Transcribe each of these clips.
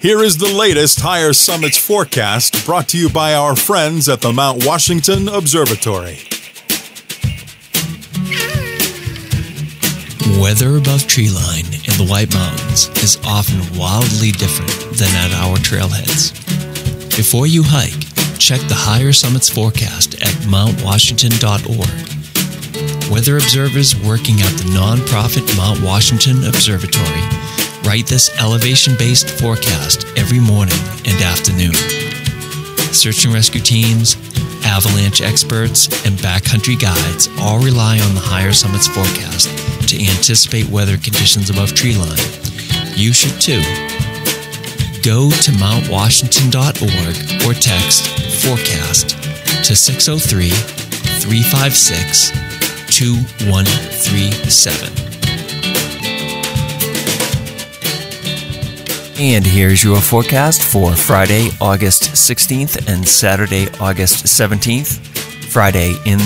Here is the latest Higher Summits forecast brought to you by our friends at the Mount Washington Observatory. Weather above treeline in the White Mountains is often wildly different than at our trailheads. Before you hike, check the Higher Summits forecast at mountwashington.org. Weather observers working at the nonprofit Mount Washington Observatory write this elevation based forecast every morning and afternoon. Search and rescue teams, avalanche experts, and backcountry guides all rely on the Higher Summits forecast to anticipate weather conditions above treeline. You should too. Go to mountwashington.org or text forecast to 603 356 2137. And here's your forecast for Friday, August 16th and Saturday, August 17th. Friday in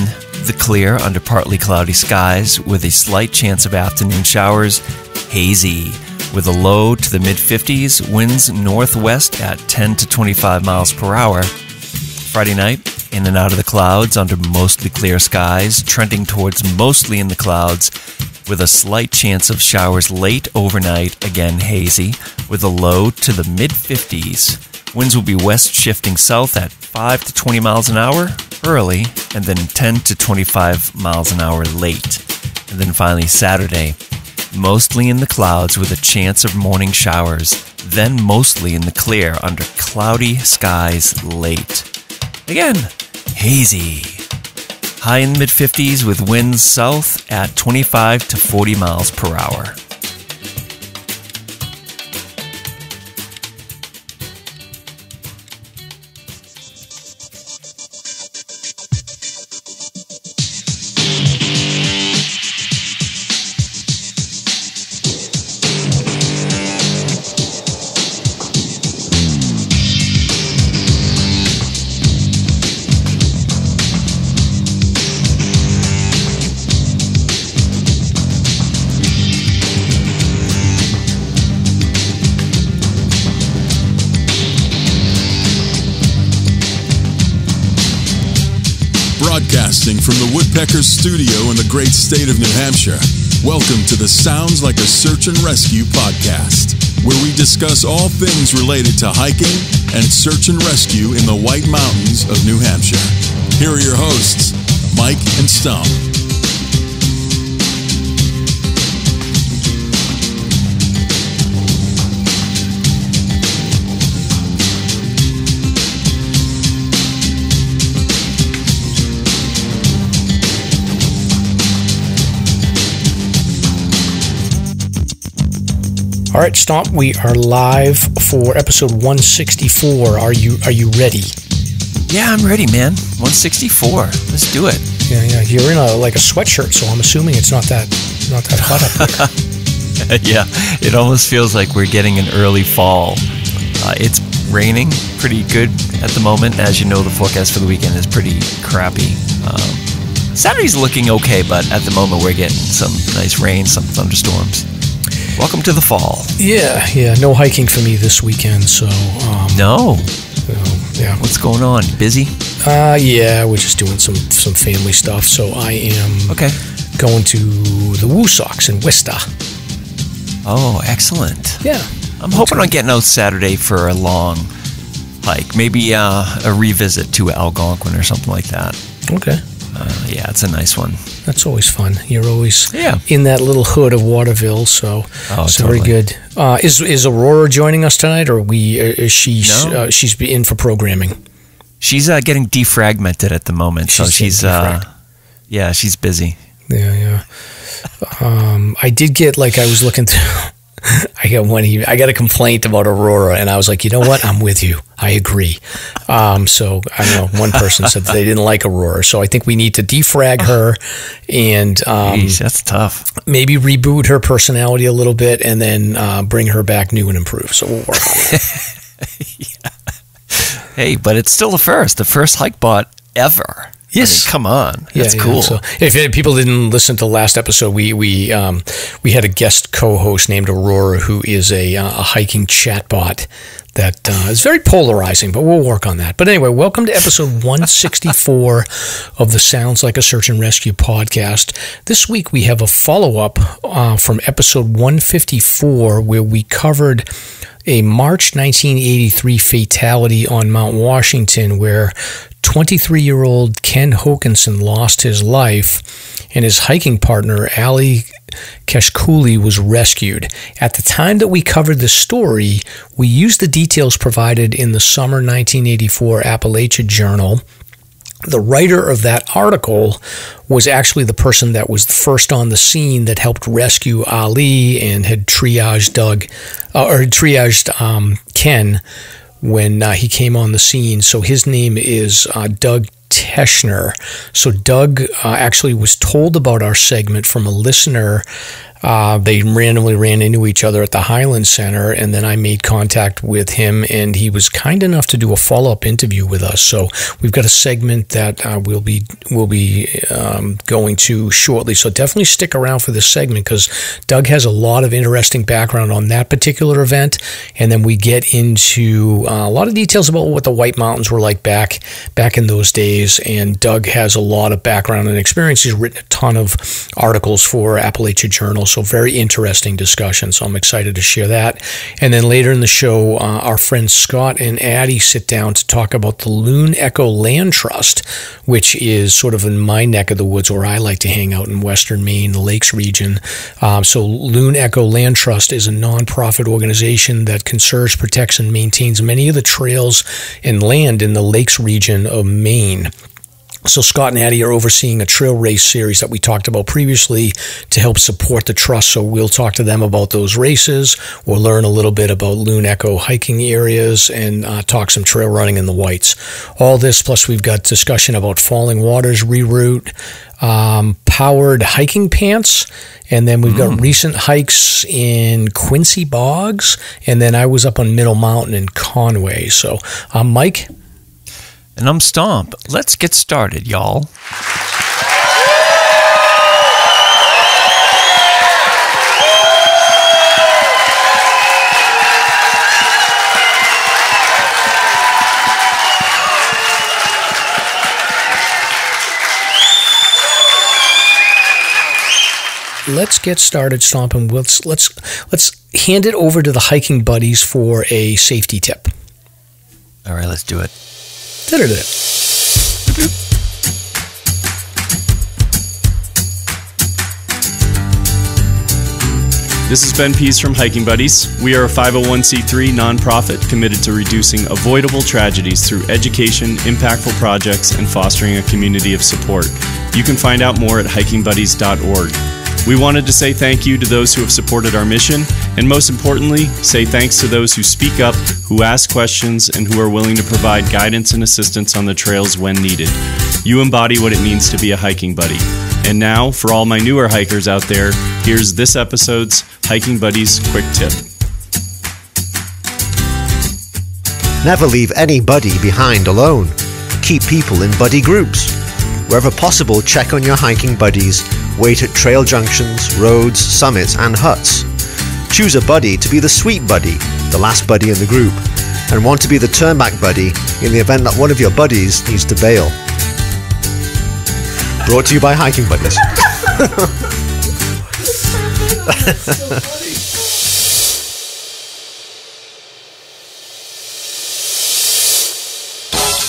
the clear under partly cloudy skies with a slight chance of afternoon showers, hazy with a low to the mid 50s, winds northwest at 10 to 25 miles per hour. Friday night, in and out of the clouds under mostly clear skies, trending towards mostly in the clouds with a slight chance of showers late overnight, again hazy, with a low to the mid 50s. Winds will be west shifting south at 5 to 20 miles an hour early, and then 10 to 25 miles an hour late. And then finally, Saturday, mostly in the clouds with a chance of morning showers, then mostly in the clear under cloudy skies late. Again, hazy. High in the mid 50s with winds south at 25 to 40 miles per hour. Studio in the great state of New Hampshire. Welcome to the Sounds Like a Search and Rescue podcast, where we discuss all things related to hiking and search and rescue in the White Mountains of New Hampshire. Here are your hosts, Mike and Stump. All right, Stomp, we are live for episode 164. Are you are you ready? Yeah, I'm ready, man. 164. Let's do it. Yeah, yeah. You're in a like a sweatshirt, so I'm assuming it's not that not that hot up there. yeah, it almost feels like we're getting an early fall. Uh, it's raining pretty good at the moment. As you know, the forecast for the weekend is pretty crappy. Um, Saturday's looking okay, but at the moment we're getting some nice rain, some thunderstorms. Welcome to the fall. yeah, yeah. No hiking for me this weekend, so um, No, so, yeah. what's going on? Busy? Uh, yeah, we're just doing some some family stuff. So I am Okay. going to the Woo Sox in Worcester. Oh, excellent. Yeah, I'm hoping on getting out Saturday for a long hike, maybe uh, a revisit to Algonquin or something like that. okay. Uh, yeah, it's a nice one. That's always fun. You're always Yeah. in that little hood of Waterville, so Oh, so very good. Uh, is is Aurora joining us tonight, or we uh, is she No. uh, she's in for programming? She's uh, getting defragmented at the moment, so She's getting she's uh, yeah, she's busy. Yeah, yeah. Um, I did get like I was looking through. I got one. e- I got a complaint about Aurora, and I was like, you know what? I'm with you. I agree. Um, so I don't know. One person said they didn't like Aurora, so I think we need to defrag her and um, Jeez, that's tough. maybe reboot her personality a little bit, and then uh, bring her back new and improved. So we'll work on it. Hey, but it's still the first, the first hike bot ever. Yes. I mean, come on. That's Yeah, yeah. cool. So if people didn't listen to the last episode, we we um, we had a guest co-host named Aurora, who is a, uh, a hiking chatbot that uh, is very polarizing, but we'll work on that. But anyway, welcome to episode 164 of the Sounds Like a Search and Rescue podcast. This week we have a follow-up uh, from episode 154 where we covered a March 1983 fatality on Mount Washington where 23 year old Ken Hokenson lost his life and his hiking partner, Ali Kashkooli, was rescued. At the time that we covered the story, we used the details provided in the summer 1984 Appalachia Journal. The writer of that article was actually the person that was first on the scene that helped rescue Ali and had triaged Doug, uh, or triaged um, Ken when uh, he came on the scene. So his name is uh, Doug Teschner. So Doug uh, actually was told about our segment from a listener. Uh, they randomly ran into each other at the Highland Center, and then I made contact with him, and he was kind enough to do a follow up interview with us. So we've got a segment that uh, we'll be we'll be um, going to shortly. So definitely stick around for this segment because Doug has a lot of interesting background on that particular event, and then we get into uh, a lot of details about what the White Mountains were like back back in those days. And Doug has a lot of background and experience. He's written a ton of articles for Appalachia Journal. So very interesting discussion. So I'm excited to share that. And then later in the show, uh, our friends Scott and Addie sit down to talk about the Loon Echo Land Trust, which is sort of in my neck of the woods where I like to hang out in Western Maine, the Lakes region. Um, so Loon Echo Land Trust is a nonprofit organization that conserves, protects, and maintains many of the trails and land in the Lakes region of Maine. So Scott and Addie are overseeing a trail race series that we talked about previously to help support the trust. So we'll talk to them about those races. We'll learn a little bit about Loon Echo hiking areas and uh, talk some trail running in the whites. All this plus we've got discussion about Falling Waters reroute, um, powered hiking pants, and then we've got recent hikes in Quincy Bogs, and then I was up on Middle Mountain in Conway. So I'm Mike. And I'm Stomp. Let's get started, y'all. let's get started stomping let's let's let's hand it over to the hiking buddies for a safety tip All right, let's do it. This is Ben Pease from Hiking Buddies. We are a 501c3 nonprofit committed to reducing avoidable tragedies through education, impactful projects, and fostering a community of support. You can find out more at hikingbuddies.org. We wanted to say thank you to those who have supported our mission, and most importantly, say thanks to those who speak up, who ask questions, and who are willing to provide guidance and assistance on the trails when needed. You embody what it means to be a hiking buddy. And now, for all my newer hikers out there, here's this episode's Hiking Buddies Quick Tip. Never leave any buddy behind alone. Keep people in buddy groups. Wherever possible, check on your hiking buddies. Wait at trail junctions, roads, summits, and huts. Choose a buddy to be the sweet buddy, the last buddy in the group, and want to be the turnback buddy in the event that one of your buddies needs to bail. Brought to you by Hiking Buddies.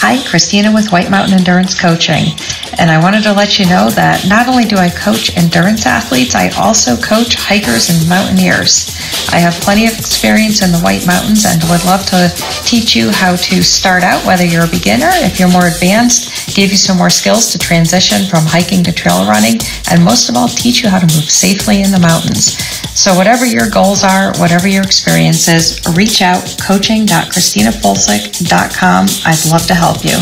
Hi, Christina with White Mountain Endurance Coaching. And I wanted to let you know that not only do I coach endurance athletes, I also coach hikers and mountaineers. I have plenty of experience in the White Mountains and would love to teach you how to start out, whether you're a beginner, if you're more advanced, give you some more skills to transition from hiking to trail running, and most of all, teach you how to move safely in the mountains. So whatever your goals are, whatever your experience is, reach out, coaching.christinapolsick.com. I'd love to help you.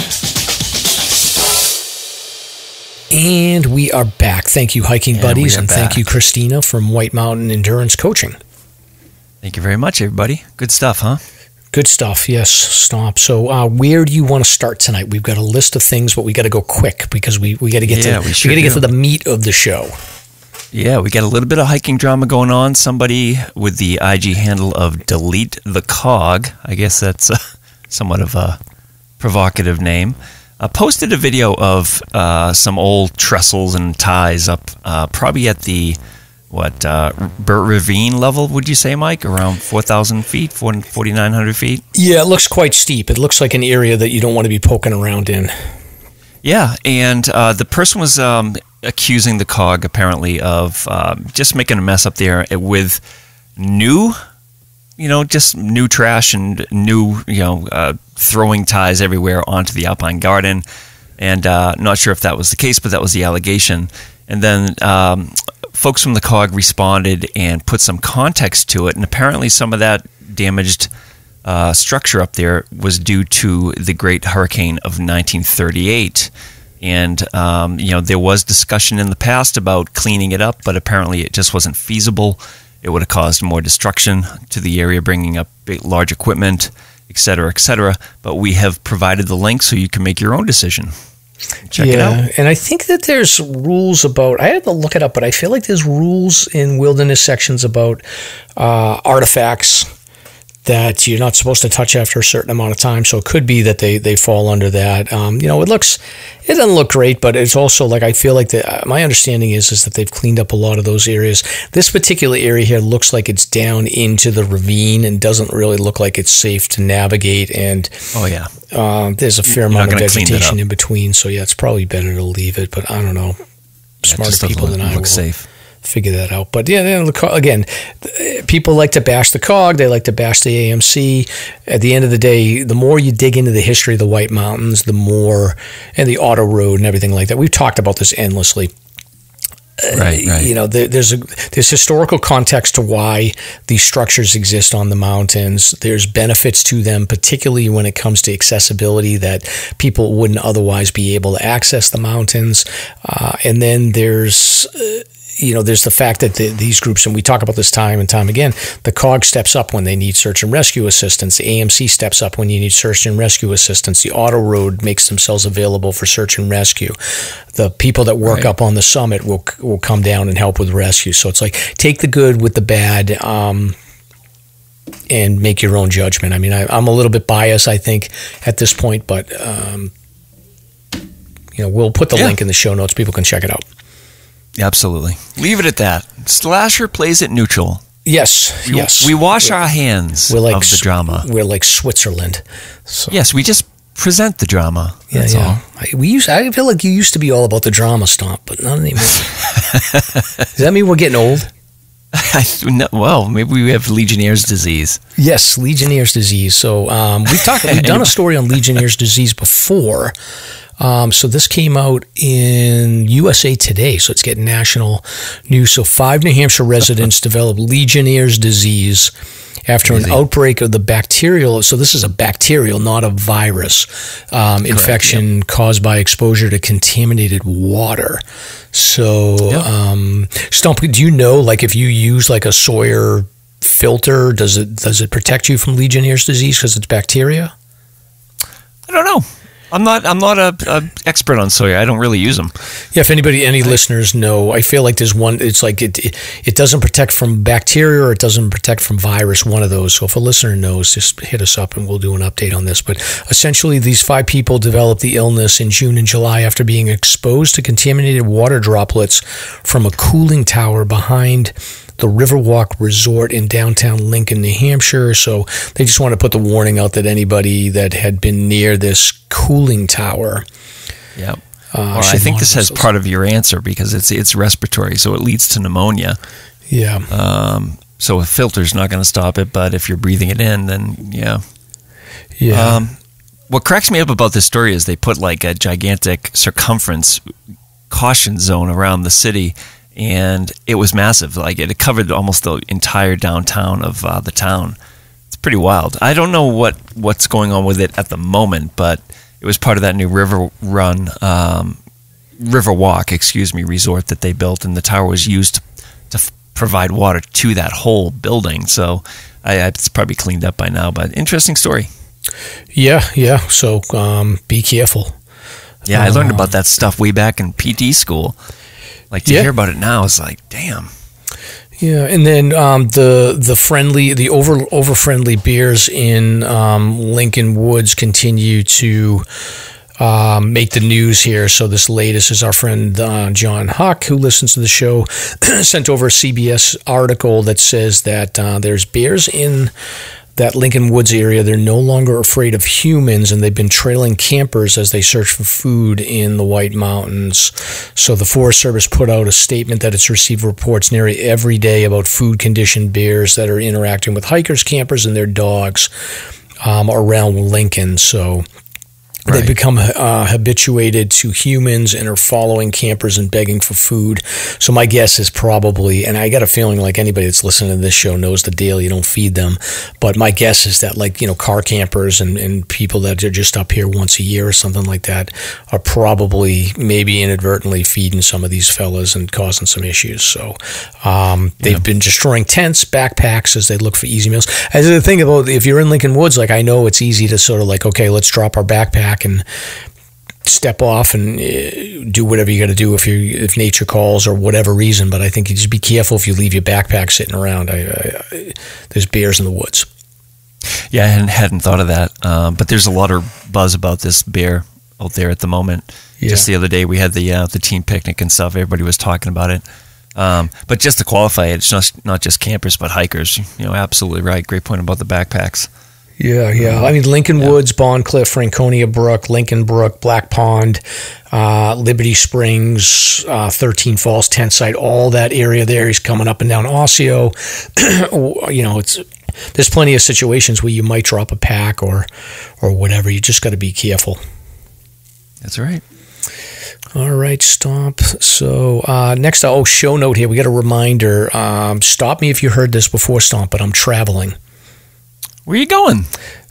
And we are back. Thank you, hiking And buddies, are and thank you, Christina from White Mountain Endurance Coaching. Thank you very much, everybody. Good stuff, huh? Good stuff. Yes, stop. So, uh, where do you want to start tonight? We've got a list of things, but we got to go quick because we, we got to get Yeah, to we sure got to get to the meat of the show. Yeah, we got a little bit of hiking drama going on. Somebody with the IG handle of Delete the Cog, I guess that's uh, somewhat of a provocative name, uh, posted a video of uh, some old trestles and ties up, uh, probably at the what uh, Burt Ravine level, would you say, Mike? Around 4,000 feet, 4,900 feet? Yeah, it looks quite steep. It looks like an area that you don't want to be poking around in. Yeah, and uh, the person was um, accusing the cog apparently of um, just making a mess up there with new, you know, just new trash and new, you know, uh, throwing ties everywhere onto the Alpine Garden. And uh, not sure if that was the case, but that was the allegation. And then um, folks from the cog responded and put some context to it, and apparently some of that damaged uh, structure up there was due to the Great Hurricane of 1938. And, um, you know, there was discussion in the past about cleaning it up, but apparently it just wasn't feasible. It would have caused more destruction to the area, bringing up large equipment, et cetera, et cetera. But we have provided the link so you can make your own decision. Check it out. And I think that there's rules about, I had to look it up, but I feel like there's rules in wilderness sections about uh, artifacts that you're not supposed to touch after a certain amount of time. So it could be that they, they fall under that. Um, you know, it looks, it doesn't look great, but it's also like, I feel like the, uh, my understanding is, is that they've cleaned up a lot of those areas. This particular area here looks like it's down into the ravine and doesn't really look like it's safe to navigate. And Oh, yeah. uh, there's a fair You're amount of gonna clean that vegetation in between, so yeah, it's probably better to leave it. But I don't know, It smarter people than I look will safe. Figure that out. But yeah, then the co- again, people like to bash the cog, they like to bash the AMC. At the end of the day, the more you dig into the history of the White Mountains, the more and the auto road and everything like that. We've talked about this endlessly Right, right. you know there, there's a there's historical context to why these structures exist on the mountains there's benefits to them particularly when it comes to accessibility that people wouldn't otherwise be able to access the mountains uh, and then there's uh, you know, there's the fact that the, these groups, and we talk about this time and time again, the COG steps up when they need search and rescue assistance. The AMC steps up when you need search and rescue assistance. The auto road makes themselves available for search and rescue. The people that work Right. up on the summit will will come down and help with rescue. So it's like take the good with the bad. Um, and make your own judgment. I mean, I, I'm a little bit biased, I think, at this point, but um, you know, we'll put the Yeah. link in the show notes. People can check it out. Absolutely. Leave it at that. Slasher plays it neutral. Yes, We, yes. we wash our hands we're like of the drama. We're like Switzerland. So, Yes, we just present the drama. yeah, That's yeah. all. I, we used. I feel like you used to be all about the drama stomp, but not anymore. Does that mean we're getting old? I, no, well, maybe we have Legionnaire's disease. Yes, Legionnaire's disease. So um, we've talked. We've done a story on Legionnaire's disease before. Um, so this came out in USA Today, so it's getting national news. So five New Hampshire residents developed Legionnaire's disease after an outbreak of the bacterial. So this is a bacterial, not a virus um, infection caused by exposure to contaminated water. So, um, Stump, do you know, like, if you use like a Sawyer filter, does it does it protect you from Legionnaire's disease because it's bacteria? I don't know. I'm not. I'm not a, a expert on Sawyer. I don't really use them. Yeah, if anybody, any listeners know, I feel like there's one. It's like it, it, it doesn't protect from bacteria or it doesn't protect from virus. One of those. So if a listener knows, just hit us up and we'll do an update on this. But essentially, these five people developed the illness in June and July after being exposed to contaminated water droplets from a cooling tower behind the Riverwalk Resort in downtown Lincoln, New Hampshire. So they just want to put the warning out that anybody that had been near this cooling tower. Yeah. Uh, or I think this has part of your answer because it's it's respiratory, so it leads to pneumonia. Yeah. Um, so a filter's not going to stop it, but if you're breathing it in, then yeah. Yeah. Um, what cracks me up about this story is they put like a gigantic circumference caution zone around the city, and it was massive. Like it covered almost the entire downtown of uh, the town. It's pretty wild. I don't know what what's going on with it at the moment, but it was part of that new River Run, um, River Walk, excuse me, resort that they built, and the tower was used to f- provide water to that whole building. So I, it's probably cleaned up by now, but interesting story. Yeah, yeah. So um, be careful. Yeah, I learned about that stuff way back in PT school. Like to Yeah. hear about it now is like, damn. Yeah, and then um, the the friendly, the over over friendly beers in um, Lincoln Woods continue to um, make the news here. So this latest is our friend uh, John Huck, who listens to the show, sent over a CBS article that says that uh, there's beers in that Lincoln Woods area, they're no longer afraid of humans and they've been trailing campers as they search for food in the White Mountains. So the Forest Service put out a statement that it's received reports nearly every day about food conditioned bears that are interacting with hikers, campers, and their dogs um, around Lincoln. So They've become uh, habituated to humans and are following campers and begging for food. So my guess is probably, and I got a feeling like anybody that's listening to this show knows the deal. You don't feed them, but my guess is that like you know car campers and, and people that are just up here once a year or something like that are probably maybe inadvertently feeding some of these fellas and causing some issues. So um, they've been destroying tents, backpacks as they look for easy meals. As the thing about if you're in Lincoln Woods, like I know it's easy to sort of like okay, let's drop our backpack and step off and uh, do whatever you got to do if you if nature calls or whatever reason. But I think you just be careful if you leave your backpack sitting around. I, I, I, there's bears in the woods. Yeah, I hadn't, hadn't thought of that. Um, but there's a lot of buzz about this bear out there at the moment. Just the other day, we had the uh, the team picnic and stuff. Everybody was talking about it. Um, but just to qualify it, it's not not just campers, but hikers. You know, absolutely right. Great point about the backpacks. Yeah, yeah. I mean, Lincoln Woods, Bond Cliff, Franconia Brook, Lincoln Brook, Black Pond, uh, Liberty Springs, uh, 13 Falls tent site, all that area there. He's coming up and down Osseo. you know, it's there's plenty of situations where you might drop a pack or or whatever. You just got to be careful. That's right. All right, stop. So uh, next, oh, show note here. We got a reminder. Um, stop me if you heard this before, Stomp, but I'm traveling. Where you going?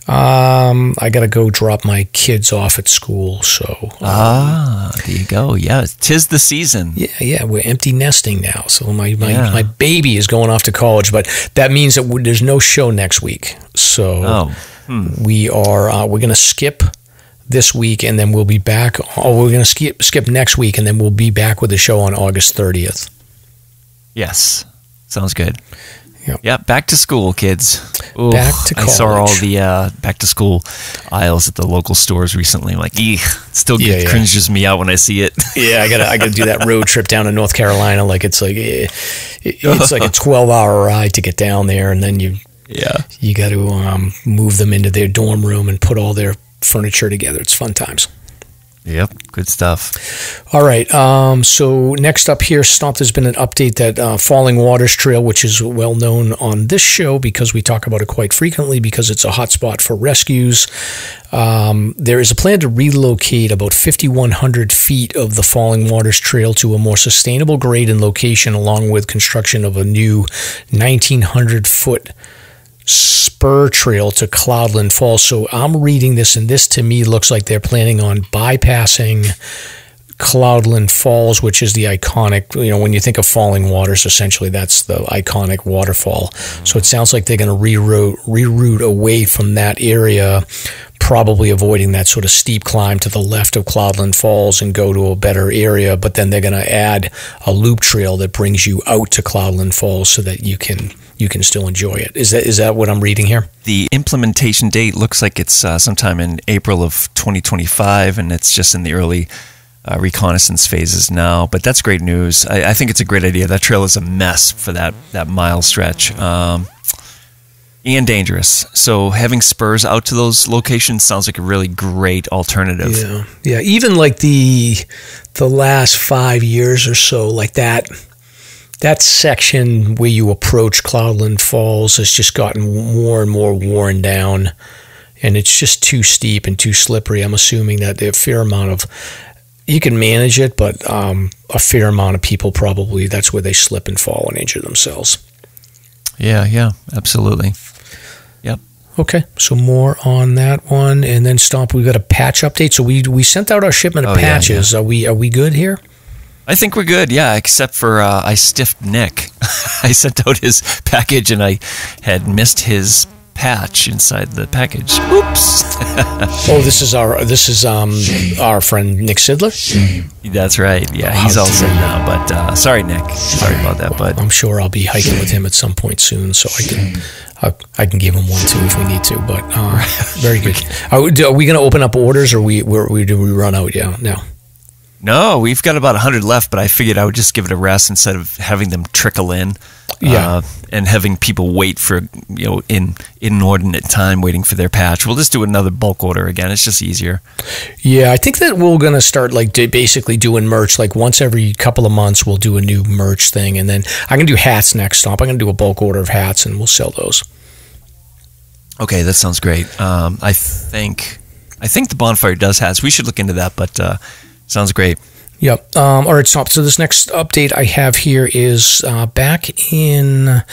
Um, I got to go drop my kids off at school. So Ah, there you go. Yeah, tis the season. Yeah, yeah, we're empty nesting now. So my my, Yeah. my baby is going off to college, but that means that there's no show next week. So Oh, we are uh, we're going to skip this week, and then we'll be back. Oh, we're going to skip skip next week, and then we'll be back with the show on August 30th. yes. Sounds good. Yep. Yeah, back to school, kids. Ooh, Back to college. I saw all the uh, back to school aisles at the local stores recently. Like, eek, still Yeah, yeah. cringes me out when I see it. Yeah, I gotta I gotta do that road trip down to North Carolina. Like it's like eh, it's like a 12 hour ride to get down there, and then you yeah. you got to um, move them into their dorm room and put all their furniture together. It's fun times. Yep. Good stuff. All right. Um, so next up here, Stomp, there's been an update that uh, Falling Waters Trail, which is well known on this show because we talk about it quite frequently because it's a hotspot for rescues. Um, there is a plan to relocate about 5,100 feet of the Falling Waters Trail to a more sustainable grade and location, along with construction of a new 1,900 foot spur trail to Cloudland Falls. So I'm reading this, and this to me looks like they're planning on bypassing Cloudland Falls, which is the iconic, you know, when you think of falling waters, essentially that's the iconic waterfall. So it sounds like they're going to reroute, reroute away from that area, probably avoiding that sort of steep climb to the left of Cloudland Falls and go to a better area. But then they're going to add a loop trail that brings you out to Cloudland Falls so that you can you can still enjoy it. Is that is that what I'm reading here? The implementation date looks like it's uh, sometime in April of 2025, and it's just in the early uh, reconnaissance phases now. But that's great news. I, I think it's a great idea. That trail is a mess for that that mile stretch. Um, and dangerous. So having spurs out to those locations sounds like a really great alternative. Yeah, yeah. Even like the the last five years or so, like that that section where you approach Cloudland Falls has just gotten more and more worn down, and it's just too steep and too slippery. I'm assuming that a fair amount of you can manage it, but um, a fair amount of people probably that's where they slip and fall and injure themselves. Yeah, yeah, absolutely. Yep. Okay, so more on that one, and then Stomp. We've got a patch update. So we we sent out our shipment of Oh, yeah, patches. Are we are we good here? I think we're good, yeah, except for uh, I stiffed Nick. I sent out his package and I had missed his patch inside the package. Oops. oh, this is our this is um our friend Nick Sidler. That's right. Yeah, he's all set now. But uh, sorry, Nick. Sorry about that. But I'm sure I'll be hiking with him at some point soon, so I can I, I can give him one too if we need to. But uh, very good. Are we, are we going to open up orders, or we where we do we run out? Yeah, no. No, we've got about 100 left, but I figured I would just give it a rest instead of having them trickle in. Yeah. Uh, and having people wait for, you know, in inordinate time waiting for their patch. We'll just do another bulk order again. It's just easier. Yeah, I think that we're going to start like basically doing merch. Like once every couple of months, we'll do a new merch thing. And then I'm going to do hats next stop. I'm going to do a bulk order of hats and we'll sell those. Okay, that sounds great. Um, I think I think the bonfire does hats. We should look into that, but uh, Sounds great. Yep. Um, all right. So this next update I have here is uh, back in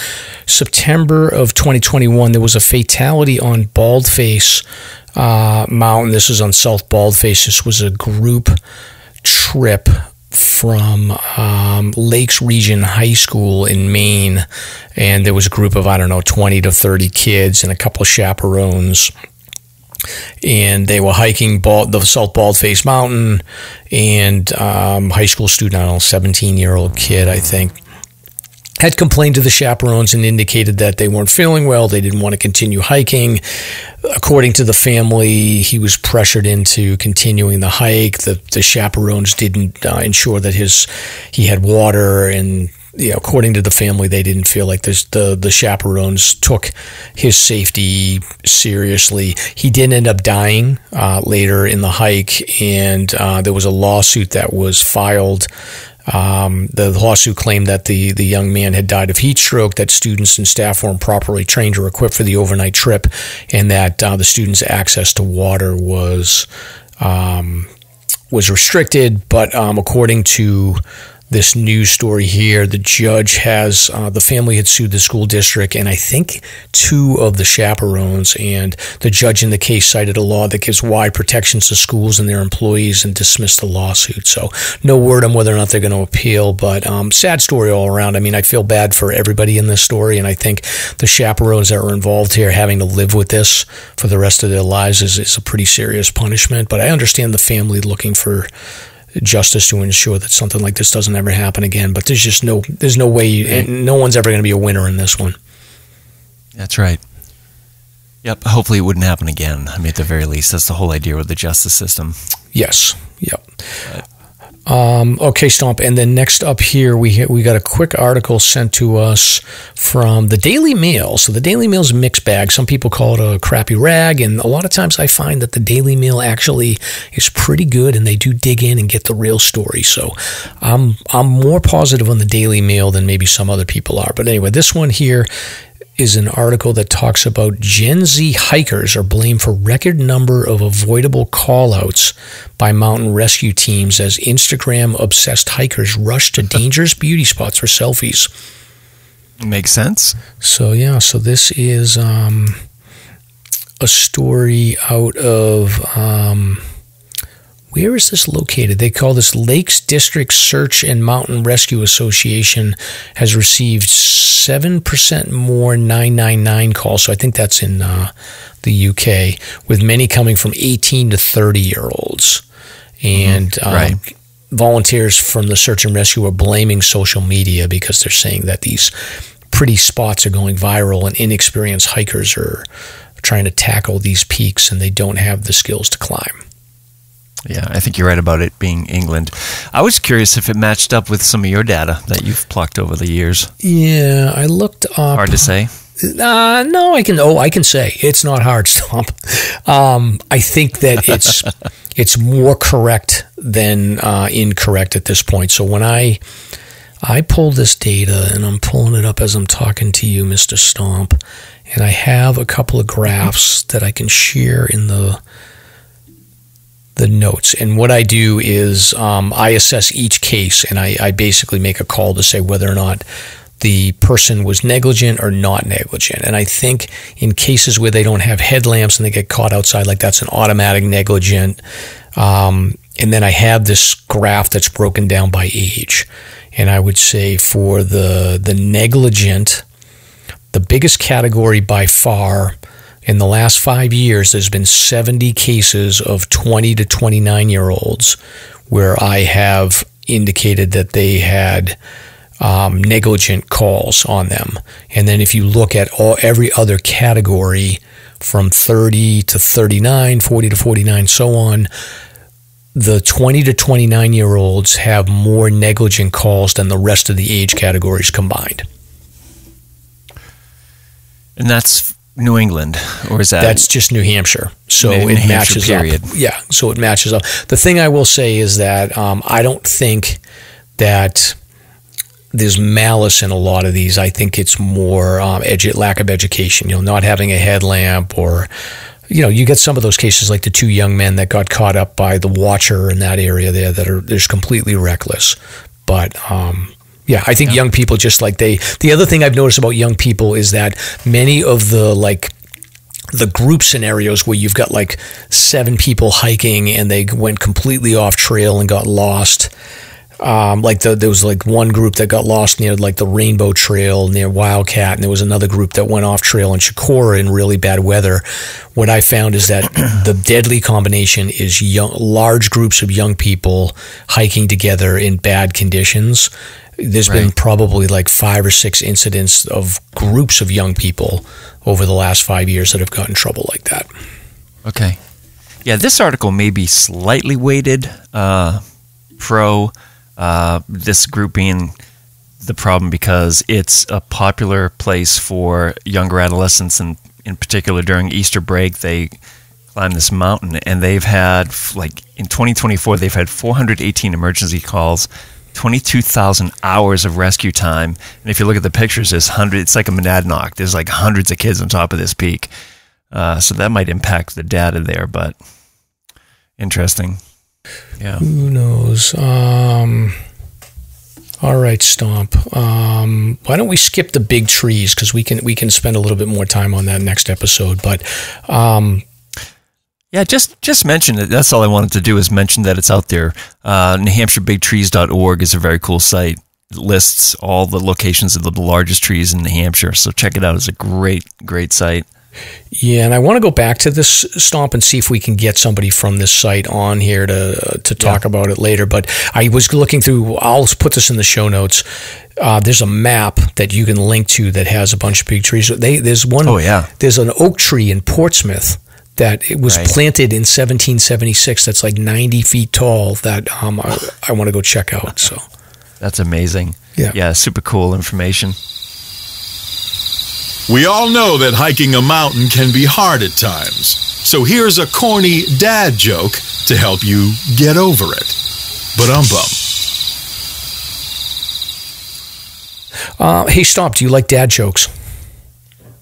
September of 2021, there was a fatality on Baldface uh, Mountain. This is on South Baldface. This was a group trip from um, Lakes Region High School in Maine, and there was a group of I don't know 20 to 30 kids and a couple chaperones and they were hiking bald, the South Baldface Mountain, and um, high school student, I don't know, 17 year old kid, I think, had complained to the chaperones and indicated that they weren't feeling well. They didn't want to continue hiking. According to the family, he was pressured into continuing the hike. The, the chaperones didn't uh, ensure that his he had water and you know, according to the family, they didn't feel like this, the the chaperones took his safety seriously. He did end up dying uh, later in the hike, and uh, there was a lawsuit that was filed. Um, the, lawsuit claimed that the, the young man had died of heat stroke, that students and staff weren't properly trained or equipped for the overnight trip, and that uh, the students' access to water was um, was restricted. But um, according to this news story here. The judge has, uh, the family had sued the school district and I think two of the chaperones. And the judge in the case cited a law that gives wide protections to schools and their employees and dismissed the lawsuit. So no word on whether or not they're going to appeal, but um, sad story all around. I mean, I feel bad for everybody in this story. And I think the chaperones that were involved here having to live with this for the rest of their lives is, is a pretty serious punishment. But I understand the family looking for justice to ensure that something like this doesn't ever happen again. But there's just no there's no way you, no one's ever going to be a winner in this one. That's right. Yep. Hopefully, it wouldn't happen again. I mean, at the very least, that's the whole idea with the justice system. Yes. Yep. But, um, okay, Stomp. And then next up here, we we got a quick article sent to us from the Daily Mail. So the Daily Mail's mixed bag. Some people call it a crappy rag, and a lot of times I find that the Daily Mail actually is pretty good, and they do dig in and get the real story. So I'm I'm more positive on the Daily Mail than maybe some other people are. But anyway, this one here is an article that talks about Gen Z hikers are blamed for record number of avoidable callouts by mountain rescue teams as Instagram obsessed hikers rush to dangerous beauty spots for selfies. Makes sense. So yeah, so this is um, a story out of um, where is this located? They call this Lakes District Search and Mountain Rescue Association has received 7% more 999 calls. So I think that's in uh, the UK, with many coming from 18 to 30 year olds. And mm-hmm. right. um, volunteers from the search and rescue are blaming social media because they're saying that these pretty spots are going viral and inexperienced hikers are trying to tackle these peaks and they don't have the skills to climb. Yeah, I think you're right about it being England. I was curious if it matched up with some of your data that you've plucked over the years. Yeah, I looked up. Hard to say. Uh, no, I can. Oh, I can say it's not hard, Stomp. Um, I think that it's it's more correct than uh, incorrect at this point. So when I I pull this data and I'm pulling it up as I'm talking to you, Mister Stomp, and I have a couple of graphs that I can share in the the notes. And what I do is um, I assess each case and I, I basically make a call to say whether or not the person was negligent or not negligent. And I think in cases where they don't have headlamps and they get caught outside, like that's an automatic negligent. Um, and then I have this graph that's broken down by age. And I would say for the the negligent, the biggest category by far in the last five years, there's been 70 cases of 20 to 29 year olds where I have indicated that they had um, negligent calls on them. And then if you look at all every other category from 30 to 39, 40 to 49, so on, the 20 to 29 year olds have more negligent calls than the rest of the age categories combined. And that's New England, or is that? That's just New Hampshire. So New it Hampshire, matches period. up. Yeah. So it matches up. The thing I will say is that um, I don't think that there's malice in a lot of these. I think it's more um, edu- lack of education. You know, not having a headlamp or. You know, you get some of those cases like the two young men that got caught up by the watcher in that area there that are just completely reckless. But um, yeah, I think young people just like they. The other thing I've noticed about young people is that many of the like the group scenarios where you've got like seven people hiking and they went completely off trail and got lost. Um, like the, there was like one group that got lost near like the Rainbow Trail near Wildcat, and there was another group that went off trail in Chocorua in really bad weather. What I found is that the deadly combination is young, large groups of young people hiking together in bad conditions. There's been probably like five or six incidents of groups of young people over the last five years that have gotten trouble like that. Okay. Yeah, this article may be slightly weighted uh, pro uh, this group being the problem because it's a popular place for younger adolescents, and in particular during Easter break, they climb this mountain, and they've had like in 2024 they've had 418 emergency calls. 22,000 hours of rescue time. And if you look at the pictures, there's hundred. It's like a monadnock. There's like hundreds of kids on top of this peak. Uh, so that might impact the data there, but interesting. Yeah. Who knows? Um, all right, Stomp. Um, why don't we skip the big trees because we can we can spend a little bit more time on that next episode. But um, Yeah, just just mention it. That's all I wanted to do is mention that it's out there. Uh, NewHampshireBigTrees.org is a very cool site. It lists all the locations of the largest trees in New Hampshire. So check it out. It's a great, great site. yeah, and I want to go back to this Stomp and see if we can get somebody from this site on here to to talk about it later. But I was looking through. I'll put this in the show notes. Uh, there's a map that you can link to that has a bunch of big trees. They, there's one. Oh, yeah. There's an oak tree in Portsmouth that it was Right. planted in 1776. That's like 90 feet tall. That um, I, I want to go check out. So That's amazing. Yeah. Yeah, super cool information. We all know that hiking a mountain can be hard at times. So here's a corny dad joke to help you get over it. But um bum. uh, hey, stop. Do you like dad jokes?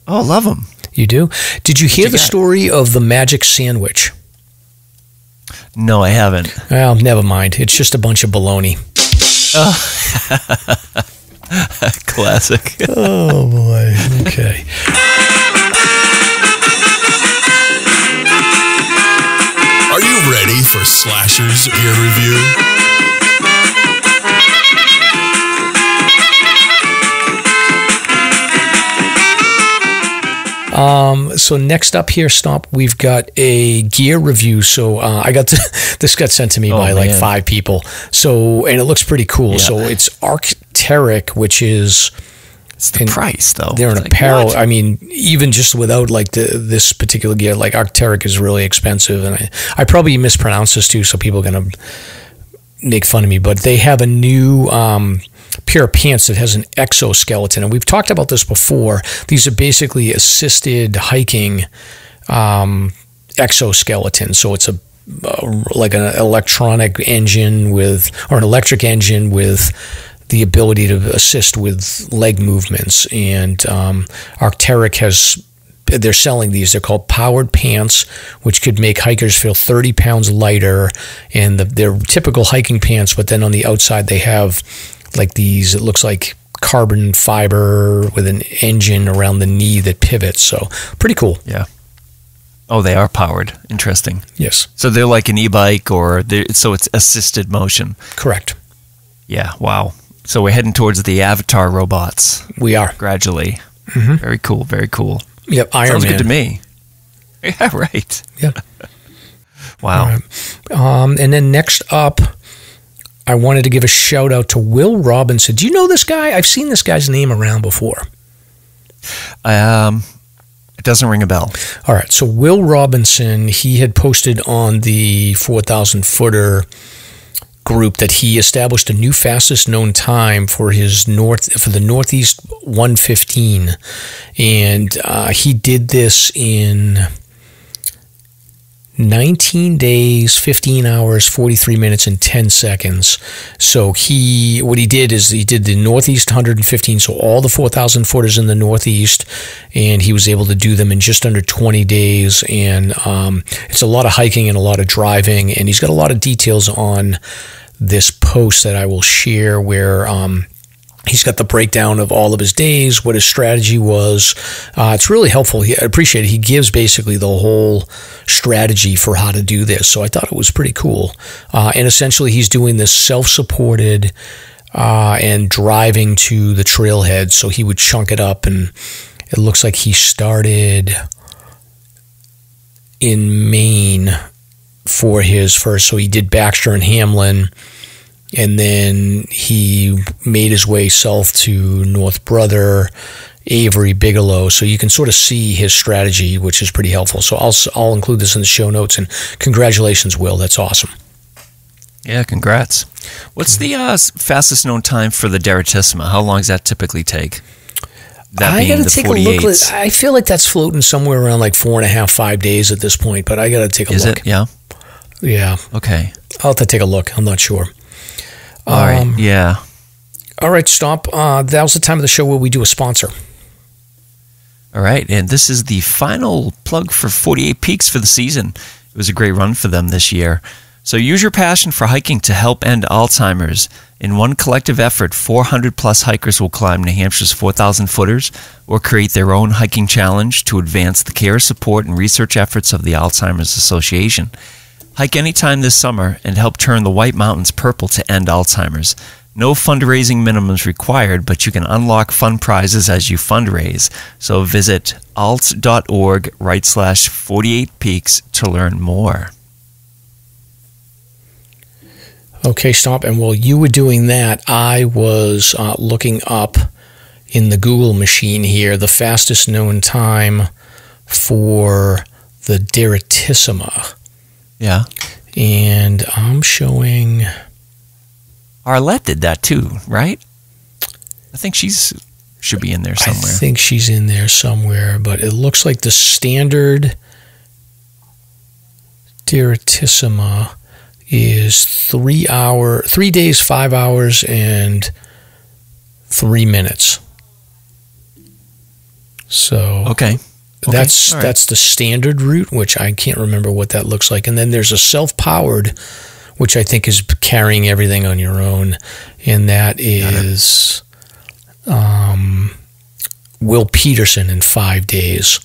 Oh, love them. You do. Did you hear you the got? story of the magic sandwich? No, I haven't. Well, never mind. It's just a bunch of baloney. Classic. Oh boy. Okay. Are you ready for Slasher's Beer Review? Um, so next up here, Stomp, we've got a gear review. So uh, I got to, this got sent to me Oh, by like five people. So and it looks pretty cool. Yeah. So it's Arc'teryx, which is It's the And price, though. they're an It's like, apparel. what? I mean, even just without like the, this particular gear, like Arc'teryx is really expensive, and I, I probably mispronounce this too, so people are gonna make fun of me. But they have a new um, pair of pants that has an exoskeleton, and we've talked about this before. These are basically assisted hiking um, exoskeleton, so it's a like an electronic engine with or an electric engine with the ability to assist with leg movements. And um, Arc'teryx has they're selling these. They're called powered pants, which could make hikers feel 30 pounds lighter. And the, they're typical hiking pants, but then on the outside they have like these. It looks like carbon fiber with an engine around the knee that pivots. So pretty cool. Yeah. Oh, they are powered. Interesting. Yes, So they're like an e-bike, or so it's assisted motion. correct. Yeah. Wow. So we're heading towards the Avatar robots We are. gradually. Very cool. Very cool. Yep, Iron Sounds Man. good to me. Yeah. Right. Yeah. Wow. Um, and then next up, I wanted to give a shout out to Will Robinson. Do you know this guy? I've seen this guy's name around before. Um, it doesn't ring a bell. All right. So Will Robinson, he had posted on the 4,000 footer group that he established a new fastest known time for his north for the Northeast 115, and uh, he did this in 19 days, 15 hours, 43 minutes, and 10 seconds. So he, what he did is he did the Northeast 115, so all the 4,000 footers in the Northeast, and he was able to do them in just under 20 days. And um, it's a lot of hiking and a lot of driving, and he's got a lot of details on this post that I will share where. Um, He's got the breakdown of all of his days, what his strategy was. Uh, it's really helpful. He, I appreciate it. He gives basically the whole strategy for how to do this. So I thought it was pretty cool. Uh, and essentially, he's doing this self supported uh, and driving to the trailhead. So he would chunk it up, and it looks like he started in Maine for his first. So he did Baxter and Hamlin and then he made his way south to North Brother, Avery, Bigelow. So you can sort of see his strategy, which is pretty helpful. So I'll I'll include this in the show notes. And congratulations, Will. That's awesome. Yeah. Congrats. What's the uh, fastest known time for the Direttissima? How long does that typically take? That I gotta the take a look. I feel like that's floating somewhere around like four and a half, five days at this point. But I got to take a Is look. it? Yeah. Yeah, Okay. I'll have to take a look. I'm not sure. All right. Um, Yeah. All right, stop. Uh, that was the time of the show where we do a sponsor. All right, and this is the final plug for 48 Peaks for the season. It was a great run for them this year. So use your passion for hiking to help end Alzheimer's. In one collective effort, 400 plus hikers will climb New Hampshire's 4,000 footers or create their own hiking challenge to advance the care, support, and research efforts of the Alzheimer's Association. Hike anytime this summer and help turn the White Mountains purple to end Alzheimer's. No fundraising minimums required, but you can unlock fun prizes as you fundraise. So visit alz.org right slash 48 peaks to learn more. Okay, stop. And while you were doing that, I was uh, looking up in the Google machine here the fastest known time for the Direttissima. Yeah. And I'm showing. Arlette did that too, right? I think she's should be in there somewhere. I think she's in there somewhere, but it looks like the standard Direttissima is three hour, three days, five hours, and three minutes. So okay. Okay, that's right. that's the standard route, which I can't remember what that looks like. And then there's a self-powered, which I think is carrying everything on your own, and that is um, Will Peterson in five days.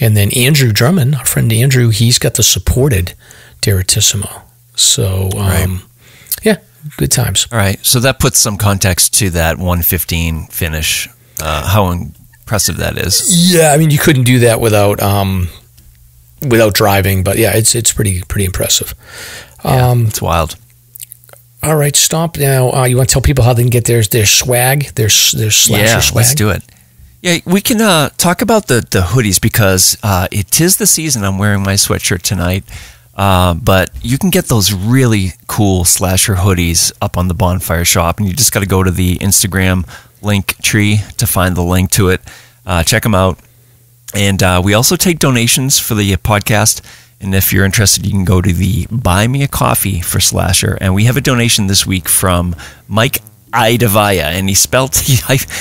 And then Andrew Drummond, our friend Andrew, he's got the supported Deratissimo. So, um, Right. yeah, good times. All right. So that puts some context to that 115 finish. Uh, how impressive that is. Yeah, I mean, you couldn't do that without um, without driving, but yeah, it's it's pretty pretty impressive. Um, It's wild. all right, stop now. Uh, you want to tell people how they can get their their swag, their their slasher yeah, swag? let's do it. Yeah, we can uh, talk about the, the hoodies because uh, it is the season. I'm wearing my sweatshirt tonight. Uh, but you can get those really cool slasher hoodies up on the bonfire shop, and you just got to go to the Instagram link tree to find the link to it. Uh, check them out. And uh, we also take donations for the podcast. And if you're interested, you can go to the Buy Me a Coffee for Slasher. And we have a donation this week from Mike Idavaya, and he spelt he,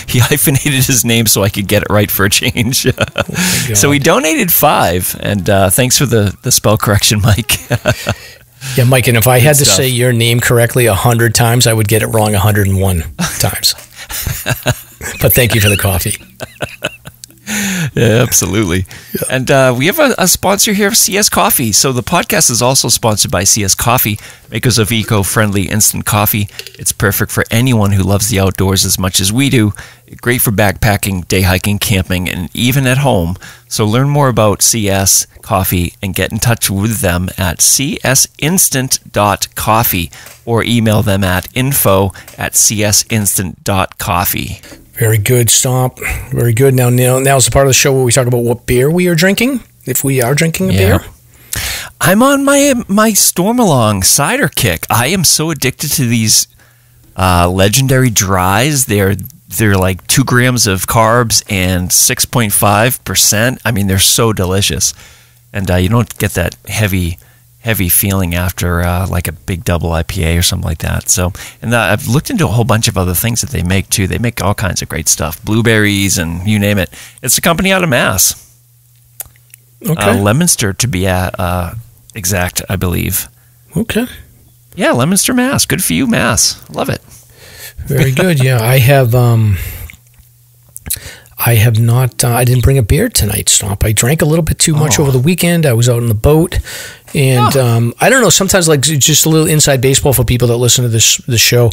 he hyphenated his name so I could get it right for a change. so he donated five, and uh, thanks for the the spell correction, Mike. Yeah, Mike. And if I had to stuff. say your name correctly a hundred times, I would get it wrong a hundred and one times. But thank you for the coffee. Yeah, absolutely. And uh, we have a, a sponsor here, of CS Coffee. So the podcast is also sponsored by CS Coffee, makers of eco-friendly instant coffee. It's perfect for anyone who loves the outdoors as much as we do. Great for backpacking, day hiking, camping, and even at home. So learn more about CS Coffee and get in touch with them at csinstant.coffee or email them at info at csinstant.coffee. Very good, Stomp. Very good. Now, now, now's the part of the show where we talk about what beer we are drinking, if we are drinking a Yeah. beer. I'm on my my Stormalong cider kick. I am so addicted to these uh, legendary dries. They're they're like two grams of carbs and six point five percent. I mean, they're so delicious, and uh, you don't get that heavy heavy feeling after uh, like a big double IPA or something like that. So, and uh, I've looked into a whole bunch of other things that they make too. They make all kinds of great stuff, blueberries and you name it. It's a company out of Mass Okay. uh, Leominster to be uh, uh, exact, I believe. okay. Yeah, Leominster, Mass. Good for you, Mass. Love it. Very good. Yeah, I have. Um, I have not. Uh, I didn't bring a beer tonight, Stomp. I drank a little bit too much Oh. over the weekend. I was out on the boat, and um, I don't know. Sometimes, like just a little inside baseball for people that listen to this the show.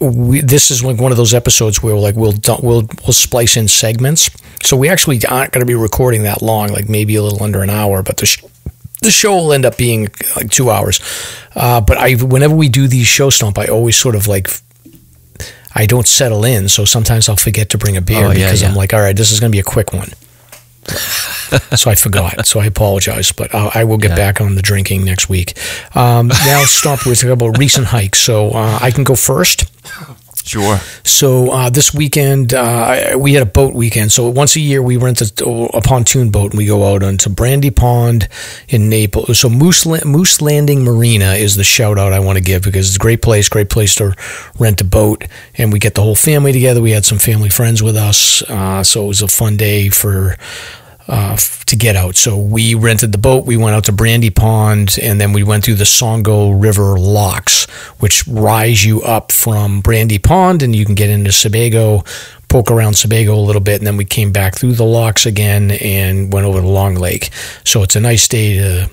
We, this is like one of those episodes where like we'll we'll we'll splice in segments. So we actually aren't going to be recording that long, like maybe a little under an hour, but the. Sh- the show will end up being like two hours, uh, but I whenever we do these show stomp, I always sort of like I don't settle in, so sometimes I'll forget to bring a beer Oh, yeah, because I'm like, all right, this is going to be a quick one. so I forgot. So I apologize, but uh, I will get Yeah. back on the drinking next week. Um, now, stop. We're talking about recent hikes, so uh, I can go first. Sure. So uh, this weekend uh, we had a boat weekend. So once a year we rent a, a pontoon boat and we go out onto Brandy Pond in Naples. So Moose La- Moose Landing Marina is the shout out I want to give because it's a great place, great place to rent a boat, and we get the whole family together. We had some family friends with us, uh, so it was a fun day for uh, to get out. So we rented the boat. We went out to Brandy Pond, and then we went through the Songo River locks, which rise you up from Brandy Pond, and you can get into Sebago, poke around Sebago a little bit, and then we came back through the locks again and went over to Long Lake. So it's a nice day to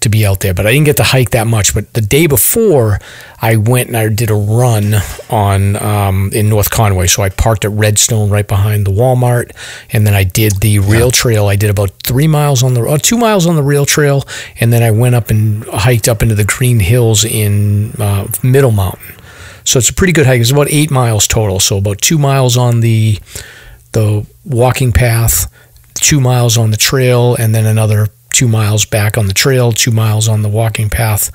to be out there. But I didn't get to hike that much. But the day before, I went and I did a run on um, in North Conway. So I parked at Redstone right behind the Walmart, and then I did the rail trail. I did about three miles on the uh, two miles on the rail trail, and then I went up and hiked up into the Green Hills in uh, Middle Mountain. So it's a pretty good hike. It's about eight miles total. So about two miles on the the walking path, two miles on the trail, and then another two miles back on the trail, two miles on the walking path.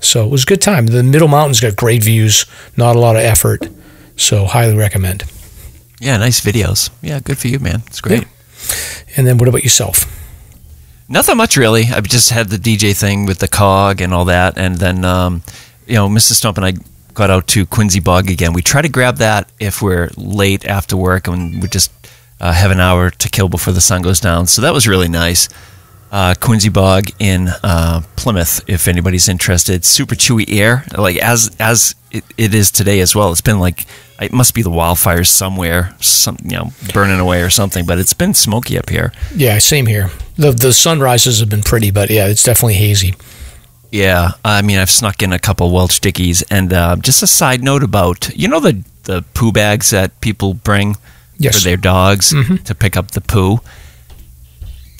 So it was a good time. The Middle Mountain's got great views, not a lot of effort. So highly recommend. Yeah, nice videos. Yeah, good for you, man. It's great. And then what about yourself? Nothing much really. I've just had the DJ thing with the cog and all that, and then um, you know, Mrs. Stump and I got out to Quincy Bog again. We try to grab that if we're late after work, and we just uh, have an hour to kill before the sun goes down. So that was really nice. Uh, Quincy Bog in uh, Plymouth, if anybody's interested. Super chewy air, like as as it, it is today as well. It's been like it must be the wildfires somewhere, some you know, burning away or something. But it's been smoky up here. Yeah, same here. The the sunrises have been pretty, but yeah, it's definitely hazy. Yeah, I mean, I've snuck in a couple Welch Dickeys, and uh, just a side note about you know the the poo bags that people bring Yes. for their dogs to pick up the poo.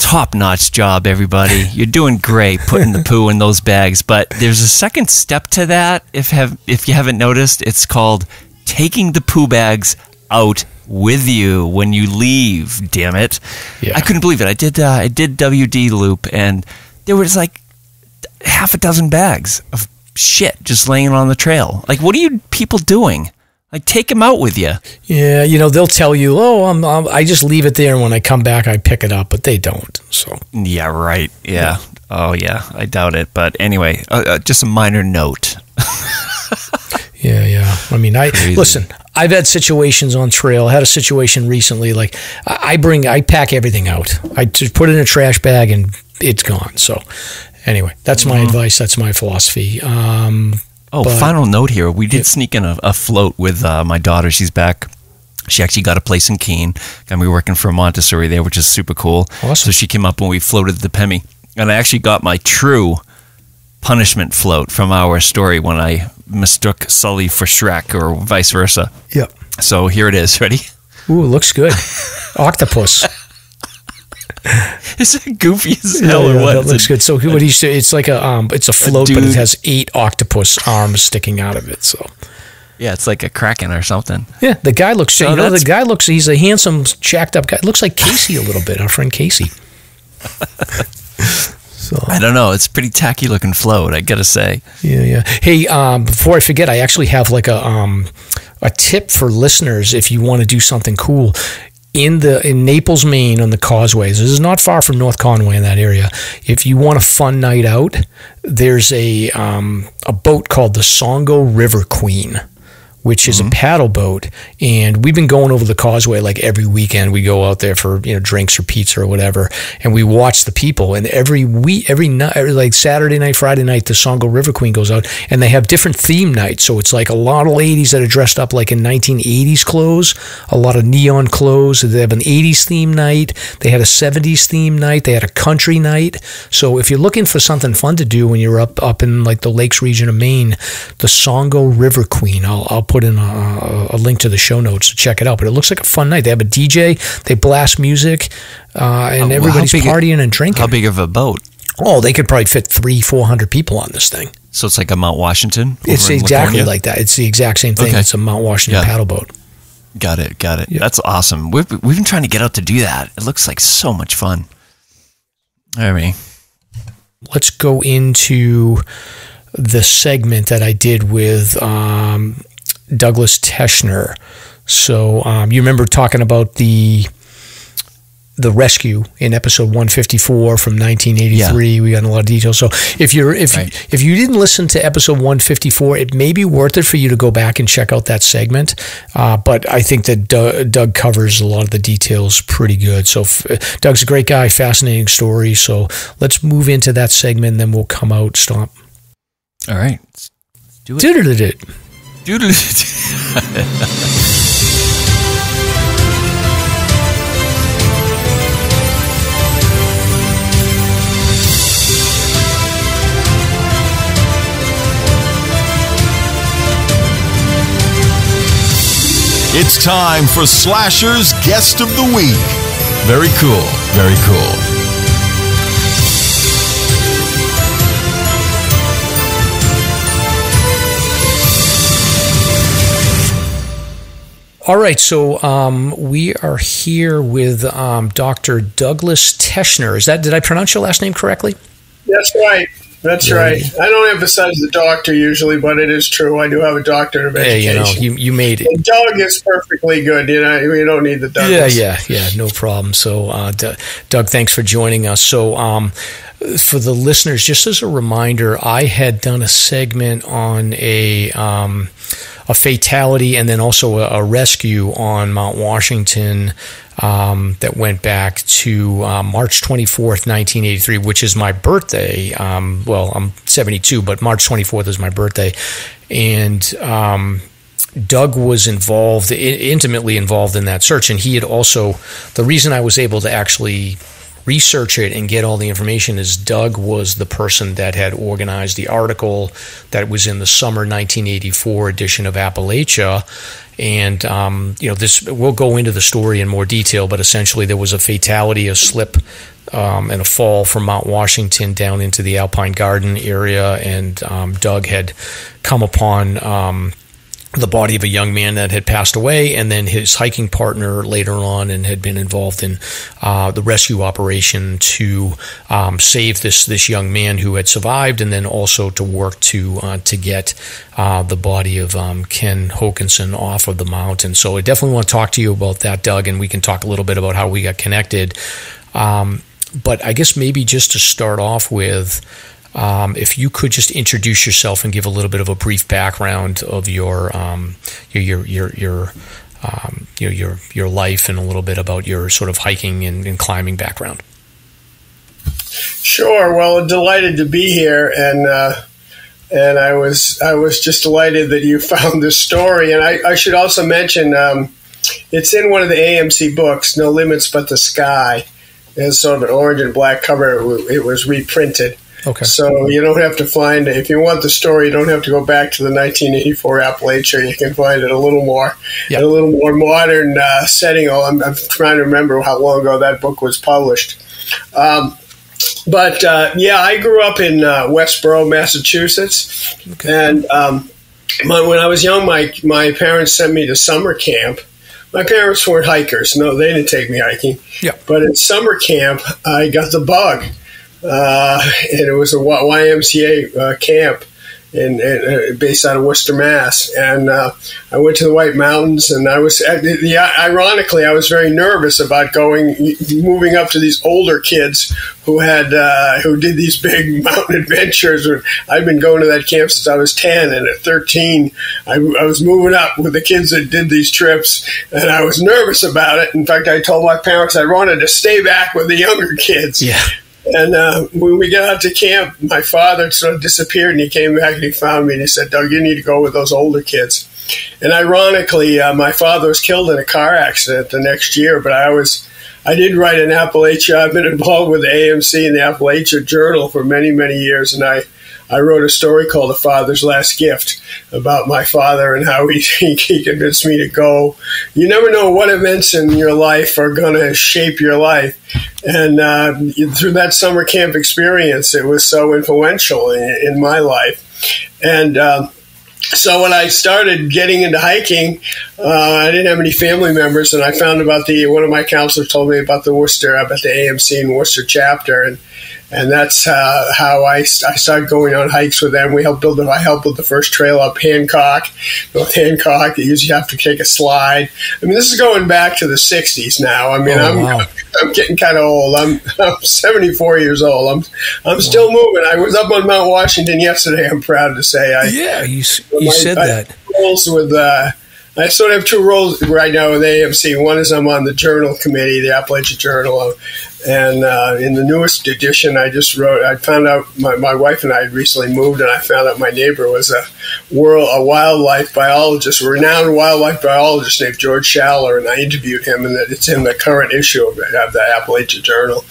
Top notch job, everybody. You're doing great putting the poo in those bags, but there's a second step to that. If have if you haven't noticed, it's called taking the poo bags out with you when you leave. Damn it! Yeah. I couldn't believe it. I did uh, I did WD loop, and there was like half a dozen bags of shit just laying on the trail. Like, what are you people doing? Like, take them out with you. Yeah, you know they'll tell you, "Oh, I'm, I'm I just leave it there, and when I come back, I pick it up," but they don't. So Yeah, right. Yeah. Oh, yeah. I doubt it. But anyway, uh, uh, just a minor note. Yeah, yeah. I mean, I Crazy. listen. I've had situations on trail. I had a situation recently. Like I I bring, I pack everything out. I just put it in a trash bag and it's gone. So anyway, that's my advice. That's my philosophy. Um, Oh, But- final note here. We did sneak in a, a float with uh, my daughter. She's back She actually got a place in Keene. Got me working for Montessori there, which is super cool. Awesome. So she came up when we floated the Pemi. And I actually got my true punishment float from our story when I mistook Sully for Shrek or vice versa. Yep. So here it is. Ready? Ooh, looks good. Octopus. Is it goofy as hell Yeah, or yeah, what? That It's looks a- good. So what he said, it's like a um, it's a float, but it has eight octopus arms sticking out of it. So Yeah, it's like a kraken or something. yeah, the guy looks. No, you know, the guy looks. He's a handsome, jacked up guy. Looks like Casey a little bit. Our friend Casey. so I don't know. It's a pretty tacky looking float, I gotta say. Yeah, yeah. Hey, um, before I forget, I actually have like a um, a tip for listeners if you want to do something cool in the in Naples, Maine, on the causeways. This is not far from North Conway in that area. If you want a fun night out, there's a um, a boat called the Songo River Queen. Which is a mm-hmm. paddle boat, and we've been going over the causeway like every weekend. We go out there for you know drinks or pizza or whatever, and we watch the people. And every week, every night, like Saturday night, Friday night, the Songo River Queen goes out, and they have different theme nights. So it's like a lot of ladies that are dressed up like in 1980s clothes, a lot of neon clothes. They have an 80s theme night. They had a 70s theme night. They had a country night. So if you're looking for something fun to do when you're up up in like the Lakes region of Maine, the Songo River Queen. I'll, I'll put in a, a link to the show notes to check it out. But it looks like a fun night. They have a DJ. They blast music, uh, and Well, everybody's partying and drinking. How big of a boat? Oh, they could probably fit three, four hundred people on this thing. So it's like a Mount Washington? It's exactly like that. It's the exact same thing. Okay. It's a Mount Washington Yeah. paddle boat. Got it, got it. That's awesome. We've, we've been trying to get out to do that. It looks like so much fun. I mean, let's go into the segment that I did with um, Douglas Teschner. So um, you remember talking about the the rescue in episode 154 from 1983 we got a lot of details. So if you're if Right. you, if you didn't listen to episode 154 it may be worth it for you to go back and check out that segment. Uh, but i think that doug, doug covers a lot of the details pretty good. So f- doug's a great guy fascinating story. So let's move into that segment and then we'll come out. Stop. All right. Let's do it. Doodle. It's time for Slasher's Guest of the Week. Very cool. Very cool. All right, so um, we are here with um, Dr. Douglas Teschner. Is that did I pronounce your last name correctly? That's right. That's Yeah. right. I don't emphasize the doctor usually, but it is true. I do have a doctorate of education. Hey, you know, you, you made it. And Doug is perfectly good. You know, we don't need the Yeah, Douglas. yeah, yeah, no problem. So, uh, D- Doug, thanks for joining us. So, um, for the listeners, just as a reminder, I had done a segment on a um, a fatality and then also a, a rescue on Mount Washington um, that went back to uh, March 24th, 1983, which is my birthday. Um, well, I'm 72, but March 24th is my birthday. And um, Doug was involved, intimately involved in that search. And he had also, the reason I was able to actually research it and get all the information is Doug was the person that had organized the article that was in the summer 1984 edition of Appalachia. And, um, you know, this, we'll go into the story in more detail, but essentially there was a fatality, a slip um, and a fall from Mount Washington down into the Alpine Garden area. And um, Doug had come upon um, the body of a young man that had passed away, and then his hiking partner later on, and had been involved in uh, the rescue operation to um, save this this young man who had survived, and then also to work to uh, to get uh, the body of um, Ken Hokenson off of the mountain. So I definitely want to talk to you about that, Doug, and we can talk a little bit about how we got connected. Um, but I guess maybe just to start off with. Um, if you could just introduce yourself and give a little bit of a brief background of your um, your your your, your um, your, your your life and a little bit about your sort of hiking and, and climbing background. Sure. Well, delighted to be here, and uh, and I was I was just delighted that you found this story. And I, I should also mention, um, it's in one of the AMC books, No Limits But the Sky. It's sort of an orange and black cover. It was reprinted. Okay. So you don't have to find it. if you want the story, you don't have to go back to the 1984 Appalachia. You can find it a little more, Yep. in a little more modern uh, setting. Oh, I'm, I'm trying to remember how long ago that book was published. Um, but uh, yeah, I grew up in uh, Westboro, Massachusetts, and um, my, when I was young, my my parents sent me to summer camp. My parents weren't hikers; no, they didn't take me hiking. Yeah. But at summer camp, I got the bug, uh, and it was a YMCA uh, camp. In, in, uh, based out of Worcester, Mass, and uh, I went to the White Mountains, and I was, uh, the, ironically, I was very nervous about going, moving up to these older kids who had, uh, who did these big mountain adventures. I'd been going to that camp since I was ten, and at thirteen, I, I was moving up with the kids that did these trips, and I was nervous about it. In fact, I told my parents I wanted to stay back with the younger kids. Yeah. And uh, when we got out to camp, my father sort of disappeared, and he came back and he found me and he said, "Doug, you need to go with those older kids." And ironically, uh, my father was killed in a car accident the next year. But I was, I did write an Appalachia. I've been involved with the AMC and the Appalachia Journal for many, many years, and I. I wrote a story called "The Father's Last Gift" about my father and how he, he convinced me to go. You never know what events in your life are going to shape your life, and uh, through that summer camp experience, it was so influential in, in my life. And um, so when I started getting into hiking, uh, I didn't have any family members, and I found about the one of my counselors told me about the Worcester, about the AMC and Worcester chapter, and and that's uh, how I, I started going on hikes with them. We helped build. I helped with the first trail up Hancock, North Hancock. You usually have to take a slide. I mean, this is going back to the '60s now. I mean, Oh, I'm, wow. I'm getting kind of old. I'm, I'm 74 years old. I'm I'm still moving. I was up on Mount Washington yesterday. I'm proud to say. I, Yeah, you you my- said I that. Roles with. Uh, I sort of have two roles right now with AMC. One is I'm on the journal committee, the Appalachian Journal, and uh, in the newest edition, I just wrote. I found out my, my wife and I had recently moved, and I found out my neighbor was a world a wildlife biologist, a renowned wildlife biologist named George Schaller, and I interviewed him, and that it's in the current issue of, the- of the Appalachia Journal.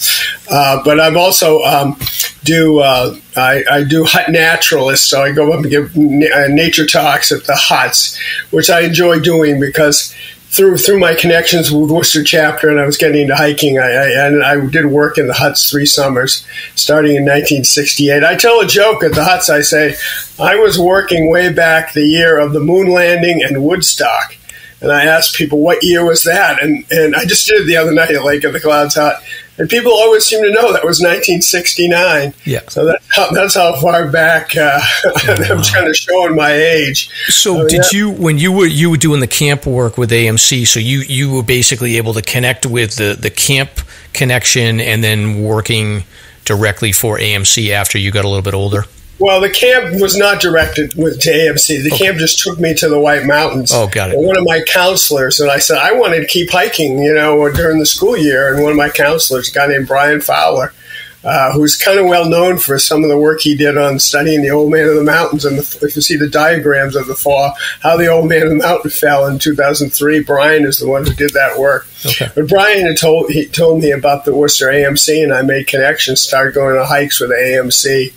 Uh, but I'm also um, do uh, I, I do hut naturalist, so I go up and give na- uh, nature talks at the huts, which I enjoy doing because through through my connections with Worcester chapter, and I was getting into hiking. I, I and I did work in the huts three summers, starting in 1968. I tell a joke at the huts. I say I was working way back the year of the moon landing and Woodstock. And I asked people, what year was that? And, and I just did it the other night at Lake of the Clouds Hut. And people always seem to know that was 1969. Yeah. So that's how, that's how far back uh, I'm kind of showing my age. So Oh, did yeah. you when you were you were doing the camp work with AMC? So you you were basically able to connect with the the camp connection and then working directly for AMC after you got a little bit older. Well, the camp was not directed with, to AMC. The camp just took me to the White Mountains. Oh, got it. And one of my counselors, and I said I wanted to keep hiking, you know, during the school year. And one of my counselors, a guy named Brian Fowler, uh, who's kind of well known for some of the work he did on studying the Old Man of the Mountains. And the, if you see the diagrams of the fall, how the Old Man of the Mountain fell in 2003, Brian is the one who did that work. Okay. But Brian had told he told me about the Worcester AMC, and I made connections, started going on hikes with the AMC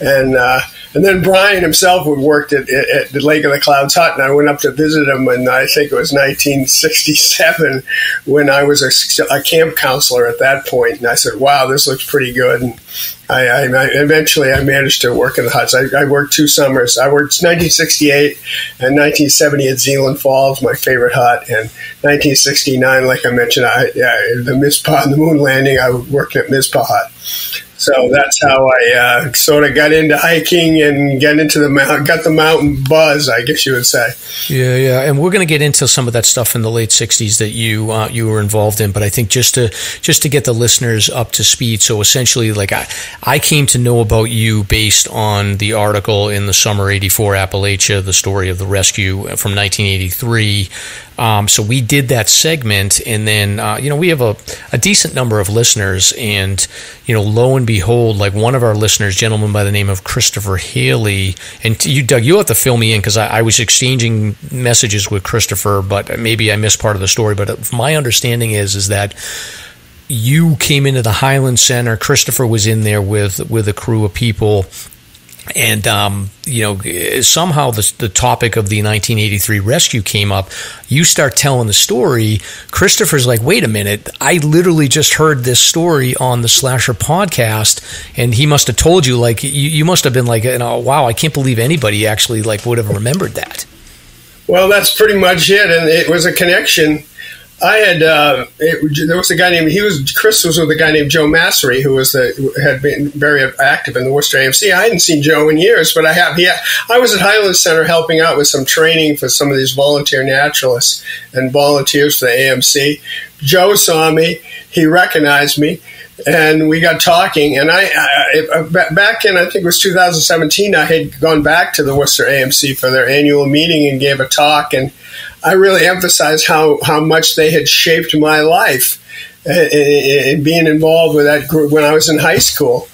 and uh, and then Brian himself had worked at, at, the Lake of the Clouds hut, and I went up to visit him, and I think it was 1967 when I was a, a camp counselor at that point, and I said, "Wow, this looks pretty good." And I, I, I eventually I managed to work in the huts. I, I worked two summers. I worked 1968 and 1970 at Zealand Falls, my favorite hut, and 1969, like I mentioned, I, the Mizpah the moon landing. I worked at Mizpah hut. So that's how I uh, sort of got into hiking and get into the mount, got the mountain buzz, I guess you would say. Yeah, yeah, and we're going to get into some of that stuff in the late '60s that you uh, you were involved in. But I think just to just to get the listeners up to speed. So essentially, like I I came to know about you based on the article in the summer '84 Appalachia, the story of the rescue from 1983. Um, so we did that segment, and then uh, you know we have a, a decent number of listeners, and you know lo and behold, like one of our listeners, gentleman by the name of Christopher Haley, and you, Doug, you have to fill me in because I, I, was exchanging messages with Christopher, but maybe I missed part of the story. But my understanding is is that you came into the Highland Center. Christopher was in there with with a crew of people and um, you know somehow the, the topic of the 1983 rescue came up. You start telling the story christopher's like wait a minute. I literally just heard this story on the slasher podcast and he must have told you like you, you must have been like wow i can't believe anybody actually like would have remembered that. Well that's pretty much it and it was a connection I had uh, it, there was a guy named he was Chris was with a guy named Joe Massery who was the had been very active in the Worcester AMC. I hadn't seen Joe in years, but I have. Yeah, I was at Highland Center helping out with some training for some of these volunteer naturalists and volunteers for the AMC. Joe saw me, he recognized me, and we got talking. And I, I, uh, back in I think it was 2017, I had gone back to the Worcester AMC for their annual meeting and gave a talk and I really emphasized how, how much they had shaped my life in being involved with that group when I was in high school.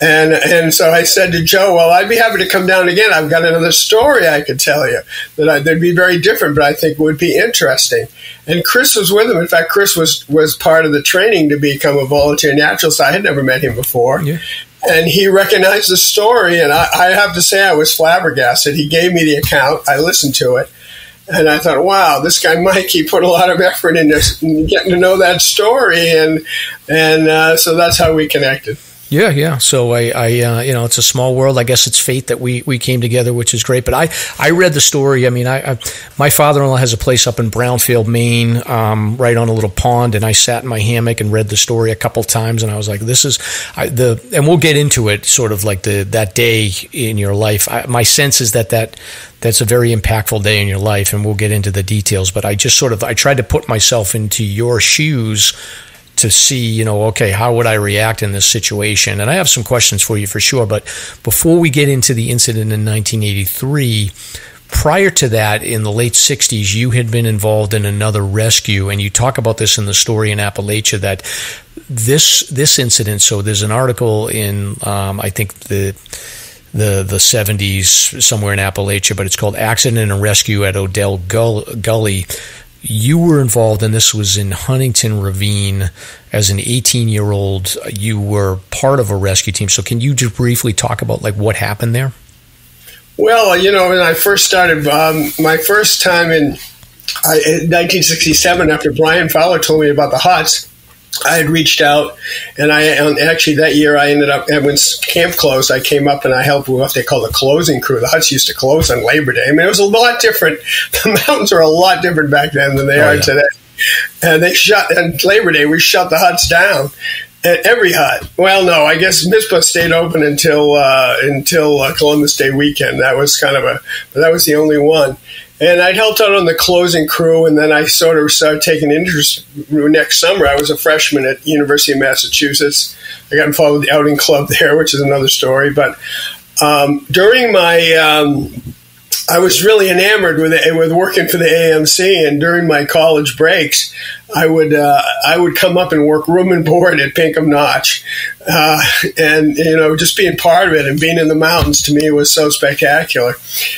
And and so I said to Joe, "Well, I'd be happy to come down again. I've got another story I could tell you that I, that'd be very different, but I think would be interesting." And Chris was with him. In fact, Chris was was part of the training to become a volunteer naturalist. I had never met him before, yeah. and he recognized the story. And I, I have to say, I was flabbergasted. He gave me the account. I listened to it, and I thought, wow, this guy Mike, he put a lot of effort into getting to know that story, and and uh, so that's how we connected. Yeah, yeah. So I, I uh, you know, it's a small world. I guess it's fate that we, we came together, which is great. But I, I read the story. I mean, I, I my father-in-law has a place up in Brownfield, Maine, um, right on a little pond, and I sat in my hammock and read the story a couple times, and I was like, this is I, the, and we'll get into it, sort of like the that day in your life. I, my sense is that that that's a very impactful day in your life, and we'll get into the details. But I just sort of I tried to put myself into your shoes to see, you know, okay, how would I react in this situation? And I have some questions for you for sure. But before we get into the incident in 1983, prior to that, in the late 60s, you had been involved in another rescue, and you talk about this in the story in Appalachia that this this incident. So there's an article in, um, I think the the the 70s somewhere in Appalachia, but it's called "Accident and Rescue at Odell Gully." You were involved, and this was in Huntington Ravine as an 18 year old. You were part of a rescue team. So, can you just briefly talk about like what happened there? Well, you know, when I first started, um, my first time in, in 1967, after Brian Fowler told me about the huts, I had reached out, and I and actually that year I ended up when camp closed. I came up and I helped with what they call the closing crew. The huts used to close on Labor Day. I mean, it was a lot different. The mountains were a lot different back then than they oh, are yeah. today. And they shut on Labor Day. We shut the huts down at every hut. Well, no, I guess Mizpah stayed open until uh, until uh, Columbus Day weekend. That was kind of a that was the only one. And I'd helped out on the closing crew, and then I sort of started taking interest. Next summer, I was a freshman at University of Massachusetts. I got involved with the outing club there, which is another story. But um, during my um, I was really enamored with it, with working for the AMC, and during my college breaks, I would uh, I would come up and work room and board at Pinkham Notch, uh, and you know just being part of it and being in the mountains to me was so spectacular.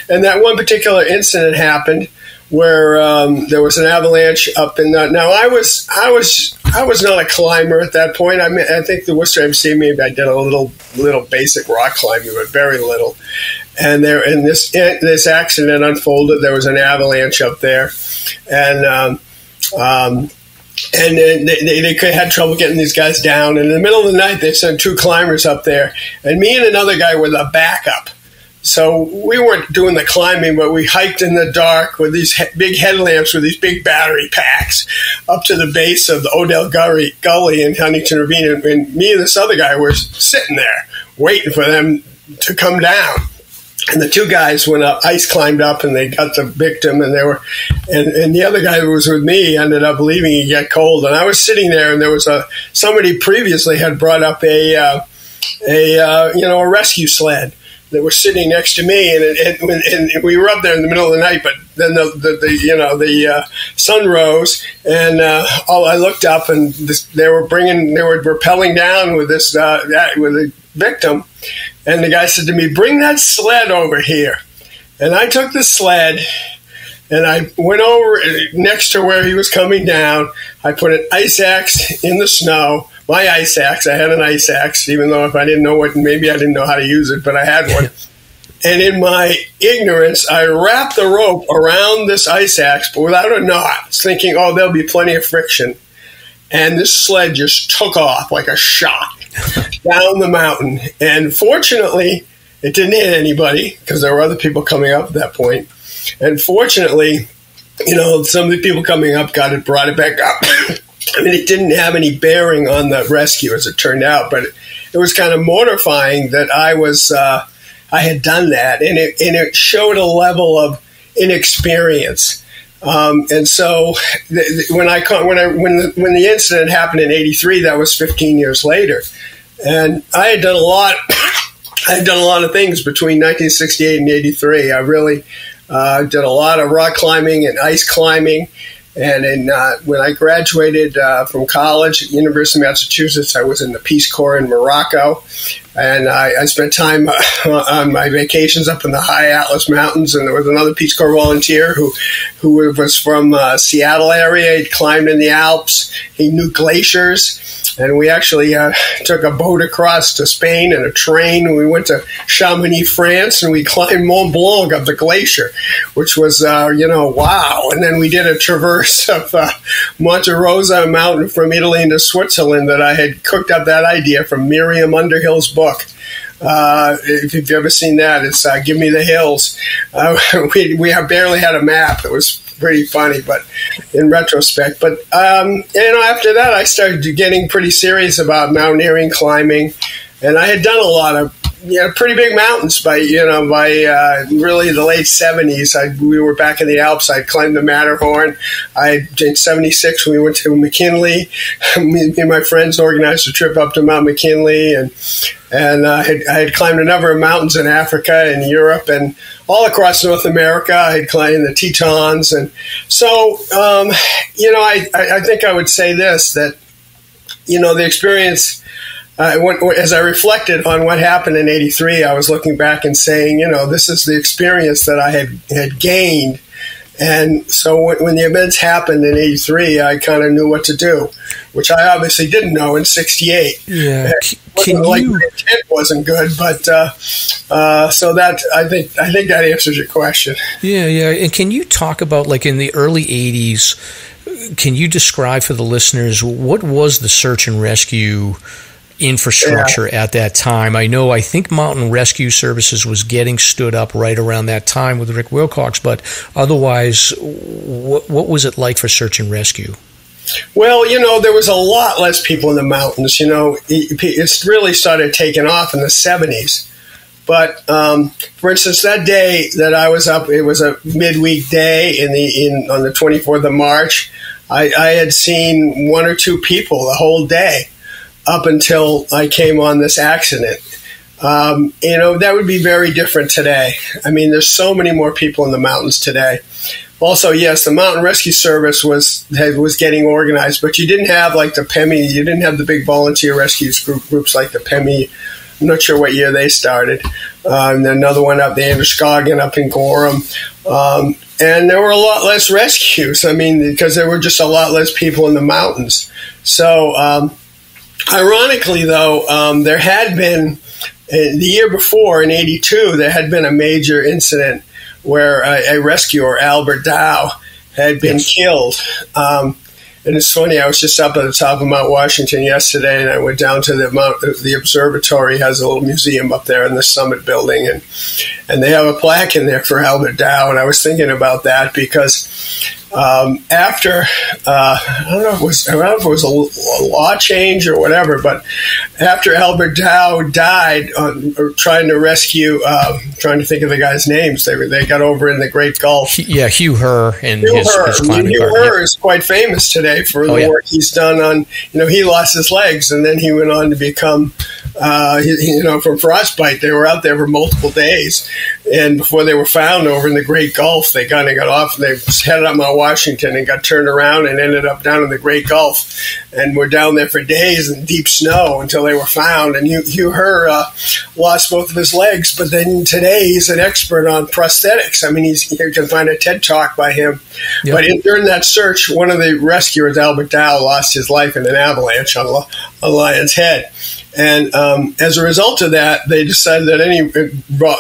And that one particular incident happened where um, there was an avalanche up in the. Now I was I was I was not a climber at that point. I mean, I think the Worcester MC maybe I did a little little basic rock climbing, but very little and there and this this accident unfolded. There was an avalanche up there, and um, um, and they, they, they, had trouble getting these guys down. And in the middle of the night, they sent two climbers up there, and me and another guy were the backup. So we weren't doing the climbing, but we hiked in the dark with these he- big headlamps with these big battery packs up to the base of the Odell Gully, Gully in Huntington Ravine. And, and me and this other guy were sitting there waiting for them to come down. And the two guys went up ice climbed up and they got the victim and they were and, and the other guy who was with me ended up leaving. He got cold. And i was sitting there and there was a somebody previously had brought up a uh, a uh, you know a rescue sled that were sitting next to me, and, and, and, and we were up there in the middle of the night. But then the, the, the you know the uh, sun rose, and uh, oh, I looked up, and this, they were bringing they were rappelling down with this uh, with a victim, and the guy said to me, "Bring that sled over here," and I took the sled. And I went over next to where he was coming down. I put an ice axe in the snow my ice axe. I had an ice axe, even though if I didn't know what, maybe I didn't know how to use it, but I had one. and in my ignorance, I wrapped the rope around this ice axe, but without a knot, thinking, oh, there'll be plenty of friction. And this sled just took off like a shot down the mountain. And fortunately, it didn't hit anybody because there were other people coming up at that point. And fortunately, you know, some of the people coming up got it, brought it back up. I mean, it didn't have any bearing on the rescue, as it turned out, but it, it was kind of mortifying that I was uh, I had done that, and it and it showed a level of inexperience. Um, and so th- when I when I when the, when the incident happened in '83, that was 15 years later, and I had done a lot. I had done a lot of things between 1968 and '83. I really uh, did a lot of rock climbing and ice climbing. And in, uh, when I graduated uh, from college at University of Massachusetts, I was in the Peace Corps in Morocco, and I, I spent time uh, on my vacations up in the high Atlas Mountains. And there was another Peace Corps volunteer who, who was from uh, Seattle area. He climbed in the Alps. He knew glaciers and we actually uh, took a boat across to Spain and a train. And we went to Chamonix, France, and we climbed Mont Blanc up the glacier, which was, uh, you know, wow. And then we did a traverse of uh, Monte Rosa mountain from Italy into Switzerland that I had cooked up that idea from Miriam Underhill's book. Uh, if you've ever seen that, it's uh, "Give Me the Hills." Uh, we we barely had a map. It was pretty funny, but in retrospect. But um, you know, after that, I started getting pretty serious about mountaineering, climbing, and I had done a lot of you know, pretty big mountains by you know by uh, really the late seventies. we were back in the Alps. I climbed the Matterhorn. I in '76 we went to McKinley. me, and my friends organized a trip up to Mount McKinley, and and uh, I, had, I had climbed a number of mountains in Africa and Europe and all across North America. I had climbed the Tetons, and so um, you know I, I think I would say this that you know the experience uh, when, as I reflected on what happened in '83, I was looking back and saying, you know, this is the experience that I had had gained. And so when, when the events happened in '83, I kind of knew what to do, which I obviously didn't know in '68. Yeah, can like you? The intent wasn't good, but uh, uh, so that I think I think that answers your question. Yeah, yeah. And can you talk about like in the early '80s? Can you describe for the listeners what was the search and rescue? Infrastructure yeah. at that time. I know, I think Mountain Rescue Services was getting stood up right around that time with Rick Wilcox, but otherwise, what, what was it like for search and rescue? Well, you know, there was a lot less people in the mountains. You know, it, really started taking off in the 70s. But um, for instance, that day that I was up, it was a midweek day in the in on the 24th of March. I, I had seen one or two people the whole day up until I came on this accident. Um, you know, that would be very different today. I mean, there's so many more people in the mountains today. Also, yes, the Mountain Rescue Service was was getting organized, but you didn't have like the PEMI. You didn't have the big volunteer rescues group, groups like the PEMI. I'm not sure what year they started. Uh, and another one up the Androscoggin up in Gorham. Um, and there were a lot less rescues. I mean, because there were just a lot less people in the mountains. So, um, Ironically, though, um, there had been uh, the year before in '82 there had been a major incident where a, a rescuer, Albert Dow, had been yes. killed. Um, and it's funny. I was just up at the top of Mount Washington yesterday, and I went down to the Mount. The observatory has a little museum up there in the summit building, and and they have a plaque in there for Albert Dow. And I was thinking about that because um, after uh, I don't know if it was I don't know if it was a, law change or whatever, but after Albert Dow died, on, trying to rescue, uh, trying to think of the guy's names, they they got over in the Great Gulf. Yeah, Hugh Herr and Hugh his, Herr. his Hugh Herr is quite famous today for oh, the yeah. work he's done on. You know, he lost his legs and then he went on to become uh, you know, from frostbite. They were out there for multiple days, and before they were found over in the Great Gulf, they kind of got off. They headed up Mount Washington and got turned around and ended up down in the Great Gulf, and were down there for days in deep snow until they were found. And Hugh, Hugh Herr uh, lost both of his legs, but then today he's an expert on prosthetics. I mean, he's you can find a TED talk by him. Yep. But in, during that search, one of the rescuers, Albert Dow, lost his life in an avalanche on, on Lion's Head. And um, as a result of that, they decided that any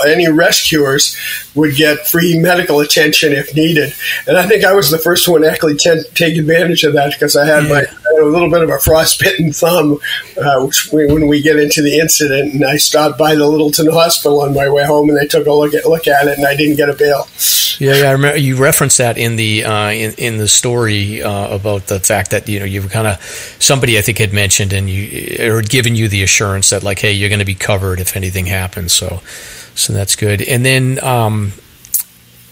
any rescuers would get free medical attention if needed. And I think I was the first one to actually t- take advantage of that because I had yeah. my had a little bit of a frostbitten thumb, uh, which we, when we get into the incident, and I stopped by the Littleton Hospital on my way home, and they took a look at look at it, and I didn't get a bail. Yeah, yeah, I remember you referenced that in the uh, in in the story uh, about the fact that you know you were kind of somebody I think had mentioned and you or had given you the assurance that like, hey, you're going to be covered if anything happens. So, so that's good. And then um,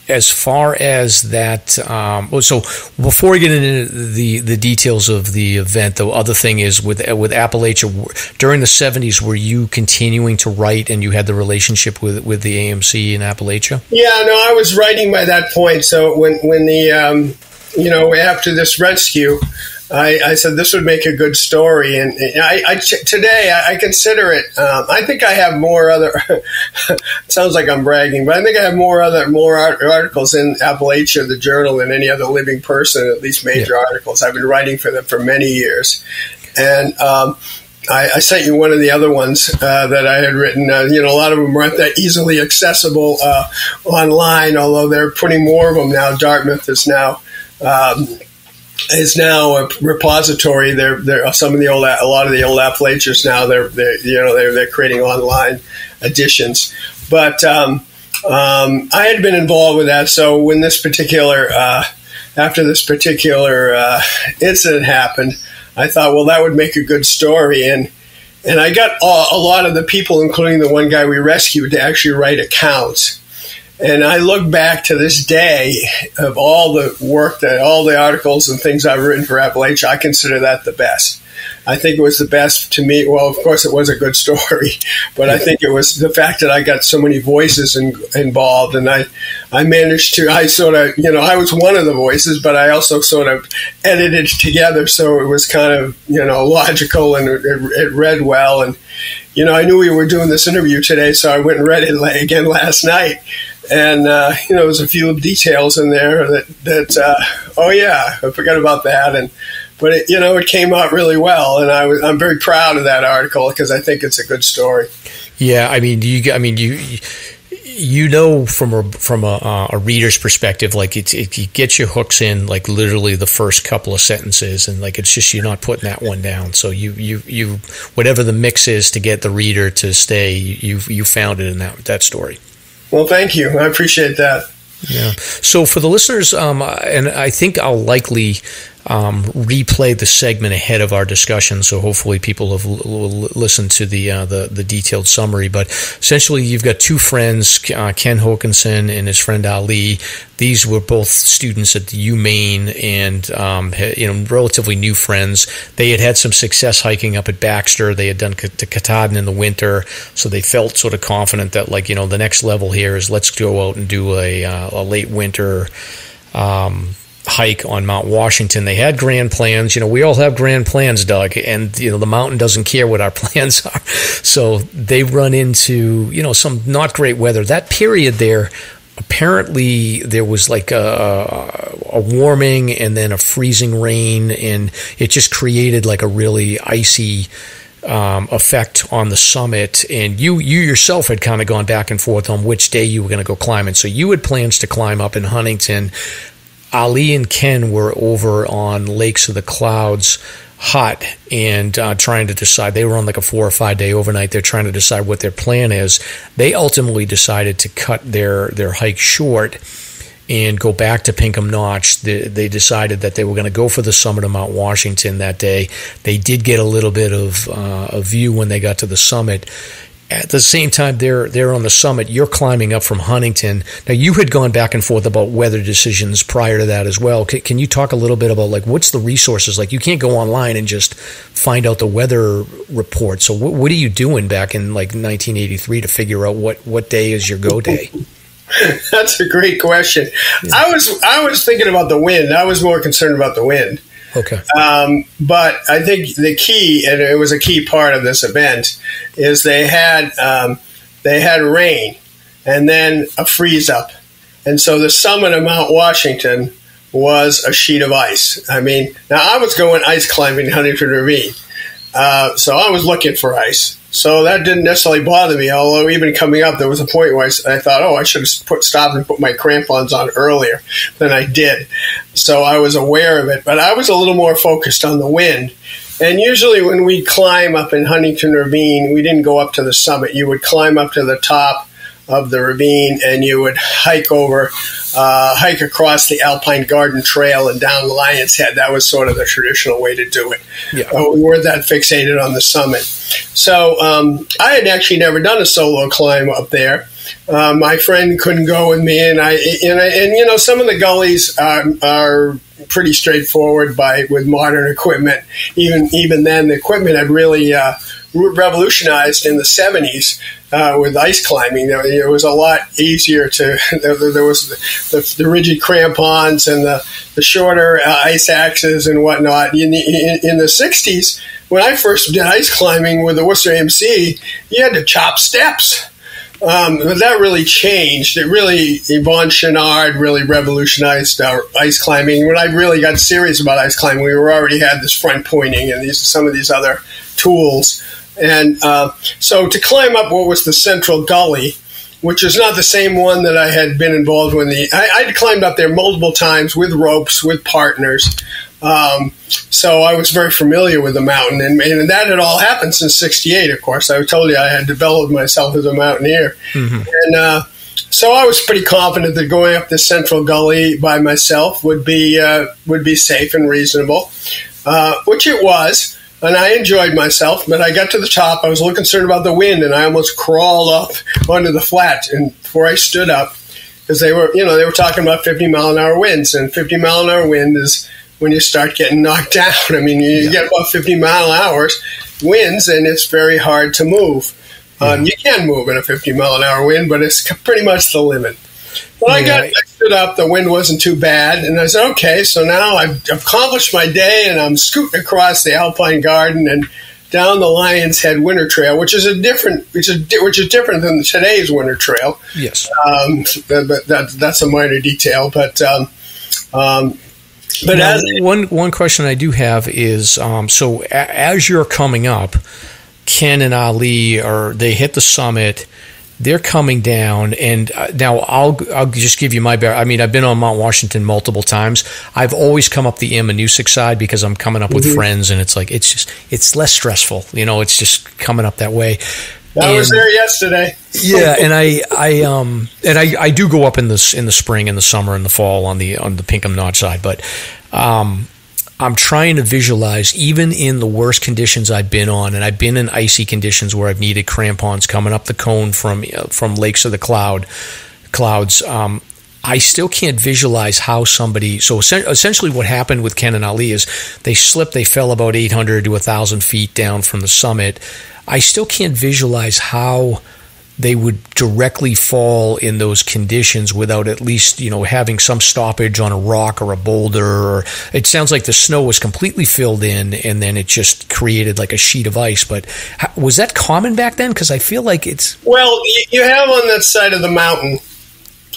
as far as that, um, oh, so before we get into the the details of the event, the other thing is with with Appalachia during the '70s, were you continuing to write, and you had the relationship with with the AMC in Appalachia? Yeah, no, I was writing by that point. So when when the um, you know after this rescue, I, I, said this would make a good story, and I, I today I, consider it. Um, I think I have more other. sounds like I'm bragging, but I think I have more other more articles in Appalachia, the Journal, than any other living person. At least major yeah. articles. I've been writing for them for many years, and. Um, I, I, sent you one of the other ones uh, that I had written. Uh, you know, a lot of them aren't that easily accessible uh, online, although they're putting more of them now. Dartmouth is now um, is now a repository. They're, they're some of the old a lot of the old Appalachians now. They're, they're you know they're, they're creating online editions. But um, um, I had been involved with that. So when this particular uh, after this particular uh, incident happened, I thought, well, that would make a good story and. And I got a lot of the people, including the one guy we rescued, to actually write accounts and I look back to this day of all the work that all the articles and things I've written for Appalachia, I consider that the best. I think it was the best to me. Well, of course, it was a good story, but I think it was the fact that I got so many voices in, involved, and I, I managed to. I sort of, you know, I was one of the voices, but I also sort of edited together, so it was kind of, you know, logical and it, it read well. And you know, I knew we were doing this interview today, so I went and read it again last night and uh, you know, there's a few details in there that that uh, oh yeah, I forgot about that, and but it, you know, it came out really well, and I was I'm very proud of that article because I think it's a good story. Yeah, I mean, you I mean you. You know, from a from a, uh, a reader's perspective, like it, it gets your hooks in, like literally the first couple of sentences, and like it's just you're not putting that one down. So you you you whatever the mix is to get the reader to stay, you you found it in that that story. Well, thank you. I appreciate that. Yeah. So for the listeners, um, and I think I'll likely um, replay the segment ahead of our discussion, so hopefully people have l- l- listened to the, uh, the, the detailed summary. But essentially, you've got two friends, uh, Ken Hokenson and his friend Ali. These were both students at the UMaine and um, you know relatively new friends. They had had some success hiking up at Baxter. They had done the Katahdin in the winter, so they felt sort of confident that like you know the next level here is let's go out and do a, uh, a late winter. Um, hike on Mount Washington. They had grand plans. You know, we all have grand plans, Doug, and you know the mountain doesn't care what our plans are. So they run into you know some not great weather. That period there. Apparently, there was like a, a warming and then a freezing rain, and it just created like a really icy um, effect on the summit, and you you yourself had kind of gone back and forth on which day you were going to go climbing. So you had plans to climb up in Huntington. Ali and Ken were over on Lakes of the Clouds hot and uh, trying to decide. They were on like a four or five day overnight. They're trying to decide what their plan is. They ultimately decided to cut their their hike short and go back to Pinkham Notch. They, they decided that they were going to go for the summit of Mount Washington that day. They did get a little bit of uh, a view when they got to the summit at the same time they're they're on the summit, you're climbing up from Huntington. Now you had gone back and forth about weather decisions prior to that as well. Can, can you talk a little bit about like what's the resources? Like you can't go online and just find out the weather report. So what, what are you doing back in like 1983 to figure out what what day is your go day? That's a great question. Yeah. I was I was thinking about the wind. I was more concerned about the wind. Okay. Um, but I think the key, and it was a key part of this event, is they had um, they had rain and then a freeze up, and so the summit of Mount Washington was a sheet of ice. I mean, now I was going ice climbing Huntington Ravine, uh, so I was looking for ice. So that didn't necessarily bother me. Although even coming up, there was a point where I, I thought, "Oh, I should have put stopped and put my crampons on earlier than I did." So I was aware of it, but I was a little more focused on the wind. And usually, when we climb up in Huntington Ravine, we didn't go up to the summit. You would climb up to the top of the ravine and you would hike over, uh, hike across the Alpine Garden Trail and down Lion's Head. That was sort of the traditional way to do it. Yeah. Uh, we weren't that fixated on the summit. So um, I had actually never done a solo climb up there. Uh, my friend couldn't go with me, and I and, I, and you know some of the gullies are, are pretty straightforward by with modern equipment. Even even then, the equipment had really uh, revolutionized in the 70s uh, with ice climbing. It was a lot easier to, there was the, the, rigid crampons and the, the shorter uh, ice axes and whatnot. In the, in, the 60s, when I first did ice climbing with the Worcester AMC, you had to chop steps. Um, but that really changed. It really, Yvon Chouinard really revolutionized ice climbing. When I really got serious about ice climbing, we were already had this front pointing and these some of these other tools. And uh, so to climb up what was the central gully, which is not the same one that I had been involved with. The I, would climbed up there multiple times with ropes, with partners. Um, so I was very familiar with the mountain, and, and, that had all happened since '68. Of course, I told you I had developed myself as a mountaineer, mm-hmm. and uh, so I was pretty confident that going up the central gully by myself would be uh, would be safe and reasonable, uh, which it was and I enjoyed myself. But I got to the top, I was a little concerned about the wind, and I almost crawled up onto the flat. And before I stood up, because they were, you know, they were talking about 50 mile an hour winds, and 50 mile an hour wind is when you start getting knocked down. I mean, you yeah. get about 50 mile an hour winds, and it's very hard to move. Um, you can move in a 50 mile an hour wind, but it's pretty much the limit. Well, I got stood up. The wind wasn't too bad, and I said, "Okay, so now I've accomplished my day, and I'm scooting across the Alpine Garden and down the Lion's Head Winter Trail, which is a different, which is which is different than today's Winter Trail. Yes, um, but that, that's a minor detail. But um, um, but now, as, one one question I do have is um, so a, as you're coming up, Ken and Ali are they hit the summit they're coming down and uh, now I'll I'll just give you my bear I mean I've been on Mount Washington multiple times. I've always come up the Ammonoosuc side because I'm coming up with mm-hmm. friends and it's like it's just it's less stressful you know it's just coming up that way. I and, was there yesterday. Yeah and I I um and I I do go up in this in the spring and the summer and the fall on the on the Pinkham Notch side but um I'm trying to visualize, even in the worst conditions I've been on, and I've been in icy conditions where I've needed crampons coming up the cone from uh, from lakes of the cloud clouds. Um, I still can't visualize how somebody. So essentially, what happened with Ken and Ali is they slipped. They fell about 800 to 1,000 feet down from the summit. I still can't visualize how they would directly fall in those conditions without at least you know having some stoppage on a rock or a boulder or it sounds like the snow was completely filled in and then it just created like a sheet of ice but was that common back then? Because i feel like it's well you have on that side of the mountain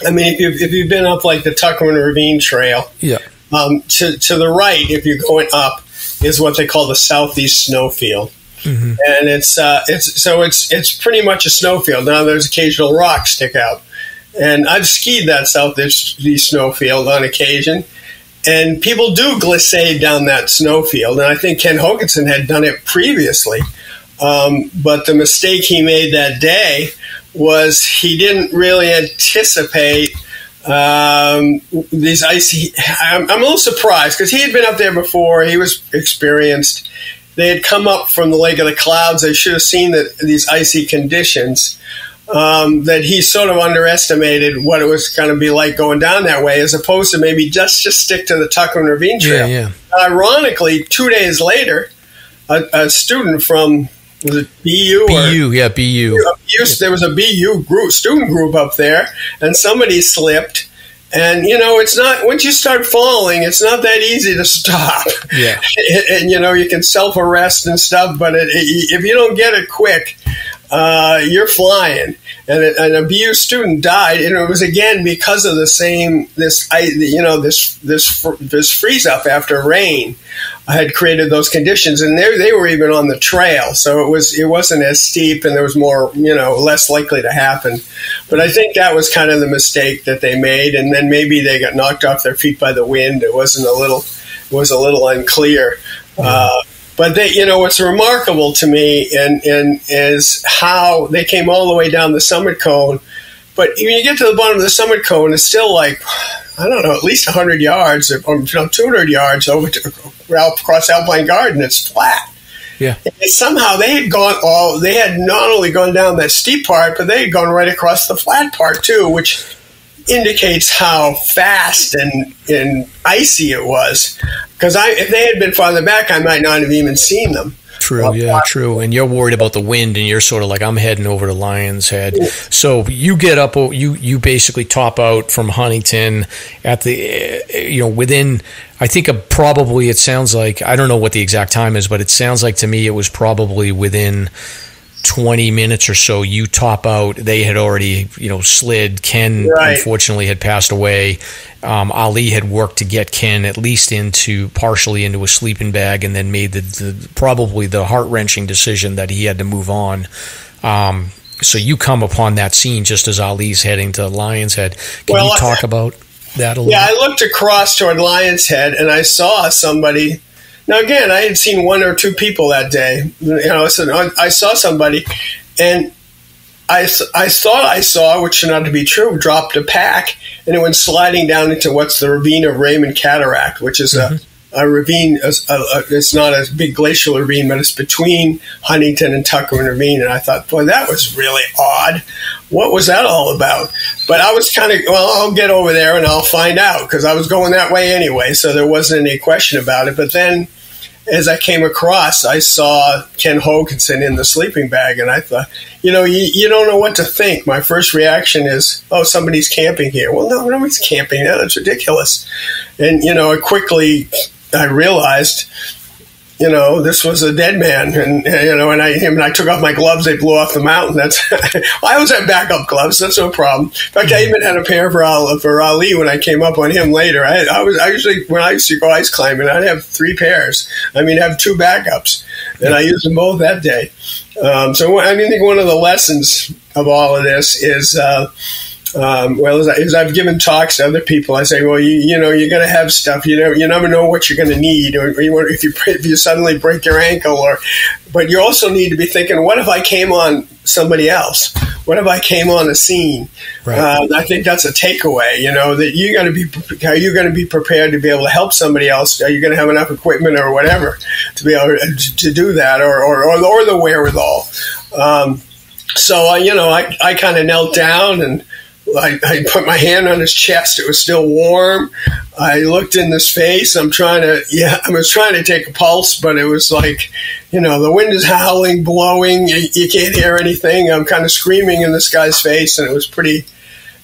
i mean if you've, if you've been up like the tuckerman ravine trail yeah. um, to, to the right if you're going up is what they call the southeast snowfield Mm-hmm. And it's uh, it's so it's it's pretty much a snowfield. Now there's occasional rocks stick out, and I've skied that southeast snowfield on occasion, and people do glissade down that snowfield. And I think Ken Hokenson had done it previously, um, but the mistake he made that day was he didn't really anticipate um, these icy. I'm, I'm, a little surprised because he had been up there before. He was experienced, they had come up from the Lake of the Clouds. They should have seen that these icy conditions. Um, that he sort of underestimated what it was going to be like going down that way, as opposed to maybe just just stick to the Tuckerman Ravine Trail. Yeah, yeah. Ironically, two days later, a, a student from was it BU or BU, yeah, BU. BU, there was a BU group student group up there, and somebody slipped. And you know, it's not once you start falling, it's not that easy to stop. Yeah. and, and, you know, you can self arrest and stuff, but it, it, if you don't get it quick, uh, you're flying. And, it, and a BU student died, and it was again because of the same this I you know this this this freeze up after rain had created those conditions, and they they were even on the trail, so it was it wasn't as steep, and there was more you know less likely to happen. But I think that was kind of the mistake that they made, and then maybe they got knocked off their feet by the wind. It wasn't a little it was a little unclear. Uh, but they, you know, what's remarkable to me and, and is how they came all the way down the summit cone. But when you get to the bottom of the summit cone, it's still like, I don't know, at least 100 yards or, you know, 200 yards over to across Alpine Garden. It's flat. Yeah. And somehow they had gone all, they had not only gone down that steep part, but they had gone right across the flat part too, which indicates how fast and, and icy it was. Because I, if they had been farther back, I might not have even seen them. True, yeah, uh, true. And you're worried about the wind, and you're sort of like, I'm heading over to Lions Head. So you get up, you you basically top out from Huntington at the, you know, within. I think a, probably it sounds like I don't know what the exact time is, but it sounds like to me it was probably within 20 minutes or so you top out they had already you know slid ken Right. unfortunately had passed away um, ali had worked to get ken at least into partially into a sleeping bag and then made the, the probably the heart-wrenching decision that he had to move on um, so you come upon that scene just as ali's heading to lion's head can Well, you I- talk about that a little Yeah. I looked across toward Lion's Head and I saw somebody. Now, again, I had seen one or two people that day. You know, so I saw somebody, and I, I thought I saw, which turned out to be true, dropped a pack, and it went sliding down into what's the ravine of Raymond Cataract, which is a, mm-hmm. A ravine. A, a, it's not a big glacial ravine, but it's between Huntington and Tuckerman Ravine. And I thought, boy, that was really odd. What was that all about? But I was kind of, well, I'll get over there and I'll find out because I was going that way anyway, so there wasn't any question about it. But then as I came across, I saw Ken Hokenson in the sleeping bag, and I thought, you know, you, you don't know what to think. My first reaction is, oh, somebody's camping here. Well, no, nobody's camping. That's ridiculous. And, you know, I quickly, I realized, you know, this was a dead man, and you know, and I and I took off my gloves. They blew off the mountain. That's I always have backup gloves. That's no problem. In fact, I even had a pair for Ali, for Ali when I came up on him later. I, I was I usually when I used to go ice climbing, I'd have three pairs. I mean, have two backups, and I used them both that day. Um, so I mean, I think one of the lessons of all of this is. Uh, um, well, as, I, as I've given talks to other people, I say, well, you, you know, you're going to have stuff. You know, you never know what you're going to need, or, or you, want- if you if you suddenly break your ankle, or but you also need to be thinking, what if I came on somebody else? What if I came on a scene? Right. Uh, I think that's a takeaway. You know that you got to be. Are you going to be prepared to be able to help somebody else? Are you going to have enough equipment or whatever to be able to, to do that, or or, or, or the wherewithal? Um, so uh, you know, I, I kind of knelt down and I, I put my hand on his chest. It was still warm. I looked in his face. I'm trying to, yeah, I was trying to take a pulse, but it was like, you know, the wind is howling, blowing. You, you can't hear anything. I'm kind of screaming in this guy's face, and it was pretty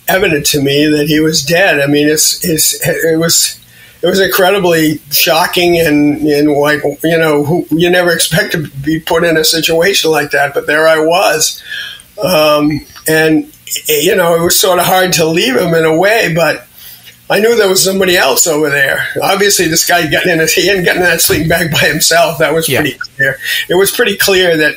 evident to me that he was dead. I mean, it's, it's it was. It was incredibly shocking and, and like you know who, you never expect to be put in a situation like that, but there I was, um, and you know, it was sort of hard to leave him in a way, but I knew there was somebody else over there. Obviously, this guy getting in his, he hadn't gotten in that sleeping bag by himself. That was Yeah. pretty clear. It was pretty clear that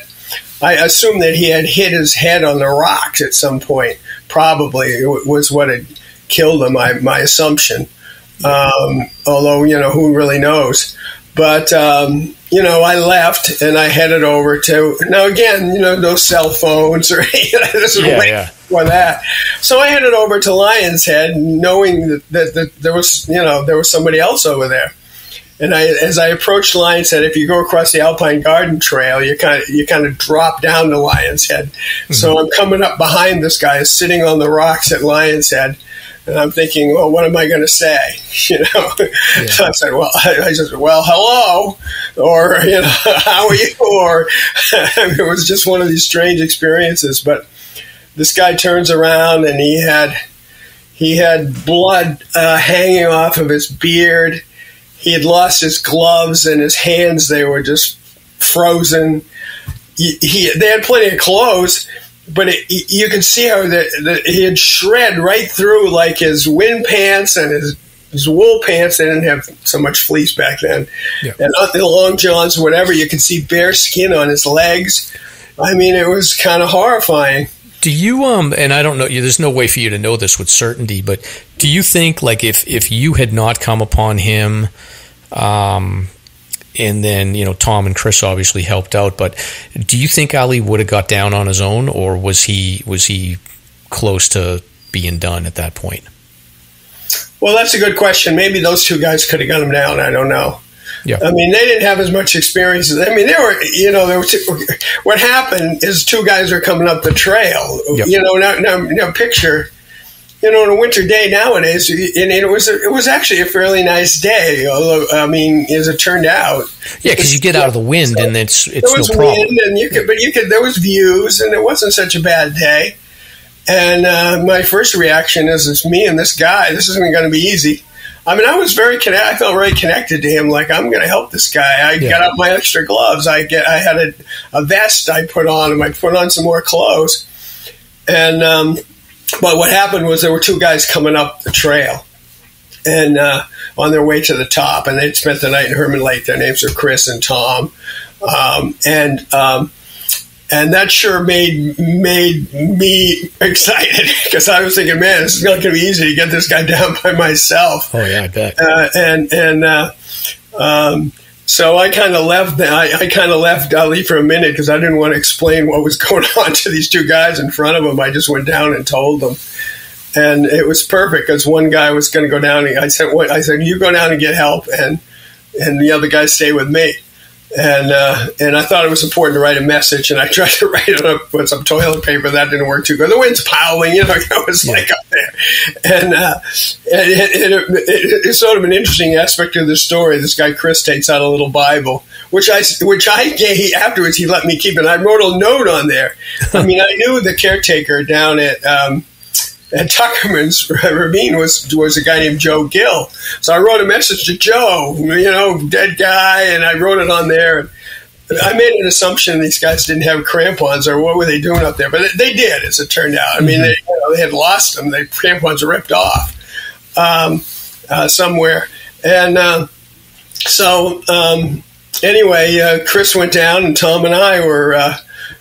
I assumed that he had hit his head on the rocks at some point. Probably it was what had killed him. My my assumption. Um, although you know who really knows. But um, you know, I left and I headed over to now again. You know, no cell phones or this is Yeah, way yeah. for that. So I headed over to Lion's Head, knowing that, that, that there was, you know, there was somebody else over there. And I, as I approached Lion's Head, if you go across the Alpine Garden Trail, you kind of you kind of drop down to Lion's Head. Mm-hmm. So I'm coming up behind this guy, sitting on the rocks at Lion's Head, and I'm thinking, well, what am I going to say? You know, yeah. so I said, well, I, I, said, well, hello, or you know, how are you? Or it was just one of these strange experiences. But this guy turns around and he had he had blood uh, hanging off of his beard. He had lost his gloves and his hands; they were just frozen. He, he they had plenty of clothes but it, you can see how the, he had shred right through like his wind pants and his his wool pants. They didn't have so much fleece back then, yeah. and the long johns, whatever. You could see bare skin on his legs. I mean, it was kind of horrifying. Do you um? And I don't know. There's no way for you to know this with certainty, but do you think like if if you had not come upon him, um, and then you know Tom and Chris obviously helped out. But do you think Ali would have got down on his own, or was he was he close to being done at that point? Well, that's a good question. Maybe those two guys could have got him down. I don't know. Yeah. I mean, they didn't have as much experience. I mean, they were, you know, there two, what happened is two guys are coming up the trail. Yep. You know, now, now, now picture you know, on a winter day nowadays, and it was a, it was actually a fairly nice day. Although, I mean, as it turned out, yeah, because you get out of the wind so and it's it's there was no problem. Wind and you could, but you could there was views and it wasn't such a bad day. And uh, my first reaction is, it's me and this guy. This isn't going to be easy. I mean, I was very connected. I felt very connected to him. Like I'm going to help this guy. I yeah. got out my extra gloves. I get. I had a, a vest I put on, and I put on some more clothes, and. Um, but what happened was there were two guys coming up the trail and uh, on their way to the top, and they'd spent the night in Hermit Lake. Their names are Chris and Tom, um, and um, and that sure made made me excited because I was thinking, man, this is not going to be easy to get this guy down by myself. Oh yeah, I bet. Uh, and and uh, um, so I kind of left. I, I kind of left Ali for a minute because I didn't want to explain what was going on to these two guys in front of him. I just went down and told them, and it was perfect because one guy was going to go down. And I said, I said, "You go down and get help, and and the other guy stay with me." And uh, and I thought it was important to write a message, and I tried to write it up with some toilet paper. That didn't work too good. The wind's howling, you know. It was yeah. like up there, and, uh, and it, it, it, it's sort of an interesting aspect of the story. This guy Chris takes out a little Bible, which I which I gave afterwards. He let me keep it. I wrote a note on there. I mean, I knew the caretaker down at. Um, at Tuckerman's Ravine was was a guy named Joe Gill. So I wrote a message to Joe, you know, dead guy, and I wrote it on there. I made an assumption these guys didn't have crampons or what were they doing up there, but they did, as it turned out. I mean, mm-hmm. they, you know, they had lost them; the crampons were ripped off um, uh, somewhere, and uh, so um, anyway, uh, Chris went down, and Tom and I were uh,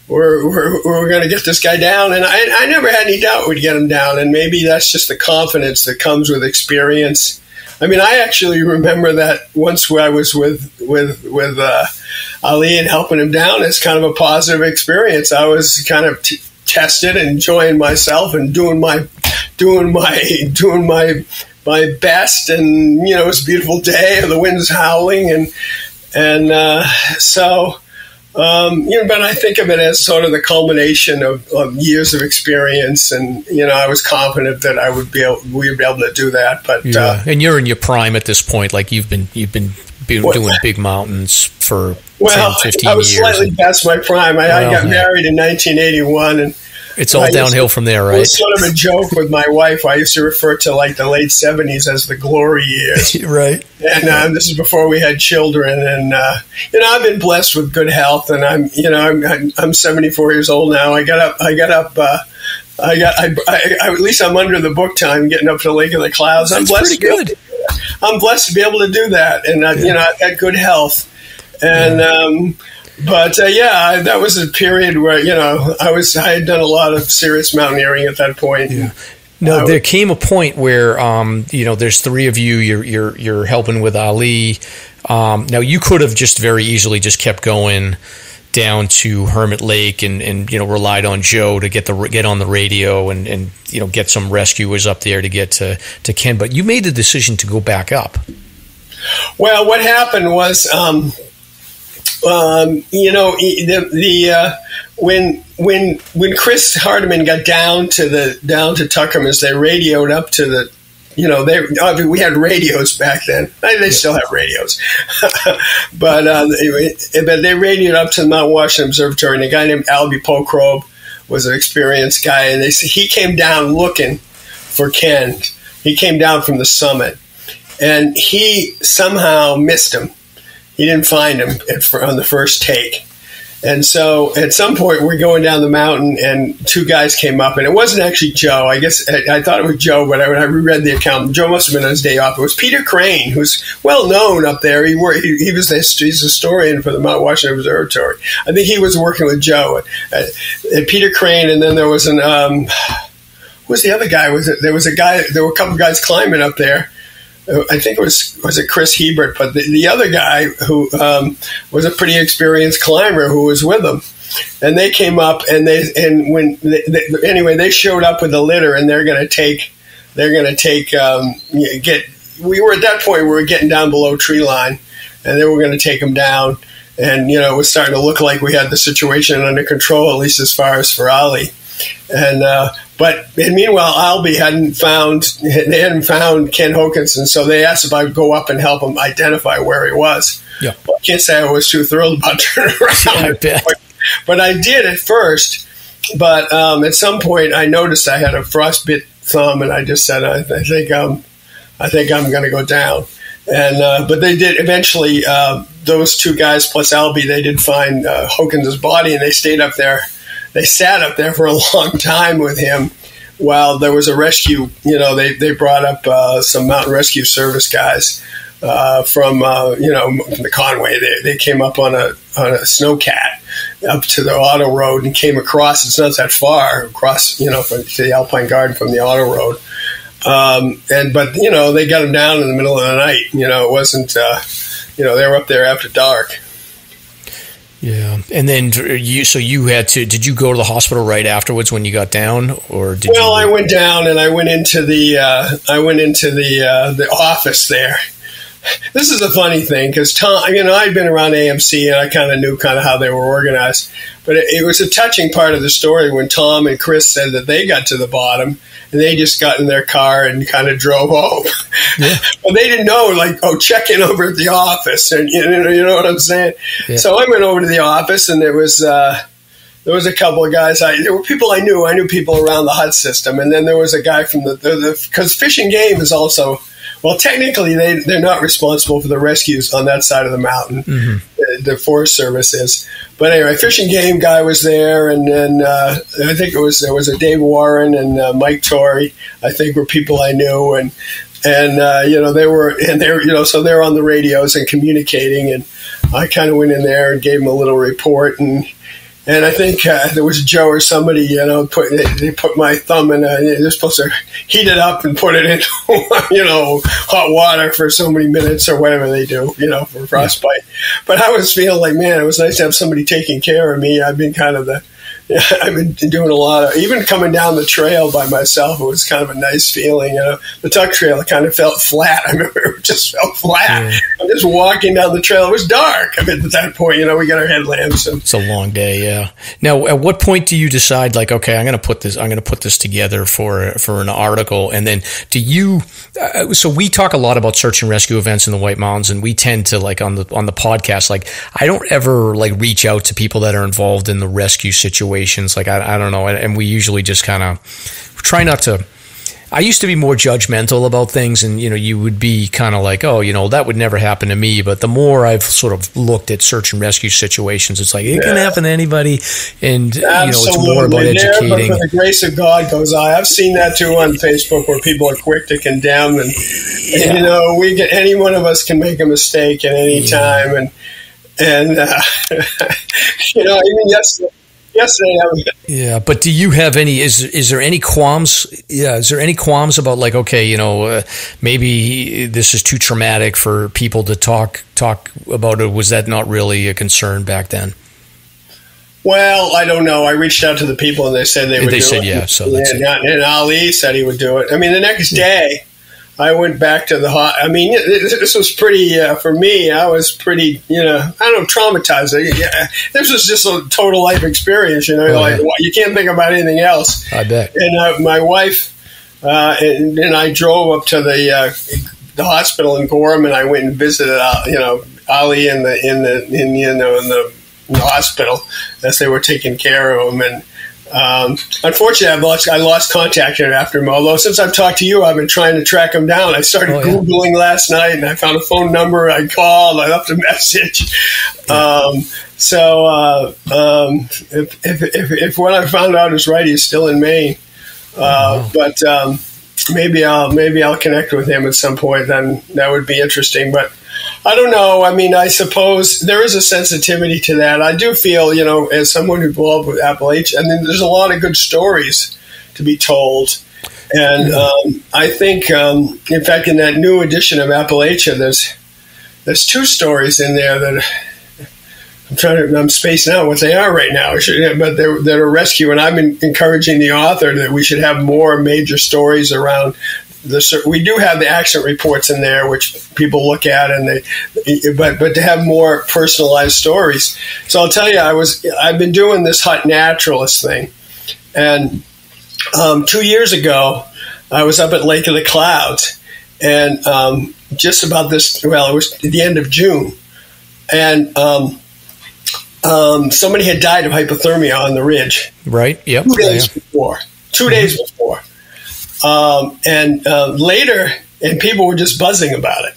we're, we're, we're going to get this guy down. And I, I never had any doubt we'd get him down. And maybe that's just the confidence that comes with experience. I mean, I actually remember that once where I was with with with uh, Ali and helping him down. It's kind of a positive experience. I was kind of t- tested, and enjoying myself, and doing my doing my doing my my best. And you know, it was a beautiful day, and the wind's howling, and and uh, so um, you know, but I think of it as sort of the culmination of, of, years of experience, and you know, I was confident that I would be able, we would be able to do that. But yeah. Uh, and you're in your prime at this point, like you've been you've been doing big mountains for well, 10, 15 I was years. slightly past my prime. I, well, I got married in 1981, and it's all downhill to, from there, right? It's sort of a joke with my wife. I used to refer to like the late seventies as the glory years, right? And uh, this is before we had children, and uh, you know I've been blessed with good health, and I'm you know I'm I'm 74 years old now. I got up I got up. Uh, I got I, I, at least I'm under the book time, getting up to the Lake of the Clouds. I'm blessed. Pretty good. I'm blessed to be able to do that, and uh, yeah. you know I've got good health, and. Yeah. Um, but uh, yeah, that was a period where you know I was I had done a lot of serious mountaineering at that point. Yeah. No, uh, there came a point where um, you know there's three of you. You're you're you're helping with Ali. Um, now you could have just very easily just kept going down to Hermit Lake and, and you know relied on Joe to get the get on the radio and, and you know get some rescuers up there to get to to Ken. But you made the decision to go back up. Well, what happened was, um, um, you know, the, the uh, when when when Chris Hardiman got down to the down to Tuckerman's, they radioed up to the you know, they uh, we had radios back then. They still have radios, but uh, but they radioed up to the Mount Washington Observatory, and a guy named Albie Pokrobe was an experienced guy, and they he came down looking for Ken. He came down from the summit, and he somehow missed him. He didn't find him on the first take. And so at some point, we're going down the mountain, and two guys came up, and it wasn't actually Joe. I guess I, I thought it was Joe, but I, when I reread the account, Joe must have been on his day off. It was Peter Crane, who's well known up there. He, worked, he, he was the he's historian for the Mount Washington Observatory. I think he was working with Joe. and Peter Crane, and then there was an um, who was the other guy? Was it there was a guy? There were a couple of guys climbing up there I think it was was it Chris Hebert, but the, the other guy who um, was a pretty experienced climber who was with them, and they came up and they and when they, they, anyway they showed up with a litter and they're going to take they're going to take um, get we were at that point we were getting down below tree line and they were going to take them down. And you know it was starting to look like we had the situation under control at least as far as for Ali and uh, but and meanwhile, Albie hadn't found they hadn't found Ken Hokenson, so they asked if I would go up and help him identify where he was. Yeah, well, I can't say I was too thrilled about turning around, yeah, I but I did at first. But um, at some point, I noticed I had a frostbit thumb, and I just said, "I, I think I'm, I think I'm going to go down." And uh, but they did eventually. Uh, those two guys plus Albie, they did find uh, Hokenson's body, and they stayed up there they sat up there for a long time with him while there was a rescue. You know, they, they brought up uh, some mountain rescue service guys uh, from uh, you know the Conway. They, they came up on a on a snowcat up to the auto road and came across. It's not that far across, you know, from, to the Alpine Garden from the auto road. Um, and but you know they got him down in the middle of the night. You know, it wasn't. Uh, you know, they were up there after dark. Yeah, and then you so you had to did you go to the hospital right afterwards when you got down or did well you- I went down and I went into the uh, I went into the uh, the office there. This is a funny thing because Tom, you know, I'd been around AMC and I kind of knew kind of how they were organized, but it, it was a touching part of the story when Tom and Chris said that they got to the bottom and they just got in their car and kind of drove home. Yeah. well, they didn't know, like, oh, check in over at the office, and you know, you know what I'm saying. Yeah. So I went over to the office, and there was. Uh, there was a couple of guys. I there were people I knew. I knew people around the hut system, and then there was a guy from the because Fish and Game is also well, technically, they they're not responsible for the rescues on that side of the mountain. Mm-hmm. The, the, Forest Service is, but anyway, fishing Game guy was there, and then uh, I think it was there was a Dave Warren and uh, Mike Torrey. I think were people I knew, and and uh, you know they were and they're you know so they're on the radios and communicating, and I kind of went in there and gave them a little report and and I think uh, there was a Joe or somebody, you know, put they, they put my thumb in. A, they're supposed to heat it up and put it in, you know, hot water for so many minutes or whatever they do, you know, for frostbite. Yeah. But I was feeling like, man, it was nice to have somebody taking care of me. I've been kind of the I've been doing a lot of even coming down the trail by myself. It was kind of a nice feeling. You know, the tuck trail kind of felt flat. I remember it just felt flat. Yeah. I'm just walking down the trail. It was dark. I mean, at that point, you know, we got our headlamps. And, it's a long day. Yeah. Now, at what point do you decide, like, okay, I'm going to put this, I'm going to put this together for for an article, and then do you? Uh, so we talk a lot about search and rescue events in the White Mountains, and we tend to like on the on the podcast, like I don't ever like reach out to people that are involved in the rescue situation situations. Like I, I don't know, and we usually just kind of try not to. I used to be more judgmental about things, and you know, you would be kind of like, "Oh, you know, that would never happen to me." But the more I've sort of looked at search and rescue situations, it's like it yeah. can happen to anybody, and Absolutely. you know, it's more about educating. Never, the grace of God goes I. I've seen that too on Facebook, where people are quick to condemn, and, yeah. and you know, we get any one of us can make a mistake at any yeah. time, and and uh, you know, even yesterday Yes. Yeah, but do you have any? Is is there any qualms? Yeah, is there any qualms about like, okay, you know, uh, maybe this is too traumatic for people to talk talk about it? Was that not really a concern back then? Well, I don't know. I reached out to the people and they said they would. They do said it. yeah. So and, and, Ali said he would do it. I mean, the next day, I went back to the hot. I mean, this was pretty uh, for me. I was pretty, you know, I don't know, traumatized. Yeah, this was just a total life experience. You know, oh, like yeah. you can't think about anything else. I bet. And uh, my wife uh, and, and, I drove up to the uh, the hospital in Gorham, and I went and visited, uh, you know, Ali in the in the in you know in the, in the hospital as they were taking care of him and um, unfortunately, I've lost, I lost contact after him. Although since I've talked to you, I've been trying to track him down. I started oh, yeah. googling last night, and I found a phone number. I called. I left a message. Um, so uh, um, if, if, if, if, what I found out is right, he's still in Maine. Uh, oh, But um, maybe I'll maybe I'll connect with him at some point. Then that would be interesting. But I don't know. I mean, I suppose there is a sensitivity to that. I do feel, you know, as someone who involved with Appalachia, I mean, there's a lot of good stories to be told. And um, I think, um, in fact, in that new edition of Appalachia, there's there's two stories in there that I'm trying to I'm spacing out what they are right now. But they're they're a rescue, and I've been encouraging the author that we should have more major stories around the, we do have the accident reports in there, which people look at, and they, but but to have more personalized stories. So I'll tell you, I was I've been doing this hut naturalist thing, and um, two years ago, I was up at Lake of the Clouds, and um, just about this. Well, it was the end of June, and um, um, somebody had died of hypothermia on the ridge. Right. Yep. Two days yeah. before. 2 mm-hmm. days before. Um, and uh, later, and people were just buzzing about it.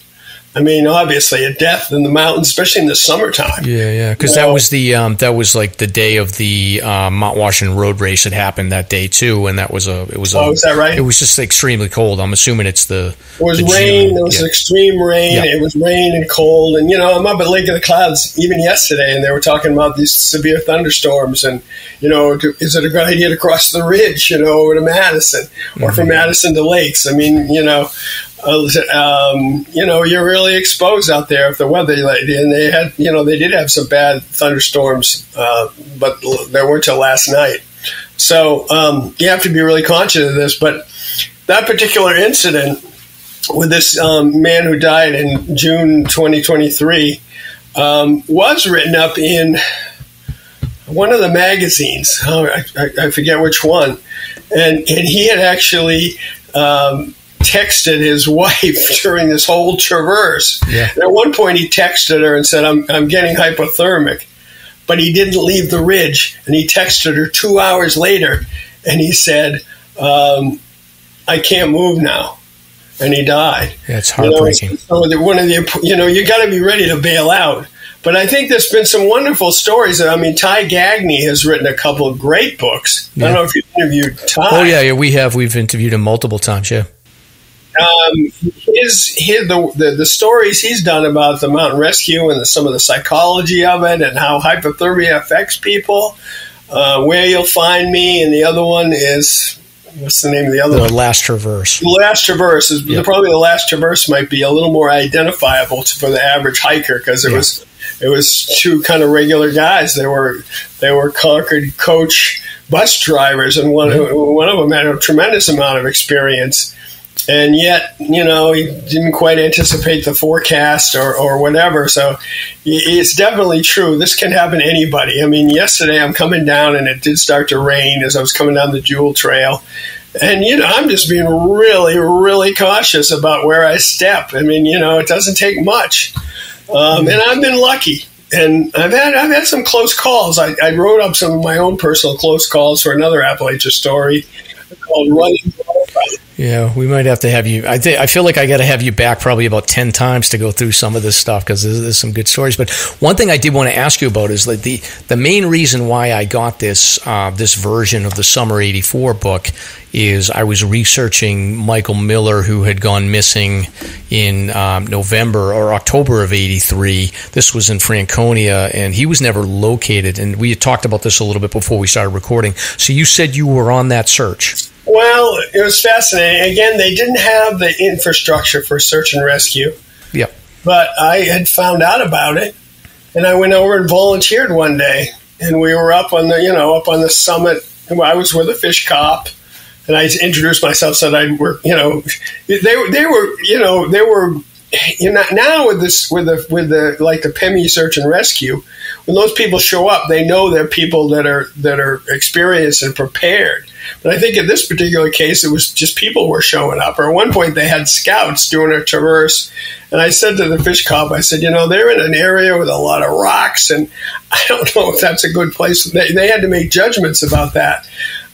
I mean, obviously, a death in the mountains, especially in the summertime. Yeah, yeah, because that was the um, that was like the day of the uh, Mount Washington road race that happened that day too, and that was a it was. Oh, a, is that right? It was just extremely cold. I'm assuming it's the. It was the rain. June. It was yeah. extreme rain. Yeah. It was rain and cold, and you know I'm up at Lake of the Clouds even yesterday, and they were talking about these severe thunderstorms, and you know, is it a good idea to cross the ridge, you know, over to Madison, or mm-hmm. from Madison to Lakes? I mean, you know, um, you know, you're really exposed out there if the weather. And they had, you know, they did have some bad thunderstorms, uh, but there weren't till last night. So um, you have to be really conscious of this. But that particular incident with this um, man who died in June 2023 um, was written up in one of the magazines. Oh, I, I, I, forget which one. And, and he had actually um, texted his wife during this whole traverse. Yeah. at one point, he texted her and said, I'm, I'm getting hypothermic. But he didn't leave the ridge. And he texted her two hours later and he said, um, I can't move now. And he died. It's heartbreaking. You know, so one of the, you know, you got to be ready to bail out. But I think there's been some wonderful stories. I mean, Ty Gagne has written a couple of great books. Yeah. I don't know if you interviewed Ty. Oh yeah, yeah, we have. We've interviewed him multiple times. Yeah um, his, his the, the, the stories he's done about the mountain rescue and the, some of the psychology of it and how hypothermia affects people. Uh, where you'll find me, and the other one is what's the name of the other the one? Last Traverse. The Last Traverse is yep. probably the Last Traverse might be a little more identifiable for the average hiker because it yeah. was it was two kind of regular guys. They were they were Concord coach bus drivers, and one mm-hmm. one of them had a tremendous amount of experience and yet you know he didn't quite anticipate the forecast or, or whatever. So it's definitely true. This can happen to anybody. I mean yesterday i'm coming down and it did start to rain as i was coming down the jewell trail. And you know i'm just being really really cautious about where i step. I mean you know it doesn't take much. Um, and i've been lucky. And I've had I've had some close calls. I, I, wrote up some of my own personal close calls for another Appalachia story called "Running yeah, we might have to have you. I think I feel like I got to have you back probably about ten times to go through some of this stuff because there's, there's, some good stories. But one thing I did want to ask you about is like the the main reason why I got this uh, this version of the Summer '84 book is I was researching Michael Miller who had gone missing in um, November or October of '83. This was in Franconia, and he was never located. And we had talked about this a little bit before we started recording. So you said you were on that search. Well, it was fascinating. Again, they didn't have the infrastructure for search and rescue. Yep. But I had found out about it, and I went over and volunteered one day. And we were up on the, you know, up on the summit. I was with a fish cop, and I introduced myself, said I work, you know, they they were, you know, they were you know, now with this, with the, with the, like the PEMI search and rescue, when those people show up, they know they're people that are that are experienced and prepared. But I think in this particular case, it was just people were showing up. Or at one point, they had scouts doing a traverse, and I said to the fish cop, I said, you know, they're in an area with a lot of rocks, and I don't know if that's a good place. They, they had to make judgments about that.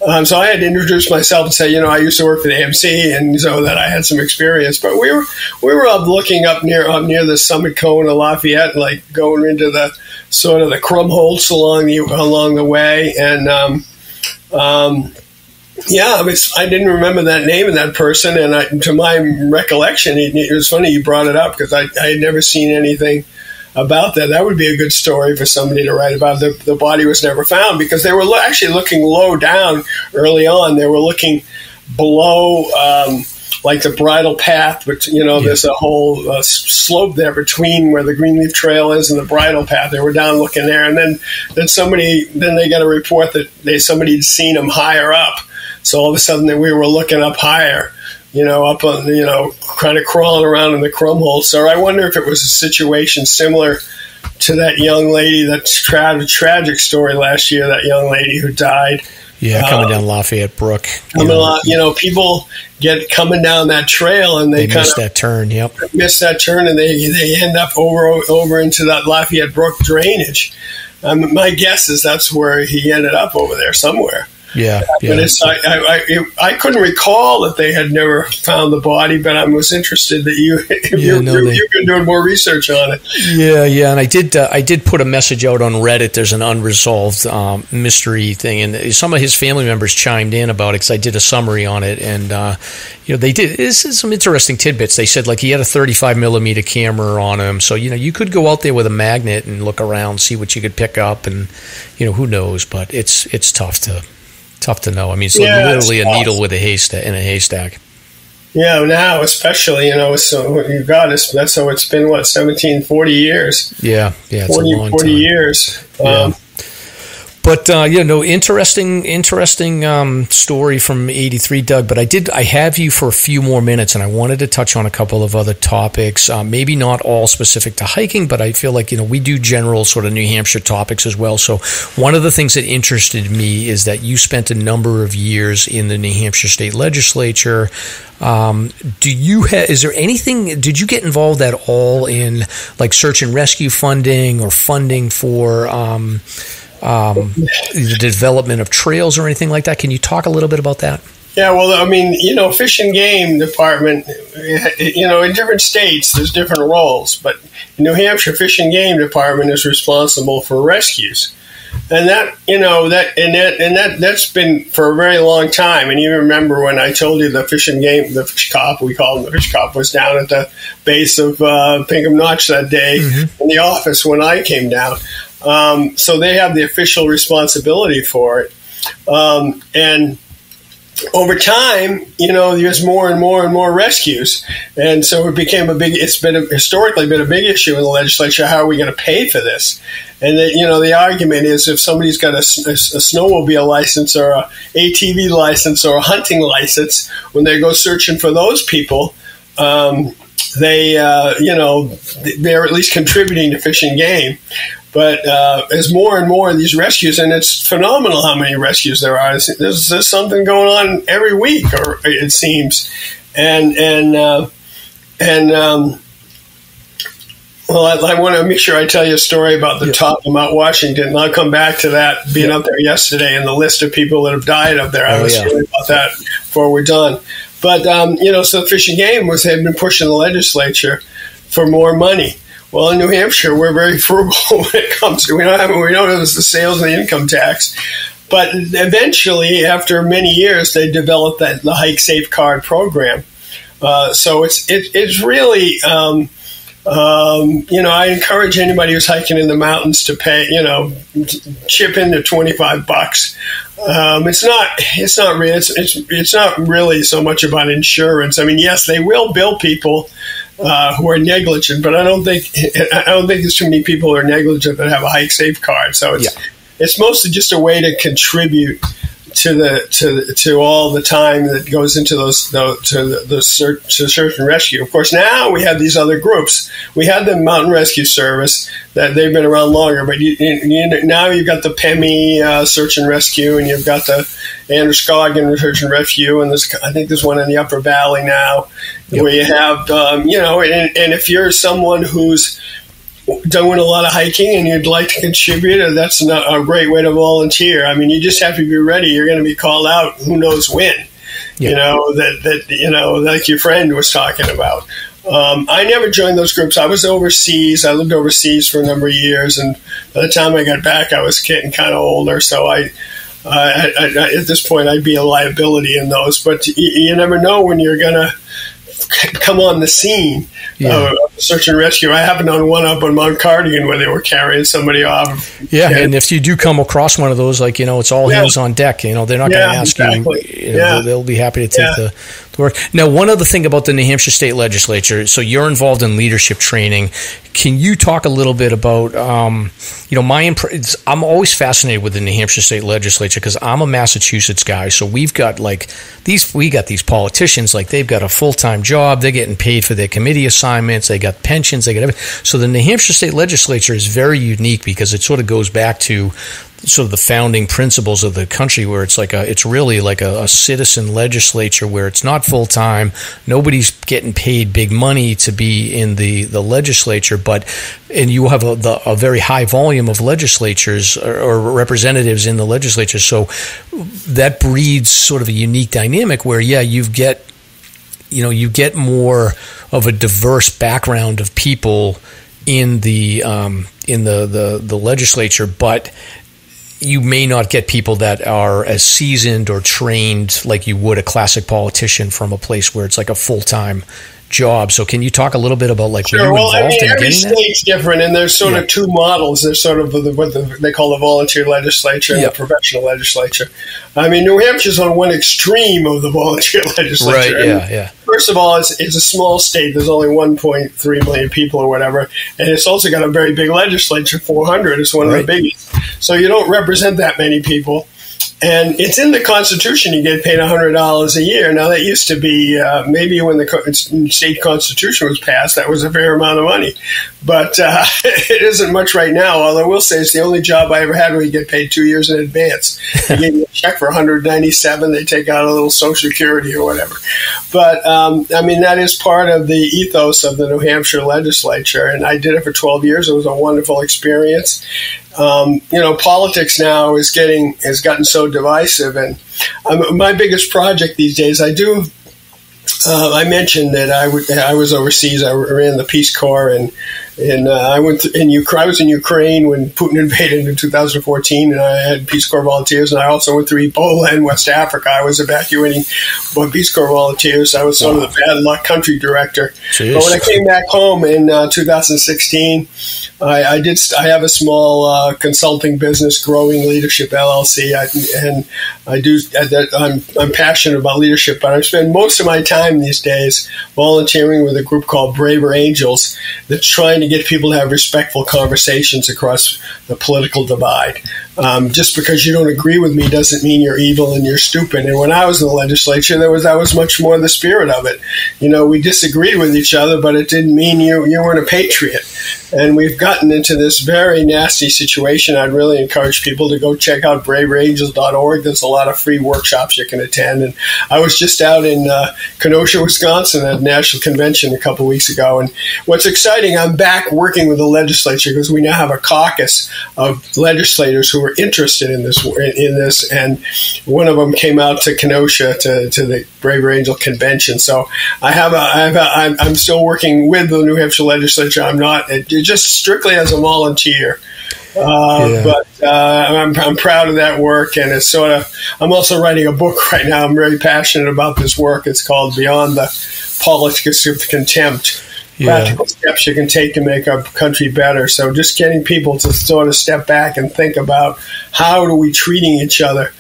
Um, so I had to introduce myself and say, you know, I used to work for the AMC, and so that I had some experience. But we were we were up looking up near up near the summit cone of Lafayette, like going into the sort of the krummholz along the along the way, and um, um, yeah, I didn't remember that name of that person, and I, to my recollection, it, it, was funny you brought it up because I, I had never seen anything about that. That would be a good story for somebody to write about. The, the body was never found because they were lo- actually looking low down early on. They were looking below. Um, like the bridle path, but you know, yeah. there's a whole uh, slope there between where the Greenleaf Trail is and the bridle path. They were down looking there, and then then somebody then they got a report that they somebody had seen them higher up. So all of a sudden, we were looking up higher, you know, up on you know, kind of crawling around in the krummholz. So I wonder if it was a situation similar to that young lady, that tra- tragic story last year, that young lady who died. Yeah, coming uh, down Lafayette Brook. You know, you know, people get coming down that trail and they, they miss that turn. Yep, miss that turn and they they end up over over into that Lafayette Brook drainage. Um, my guess is that's where he ended up over there somewhere. Yeah, yeah. But it's, I, I, I, couldn't recall that they had never found the body, but I was interested that you yeah, you, no, you, have been doing more research on it. Yeah, yeah, and I did uh, I did put a message out on Reddit. There's an unresolved um, mystery thing, and some of his family members chimed in about it because I did a summary on it, and uh, you know they did this is some interesting tidbits. They said like he had a 35 millimeter camera on him, so you know you could go out there with a magnet and look around, see what you could pick up, and you know who knows, but it's it's tough to tough to know. I mean, it's yeah, literally a needle with a haystack in a haystack. Yeah, now especially, you know, so you got us. That's so it's been what 17, 40 years. Yeah, yeah, 40, 40 years. Yeah. Um, But uh, yeah, no, interesting, interesting um, story from '83, Doug. But I did, I have you for a few more minutes, and I wanted to touch on a couple of other topics. Uh, maybe not all specific to hiking, but I feel like you know we do general sort of New Hampshire topics as well. So one of the things that interested me is that you spent a number of years in the New Hampshire State Legislature. Um, do you have? Is there anything? Did you get involved at all in like search and rescue funding or funding for? Um, um, the development of trails or anything like that. Can you talk a little bit about that? Yeah, well, I mean, you know, fish and game department, you know, in different states, there's different roles, but New Hampshire Fish and Game Department is responsible for rescues. And that, you know, that and that and that that's been for a very long time. And you remember when I told you the fish and game, the fish cop, we call him the fish cop, was down at the base of uh, Pinkham Notch that day mm-hmm. in the office when I came down. Um, so they have the official responsibility for it. Um, and over time, you know, there's more and more and more rescues, and so it became a big. It's been a, historically been a big issue in the legislature. How are we going to pay for this? And the, you know, the argument is if somebody's got a, a, a snowmobile license or a ATV license or a hunting license, when they go searching for those people, um, they, uh, you know, they're at least contributing to fishing game. But uh, as more and more of these rescues, and it's phenomenal how many rescues there are. There's, there's something going on every week, or it seems, and and uh, and um, well, I, I, want to make sure I tell you a story about the yeah. top of Mount Washington. And I'll come back to that being yeah. up there yesterday and the list of people that have died up there. I oh, was yeah. about that before we're done. But um, you know, so Fish and Game was had been pushing the legislature for more money well, in New Hampshire, we're very frugal when it comes to we don't have we don't have the sales and the income tax. But eventually, after many years, they developed that the Hike Safe Card program. Uh, so it's it, it's really um, um, you know I encourage anybody who's hiking in the mountains to pay you know chip in the twenty five bucks. Um, it's not it's not really it's, it's it's not really so much about insurance. I mean, yes, they will bill people uh, who are negligent, but I don't think I don't think there's too many people who are negligent that have a hike safe card. So it's yeah. it's mostly just a way to contribute to the to to all the time that goes into those, those to the, the search, to search and rescue. Of course, now we have these other groups. We had the Mountain Rescue Service that they've been around longer, but you, you, now you've got the PEMI uh, Search and Rescue, and you've got the Androscoggin Search and Rescue, and there's I think there's one in the Upper Valley now, yep. where you have um, you know, and, and if you're someone who's doing a lot of hiking and you'd like to contribute, that's not a great way to volunteer. I mean, you just have to be ready. You're going to be called out. Who knows when? Yeah. You know that that you know, like your friend was talking about. Um, I never joined those groups. I was overseas. I lived overseas for a number of years, and by the time I got back, I was getting kind of older. So I, uh, I, I, at this point, I'd be a liability in those. But you, you never know when you're gonna come on the scene yeah. uh, search and rescue. I happened on one up on Mount Cardigan where they were carrying somebody off. Yeah, and, and if you do come across one of those, like you know, it's all yeah. hands on deck. You know, they're not going to ask exactly. you. you know, yeah. they'll, be happy to take the work. Now, one other thing about the New Hampshire State Legislature. So you're involved in leadership training. Can you talk a little bit about, um, you know, my imp- I'm always fascinated with the New Hampshire State Legislature because I'm a Massachusetts guy. So we've got like these, we got these politicians like they've got a full time job. They're getting paid for their committee assignments. They got pensions. They got everything. So the New Hampshire State Legislature is very unique because it sort of goes back to sort of the founding principles of the country where it's like a it's really like a, a citizen legislature where it's not full time nobody's getting paid big money to be in the the legislature but and you have a, the, a very high volume of legislatures or, or representatives in the legislature. So that breeds sort of a unique dynamic where yeah you get you know you get more of a diverse background of people in the um, in the, the the legislature, but you may not get people that are as seasoned or trained like you would a classic politician from a place where it's like a full time job. So can you talk a little bit about like sure. well, I mean, every state's that? different, and there's sort yeah. of two models. There's sort of the, what the, they call the volunteer legislature and yep. the professional legislature. I mean, New Hampshire's on one extreme of the volunteer legislature. Right. Yeah. Yeah. First of all, it's, it's a small state. There's only 1.3 million people or whatever, and it's also got a very big legislature. 400 is one right. of the biggest. So you don't represent that many people and it's in the Constitution. You get paid hundred dollars a year. Now that used to be uh, maybe when the state constitution was passed, that was a fair amount of money, but uh, it isn't much right now. Although I will say it's the only job I ever had where you get paid two years in advance. You get a check for one hundred ninety seven. They take out a little Social Security or whatever. But um, I mean that is part of the ethos of the New Hampshire legislature, and I did it for twelve years. It was a wonderful experience um, you know, politics now is getting has gotten so divisive, and um, my biggest project these days, I do. Uh, I mentioned that I, w- I was overseas. I ran the Peace Corps, and and uh, I went th- in Ukraine. I was in Ukraine when Putin invaded in 2014, and I had Peace Corps volunteers. And I also went through Ebola in West Africa. I was evacuating Peace Corps volunteers. I was sort wow. of the bad luck country director. Jeez. But when I came back home in uh, 2016, I, I, did. I have a small uh, consulting business, Growing Leadership LLC, I, and I do. I'm I'm passionate about leadership, but I spend most of my time these days volunteering with a group called Braver Angels that's trying to to get people to have respectful conversations across the political divide. Um, just because you don't agree with me doesn't mean you're evil and you're stupid. And when I was in the legislature, there was that was much more the spirit of it. You know, we disagreed with each other, but it didn't mean you you weren't a patriot. And we've gotten into this very nasty situation. I'd really encourage people to go check out braverangels.org. There's a lot of free workshops you can attend. And I was just out in uh, Kenosha, Wisconsin at a national convention a couple weeks ago. And what's exciting, I'm back working with the legislature because we now have a caucus of legislators who are interested in this in this, and one of them came out to Kenosha to, to the Braver Angel convention. So I have a, I have a I'm, I'm still working with the New Hampshire legislature. I'm not just strictly as a volunteer. Uh, yeah. But uh, I'm, I'm proud of that work, and it's sort of. I'm also writing a book right now. I'm very passionate about this work. It's called Beyond the Politics of Contempt, yeah. practical steps you can take to make our country better. So just getting people to sort of step back and think about how are we treating each other.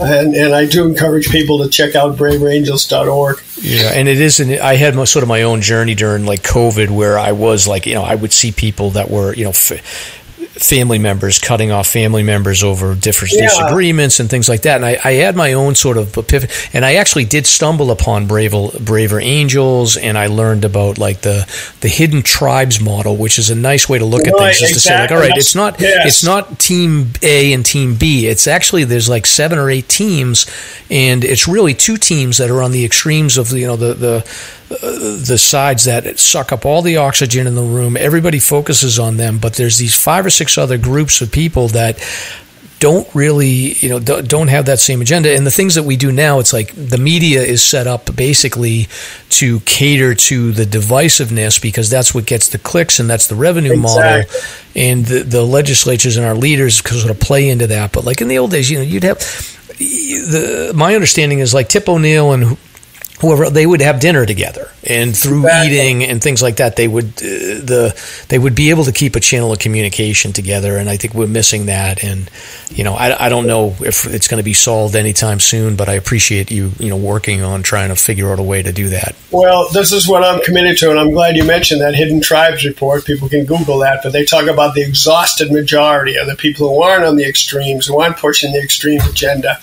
And, and I do encourage people to check out braverangels.org. Yeah, and it is. An, I had my, sort of my own journey during like COVID, where I was like, you know, I would see people that were, you know. F- family members cutting off family members over different Yeah. disagreements and things like that. And I, I had my own sort of epiphany, and I actually did stumble upon Braver, Braver Angels, and I learned about like the the hidden tribes model, which is a nice way to look at Right, things. Is to say like, all right, it's not yes. it's not team A and team B. It's actually there's like seven or eight teams, and it's really two teams that are on the extremes of you know the the the sides that suck up all the oxygen in the room. Everybody focuses on them, but there's these five or six other groups of people that don't really, you know, don't have that same agenda. And the things that we do now, it's like the media is set up basically to cater to the divisiveness because that's what gets the clicks and that's the revenue model. And the, the legislatures and our leaders sort of play into that. But like in the old days, you know, you'd have the my understanding is like Tip O'Neill and whoever they would have dinner together, and through Exactly. eating and things like that, they would uh, the they would be able to keep a channel of communication together. And I think we're missing that. And you know, I, I don't know if it's going to be solved anytime soon, but I appreciate you you know working on trying to figure out a way to do that. Well, this is what I'm committed to, and I'm glad you mentioned that Hidden Tribes report. People can Google that, but they talk about the exhausted majority of the people who aren't on the extremes, who aren't pushing the extreme agenda,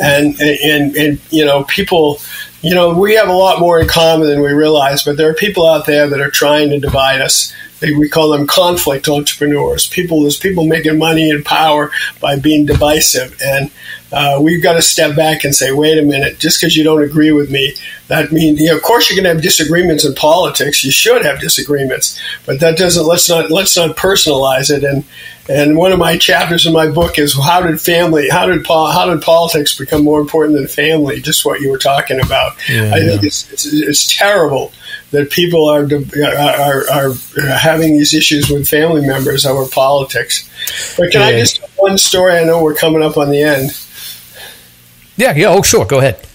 and and and you know people. You know, we have a lot more in common than we realize, but there are people out there that are trying to divide us. We call them conflict entrepreneurs. People, there's people making money and power by being divisive, and uh, we've got to step back and say, wait a minute, just because you don't agree with me, that means, you know, of course, you can have disagreements in politics. You should have disagreements, but that doesn't. Let's not let's not personalize it. And and one of my chapters in my book is how did family, how did po- how did politics become more important than family? Just what you were talking about. I think it's, it's it's terrible that people are are, are are having these issues with family members over politics. But can I Yeah. just one story? I know we're coming up on the end. Yeah, yeah. Oh, sure. Go ahead.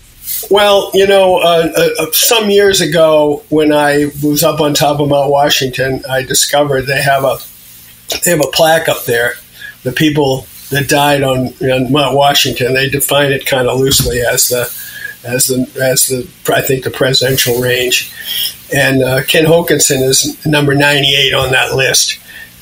Well, you know, uh, uh, uh, some years ago, when I was up on top of Mount Washington, I discovered they have a they have a plaque up there. The people that died on, on Mount Washington, they define it kind of loosely as the as the as the I think the presidential range. And uh, Ken Hokenson is number ninety eight on that list.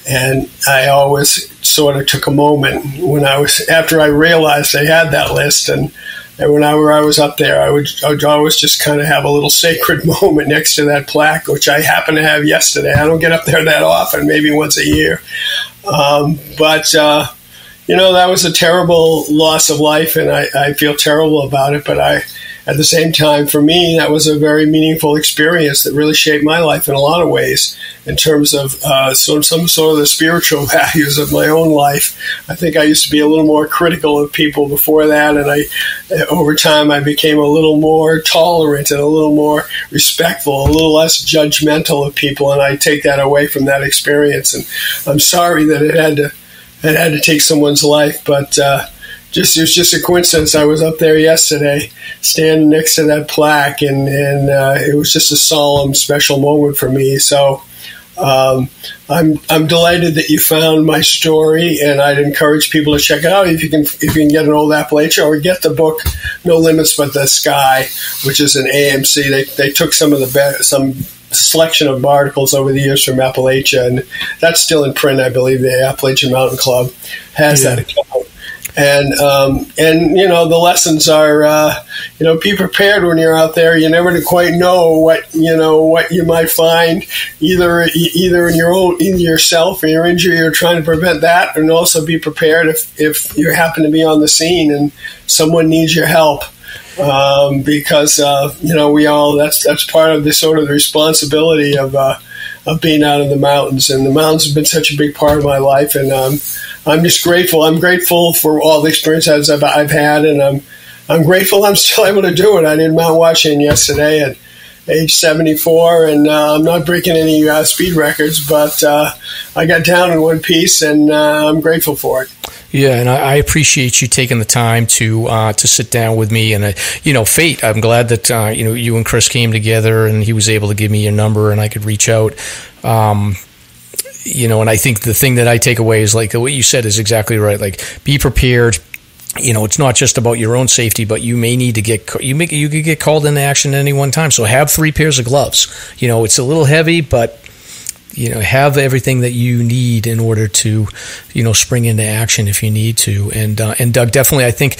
And I always sort of took a moment when I was after I realized they had that list and and whenever I was up there, I would, I would always just kind of have a little sacred moment next to that plaque, which I happened to have yesterday. I don't get up there that often, maybe once a year. Um, but, uh, you know, that was a terrible loss of life, and I, I feel terrible about it. But I, at the same time, for me, that was a very meaningful experience that really shaped my life in a lot of ways in terms of uh, some, some sort of the spiritual values of my own life. I think I used to be a little more critical of people before that, and I, over time, I became a little more tolerant and a little more respectful, a little less judgmental of people, and I take that away from that experience. And I'm sorry that it had to it had to take someone's life, but uh, just it was just a coincidence. I was up there yesterday, standing next to that plaque, and and uh, it was just a solemn, special moment for me. So. Um, I'm I'm delighted that you found my story, and I'd encourage people to check it out if you can if you can get an old Appalachia or get the book No Limits But the Sky, which is an AMC. They they took some of the be- some selection of articles over the years from Appalachia, and that's still in print, I believe. The Appalachian Mountain Club has that account. And um, and you know the lessons are uh, you know be prepared when you're out there. You never quite know what you know what you might find either either in your own in yourself or your injury. You're trying to prevent that, and also be prepared if if you happen to be on the scene and someone needs your help um, because uh, you know we all that's that's part of the sort of the responsibility of uh, of being out in the mountains, and the mountains have been such a big part of my life, and um, I'm just grateful. I'm grateful for all the experiences I've, I've had, and I'm I'm grateful I'm still able to do it. I did Mount Washington yesterday at age 74, and uh, I'm not breaking any uh, speed records, but uh, I got down in one piece, and uh, I'm grateful for it. Yeah, and I, I appreciate you taking the time to uh, to sit down with me. And uh, you know, fate. I'm glad that uh, you know you and Chris came together, and he was able to give me your number, and I could reach out. Um, you know, and I think the thing that I take away is like what you said is exactly right. Like, be prepared. You know, it's not just about your own safety, but you may need to get you make you could get called into action at any one time. So have three pairs of gloves. You know, it's a little heavy, but you know have everything that you need in order to you know spring into action if you need to. And uh, and Doug, definitely, I think.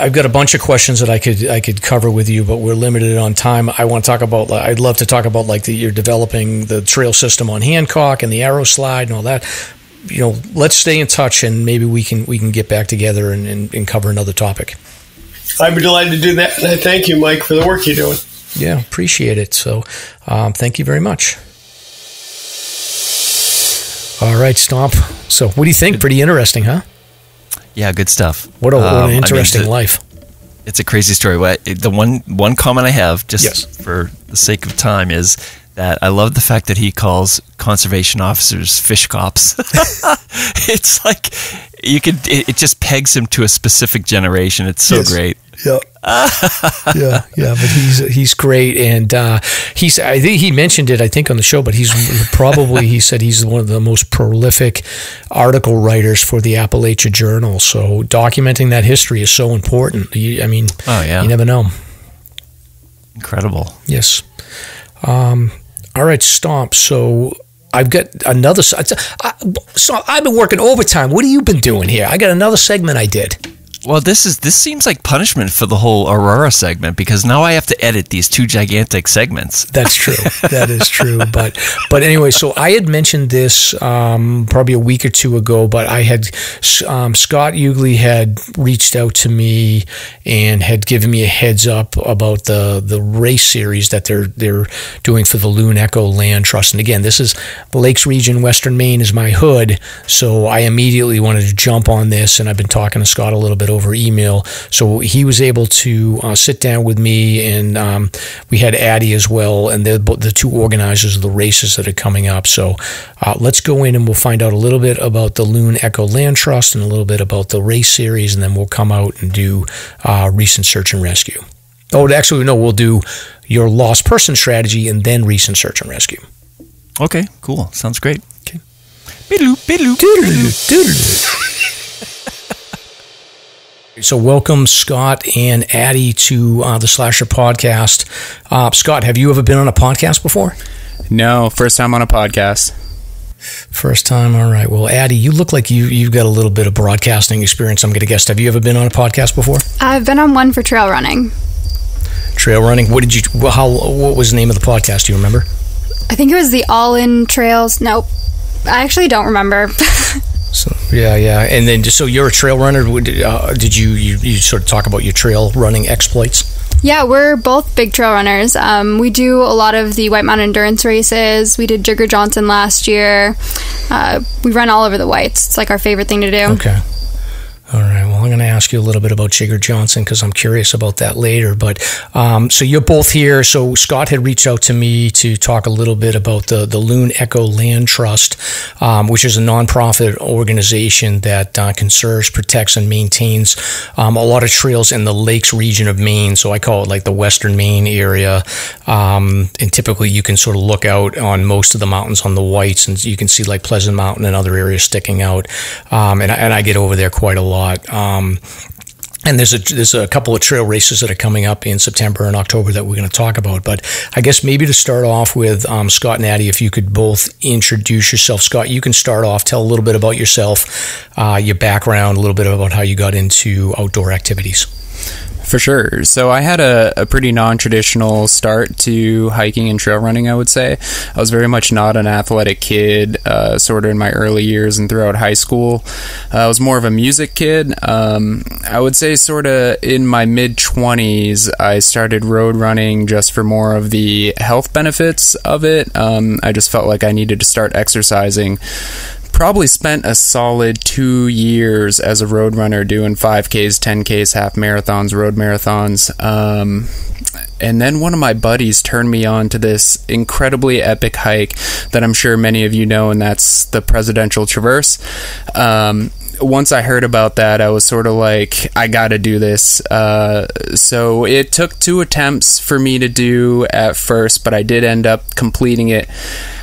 I've got a bunch of questions that I could I could cover with you, but we're limited on time. I want to talk about. I'd love to talk about like the, you're developing the trail system on Hancock and the arrow slide and all that. You know, let's stay in touch and maybe we can we can get back together and, and, and cover another topic. I'd be delighted to do that, and I thank you, Mike, for the work you're doing. Yeah, appreciate it. So, um, thank you very much. All right, Stomp. So, what do you think? Pretty interesting, huh? Yeah, good stuff. What, a, what Um, I an mean, interesting it's a- life. It's a crazy story. The one one comment I have, just Yes. for the sake of time, is that I love the fact that he calls conservation officers fish cops. it's like you could. It, it just pegs him to a specific generation. It's so Yes. great. Yeah. yeah, yeah, but he's he's great, and uh, he's I think he mentioned it I think on the show, but he's probably he said he's one of the most prolific article writers for the Appalachia Journal. So documenting that history is so important. You, I mean, Oh yeah, you never know. incredible. Yes. Um, all right, Stomp. So I've got another. so I've been working overtime. What have you been doing here? I got another segment I did. Well, this is this seems like punishment for the whole Aurora segment because now I have to edit these two gigantic segments. That's true. that is true. But but anyway, so I had mentioned this um, probably a week or two ago. But I had um, Scott Ugley had reached out to me and had given me a heads up about the the race series that they're they're doing for the Loon Echo Land Trust. And again, this is the Lakes Region, Western Maine is my hood. So I immediately wanted to jump on this, and I've been talking to Scott a little bit over email. So he was able to uh, sit down with me, and um, we had Addie as well, and they're the two organizers of the races that are coming up. So uh, let's go in and we'll find out a little bit about the Loon Echo Land Trust and a little bit about the race series, and then we'll come out and do uh, recent search and rescue. Oh, actually, no, we'll do your lost person strategy and then recent search and rescue. Okay, cool. Sounds great. Okay. So, welcome Scott and Addie to uh, the Slasher podcast. Uh, Scott, have you ever been on a podcast before? No, first time on a podcast. First time. All right. Well, Addie, you look like you you've got a little bit of broadcasting experience. I'm going to guess. Have you ever been on a podcast before? I've been on one for trail running. Trail running. What did you? How? What was the name of the podcast? Do you remember? I think it was the All In Trails. Nope. I actually don't remember. So yeah, yeah. And then so you're a trail runner. Uh, did you, you you sort of talk about your trail running exploits? yeah, we're both big trail runners. Um, we do a lot of the White Mountain Endurance races. We did Jigger Johnson last year. Uh, we run all over the Whites. It's like our favorite thing to do. Okay. All right. Well, I'm going to ask you a little bit about Jigger Johnson because I'm curious about that later. But um, so you're both here. So Scott had reached out to me to talk a little bit about the the Loon Echo Land Trust, um, which is a nonprofit organization that uh, conserves, protects, and maintains um, a lot of trails in the Lakes region of Maine. So I call it like the Western Maine area. Um, and typically, you can sort of look out on most of the mountains on the Whites, and you can see like Pleasant Mountain and other areas sticking out. Um, and, and I get over there quite a lot. Um, and there's a there's a couple of trail races that are coming up in September and October that we're going to talk about. But I guess maybe to start off with um, Scott and Addie, if you could both introduce yourself. Scott, you can start off. Tell a little bit about yourself, uh, your background, a little bit about how you got into outdoor activities. For sure. So I had a, a pretty non traditional start to hiking and trail running, I would say. I was very much not an athletic kid, uh, sort of in my early years and throughout high school. Uh, I was more of a music kid. Um, I would say, sort of in my mid 20s, I started road running just for more of the health benefits of it. Um, I just felt like I needed to start exercising probably spent a solid two years as a road runner doing 5Ks, 10Ks, half marathons, road marathons. Um, and then one of my buddies turned me on to this incredibly epic hike that I'm sure many of you know, and that's the Presidential Traverse. Um, once I heard about that, I was sort of like, I gotta do this. Uh, so it took two attempts for me to do at first, but I did end up completing it.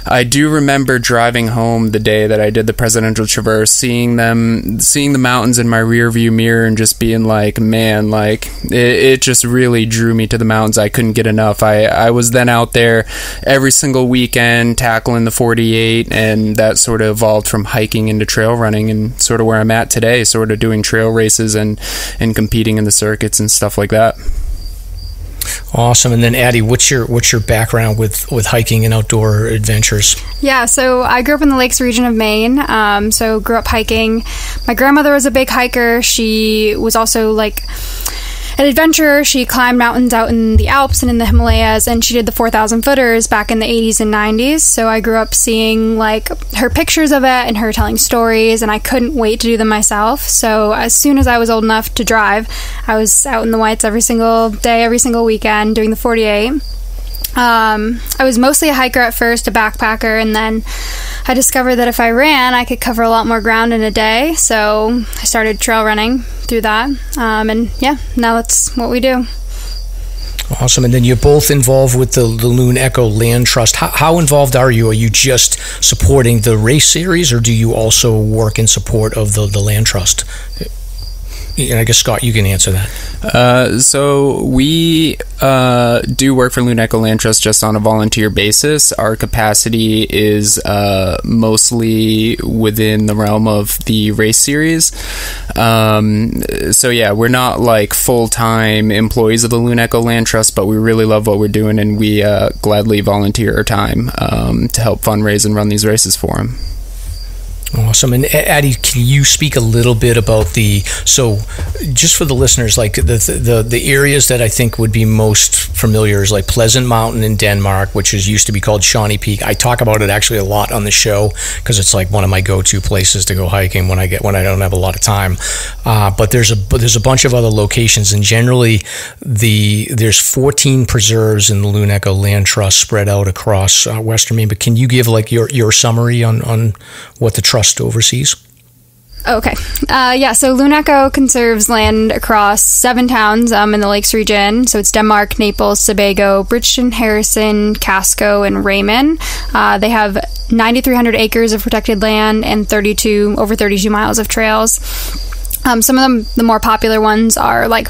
I do remember driving home the day that I did the Presidential Traverse, seeing them, seeing the mountains in my rear view mirror, and just being like, man, like it, it just really drew me to the mountains. I couldn't get enough. I, I was then out there every single weekend tackling the 48, and that sort of evolved from hiking into trail running, and sort of where I'm at today, sort of doing trail races and and competing in the circuits and stuff like that. Awesome. And then Addie, what's your what's your background with with hiking and outdoor adventures? Yeah, so I grew up in the Lakes region of Maine. Um, so grew up hiking. My grandmother was a big hiker. She was also like an adventurer. She climbed mountains out in the Alps and in the Himalayas, and she did the 4,000 footers back in the 80s and 90s. So I grew up seeing like her pictures of it and her telling stories, and I couldn't wait to do them myself. So as soon as I was old enough to drive, I was out in the whites every single day, every single weekend doing the 48. Um, I was mostly a hiker at first, a backpacker, and then I discovered that if I ran, I could cover a lot more ground in a day. So I started trail running through that. Um, and yeah, now that's what we do. Awesome. And then you're both involved with the, the Loon Echo Land Trust. How, how, involved are you? Are you just supporting the race series, or do you also work in support of the, the Land Trust? I guess Scott, you can answer that. Uh, so we uh, do work for Loon Echo Land Trust just on a volunteer basis. Our capacity is uh, mostly within the realm of the race series. Um, so yeah, we're not like full time employees of the Loon Echo Land Trust, but we really love what we're doing, and we uh, gladly volunteer our time um, to help fundraise and run these races for them. Awesome. And Addie, can you speak a little bit about the so just for the listeners, like the the the areas that I think would be most familiar is like Pleasant Mountain in Denmark, which is used to be called Shawnee Peak. I talk about it actually a lot on the show because it's like one of my go-to places to go hiking when I get when I don't have a lot of time. Uh, but there's a but there's a bunch of other locations, and generally the there's 14 preserves in the Loon Echo Land Trust spread out across uh, Western Maine. But can you give like your your summary on on what the trust overseas? Okay. Uh, yeah, so Loon Echo conserves land across seven towns um, in the Lakes region. So it's Denmark, Naples, Sebago, Bridgton, Harrison, Casco, and Raymond. Uh, they have 9,300 acres of protected land and 32 over 32 miles of trails. Um, some of them, the more popular ones, are like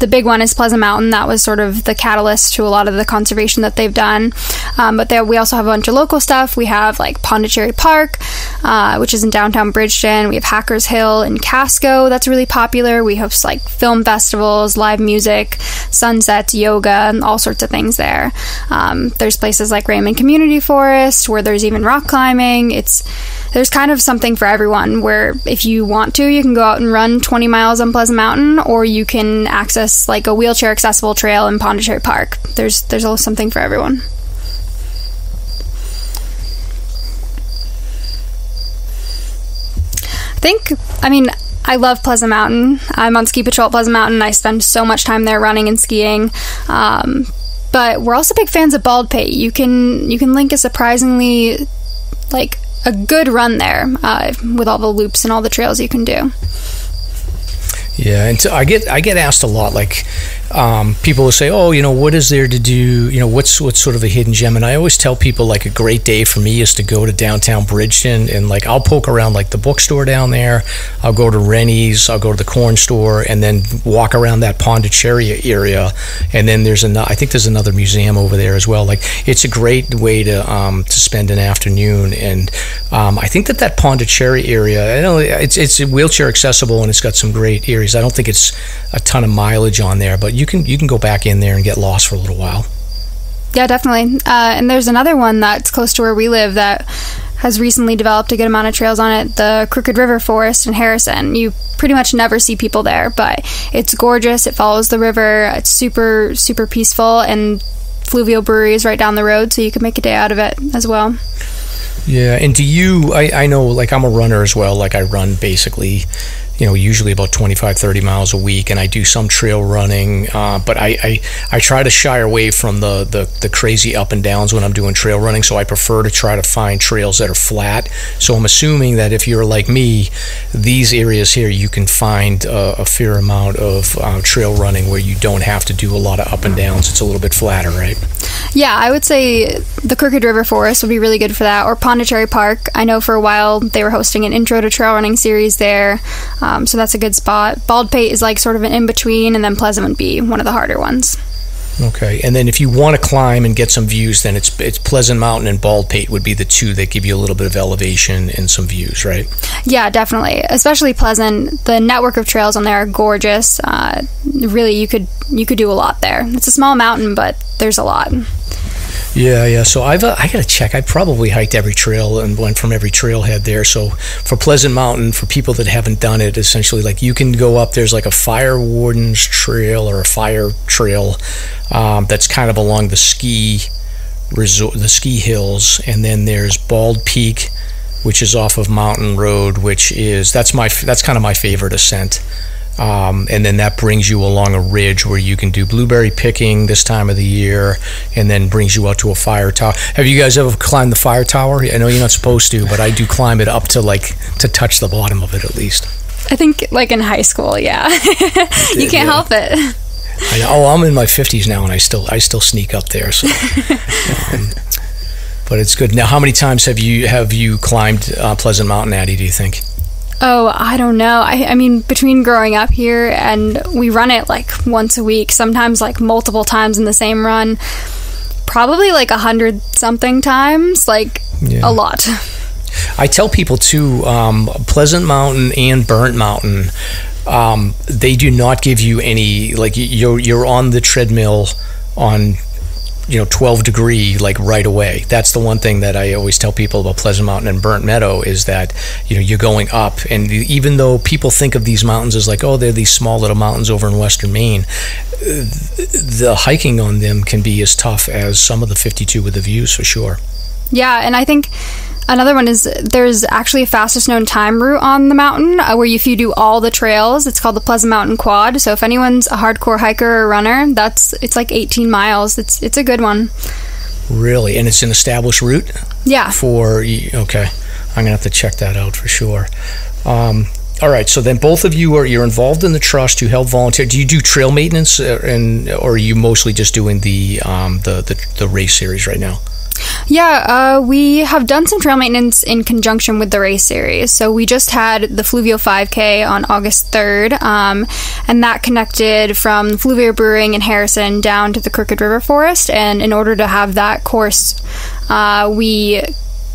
the big one is Pleasant Mountain. That was sort of the catalyst to a lot of the conservation that they've done. Um, but there, we also have a bunch of local stuff. We have like Pondicherry Park, uh, which is in downtown Bridgton. We have Hackers Hill in Casco. That's really popular. We host like film festivals, live music, sunsets, yoga, and all sorts of things there. Um, there's places like Raymond Community Forest where there's even rock climbing. It's there's kind of something for everyone where if you want to, you can go out and run 20 miles on Pleasant Mountain, or you can access like a wheelchair accessible trail in Pondicherry Park. There's there's always something for everyone. I think, I mean, I love Pleasant Mountain. I'm on ski patrol at Pleasant Mountain. I spend so much time there running and skiing. Um, but we're also big fans of Baldpate. You can you can link a surprisingly like a good run there uh, with all the loops and all the trails you can do. Yeah, and so I get I get asked a lot, like um, people will say, "Oh, you know, what is there to do? You know, what's what's sort of a hidden gem?" And I always tell people, like, a great day for me is to go to downtown Bridgton and like I'll poke around like the bookstore down there. I'll go to Rennie's. I'll go to the corn store, and then walk around that Pondicherry area. And then there's an I think there's another museum over there as well. Like, it's a great way to um, to spend an afternoon. And um, I think that that Pondicherry area, I know it's it's wheelchair accessible and it's got some great areas. I don't think it's a ton of mileage on there, but you can you can go back in there and get lost for a little while. Yeah, definitely. Uh, and there's another one that's close to where we live that has recently developed a good amount of trails on it. The Crooked River Forest in Harrison. You pretty much never see people there, but it's gorgeous. It follows the river. It's super super peaceful, and Fluvial Brewery is right down the road, so you can make a day out of it as well. Yeah, and do you? I, I know, like I'm a runner as well. Like I run basically you know, usually about 25, 30 miles a week, and I do some trail running. Uh, but I, I, I try to shy away from the, the, the crazy up and downs when I'm doing trail running. So I prefer to try to find trails that are flat. So I'm assuming that if you're like me, these areas here you can find a, a fair amount of uh, trail running where you don't have to do a lot of up and downs. It's a little bit flatter, right? Yeah, I would say the Crooked River Forest would be really good for that, or Pondicherry Park. I know for a while they were hosting an intro to trail running series there, so that's a good spot. Baldpate is like sort of an in between, and then Pleasant would be one of the harder ones. Okay, and then if you want to climb and get some views, then it's it's Pleasant Mountain and Baldpate would be the two that give you a little bit of elevation and some views, right? Yeah, definitely. Especially Pleasant. The network of trails on there are gorgeous. Uh, really, you could you could do a lot there. It's a small mountain, but there's a lot. Yeah, yeah. So I've uh, I got to check. I probably hiked every trail and went from every trailhead there. So for Pleasant Mountain, for people that haven't done it, essentially like you can go up. There's like a fire wardens trail or a fire trail um, that's kind of along the ski resort, the ski hills, and then there's Bald Peak, which is off of Mountain Road, which is that's my that's kind of my favorite ascent. Um, and then that brings you along a ridge where you can do blueberry picking this time of the year, and then brings you out to a fire tower. Have you guys ever climbed the fire tower? I know you're not supposed to, but I do climb it up to like to touch the bottom of it at least. I think like in high school, yeah. you can't yeah. help it. I know. Oh, I'm in my 50s now, and I still I still sneak up there. So. um, but it's good. Now, how many times have you have you climbed uh, Pleasant Mountain, Addie? Do you think? Oh, I don't know. I, I mean, between growing up here and we run it like once a week, sometimes like multiple times in the same run, probably like a hundred something times, like Yeah. a lot. I tell people too, um, Pleasant Mountain and Burnt Mountain, um, they do not give you any like you're you're on the treadmill on you know 12 degree like right away. That's the one thing that I always tell people about Pleasant Mountain and Burnt Meadow is that you know you're going up, and even though people think of these mountains as like oh they're these small little mountains over in western Maine, uh, the hiking on them can be as tough as some of the 52 with the views for sure. Yeah, and I think another one is there's actually a fastest known time route on the mountain uh, where if you do all the trails, it's called the Pleasant Mountain Quad. So if anyone's a hardcore hiker or runner, that's it's like 18 miles. It's it's a good one. Really, and it's an established route. Yeah. For okay, I'm gonna have to check that out for sure. Um, all right, so then both of you are you're involved in the trust. You help volunteer. Do you do trail maintenance, uh, and or are you mostly just doing the um, the, the the race series right now? Yeah, uh, we have done some trail maintenance in conjunction with the race series. So we just had the Fluvio 5K on August 3rd, um, and that connected from Fluvio Brewing in Harrison down to the Crooked River Forest. And in order to have that course, uh, we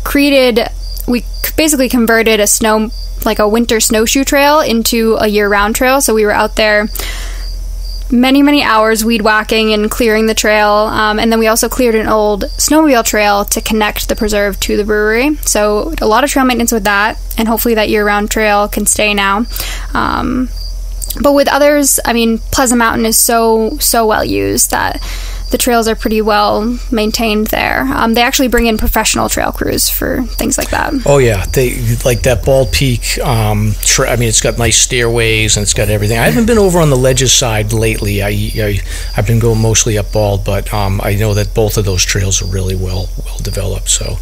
created, we basically converted a snow, like a winter snowshoe trail into a year round trail. So we were out there many many hours weed whacking and clearing the trail um, and then we also cleared an old snowmobile trail to connect the preserve to the brewery. So a lot of trail maintenance with that and hopefully that year-round trail can stay now. Um, but with others i mean pleasant mountain is so so well used that the trails are pretty well maintained there um, they actually bring in professional trail crews for things like that Oh yeah, they like that Bald Peak. Um, tra- I mean, it's got nice stairways and it's got everything. I haven't been over on the ledges side lately. I, I I've been going mostly up Bald, but um, I know that both of those trails are really well well developed. So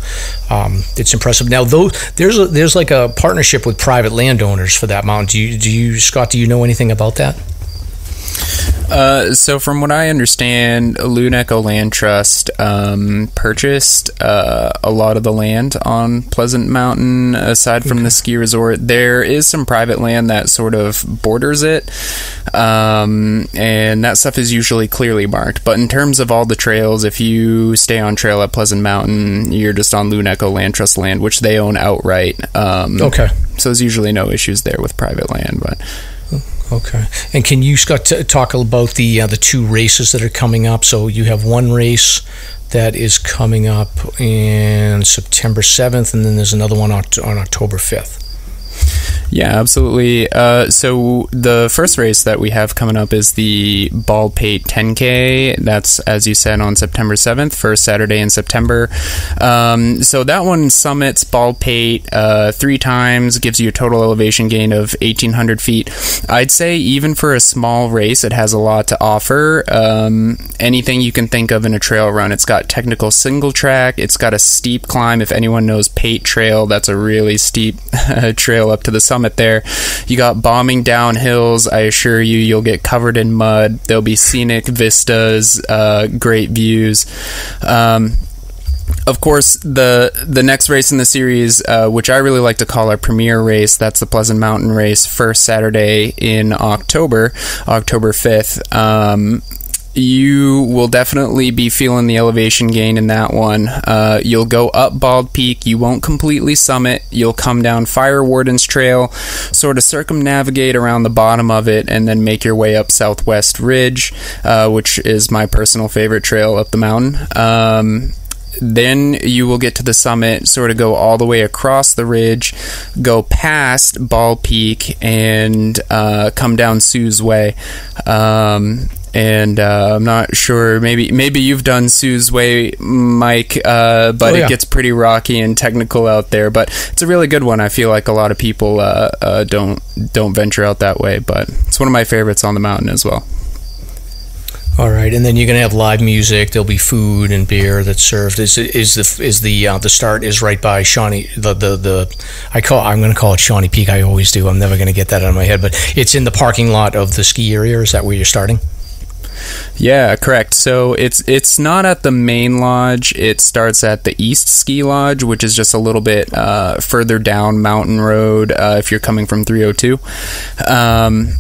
um, it's impressive. Now, though, there's a, there's like a partnership with private landowners for that mountain. Do you do you Scott? Do you know anything about that? Uh, so, from what I understand, Loon Echo Land Trust um, purchased uh, a lot of the land on Pleasant Mountain. Aside from the ski resort, there is some private land that sort of borders it, um, and that stuff is usually clearly marked. But in terms of all the trails, if you stay on trail at Pleasant Mountain, you're just on Loon Echo Land Trust land, which they own outright. Um, Okay. So there's usually no issues there with private land, but. Okay. And can you, Scott, t- talk about the uh, the two races that are coming up? So you have one race that is coming up in September 7th, and then there's another one on, on October 5th. Yeah, absolutely. Uh, so the first race that we have coming up is the Baldpate 10K. That's, as you said, on September 7th, first Saturday in September. Um, so that one summits Baldpate uh, three times, gives you a total elevation gain of 1,800 feet. I'd say even for a small race, it has a lot to offer. Um, anything you can think of in a trail run. It's got technical single track. It's got a steep climb. If anyone knows Pate Trail, that's a really steep trail up to the summit summit there. You got bombing down hills. I assure you, you'll get covered in mud. There'll be scenic vistas, uh, great views. Um, of course, the the next race in the series, uh, which I really like to call our premier race, that's the Pleasant Mountain Race, first Saturday in October, October fifth. Um, you will definitely be feeling the elevation gain in that one. Uh, you'll go up Bald Peak. You won't completely summit. You'll come down Fire Warden's Trail, sort of circumnavigate around the bottom of it, and then make your way up Southwest Ridge, uh, which is my personal favorite trail up the mountain. Um, then you will get to the summit, sort of go all the way across the ridge, go past Bald Peak, and uh, come down Sue's Way. Um, and uh, I'm not sure. Maybe maybe you've done Sue's Way, Mike, uh, but oh, yeah. it gets pretty rocky and technical out there. But it's a really good one. I feel like a lot of people uh, uh don't don't venture out that way, but it's one of my favorites on the mountain as well. All right, and then you're gonna have live music. There'll be food and beer that's served. Is is the is the uh, the start is right by Shawnee the the the I call I'm gonna call it Shawnee Peak. I always do. I'm never gonna get that out of my head, but it's in the parking lot of the ski area. Is that where you're starting? Yeah, correct. So it's it's not at the main lodge. It starts at the East Ski Lodge, which is just a little bit uh, further down Mountain Road uh, if you're coming from 302. Um,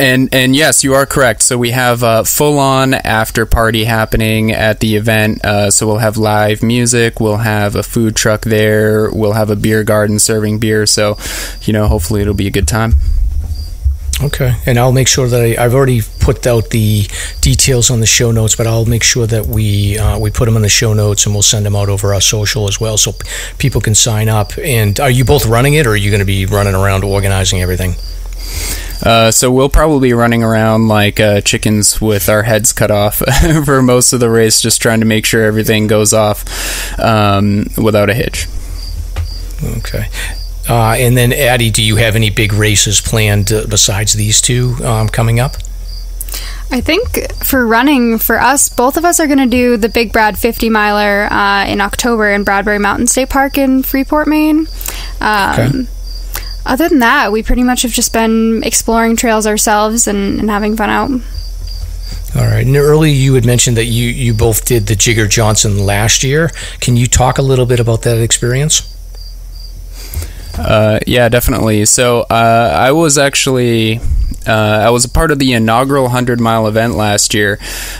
and and yes, you are correct. So we have a full on after party happening at the event. Uh, so we'll have live music. We'll have a food truck there. We'll have a beer garden serving beer. So, you know, hopefully it'll be a good time. Okay, and I'll make sure that I, have already put out the details on the show notes, but I'll make sure that we uh, we put them in the show notes and we'll send them out over our social as well, so people can sign up. And are you both running it, or are you going to be running around organizing everything? Uh, so we'll probably be running around like uh, chickens with our heads cut off for most of the race, just trying to make sure everything goes off um, without a hitch. Okay. Uh, and then, Addie, do you have any big races planned uh, besides these two um, coming up? I think for running, for us, both of us are going to do the Big Brad 50 miler uh, in October in Bradbury Mountain State Park in Freeport, Maine. Um, okay. Other than that, we pretty much have just been exploring trails ourselves and, and having fun out. All right. And earlier you had mentioned that you, you both did the Jigger Johnson last year. Can you talk a little bit about that experience? Uh, yeah, definitely. So uh, I was actually uh, I was a part of the inaugural 100 mile event last year,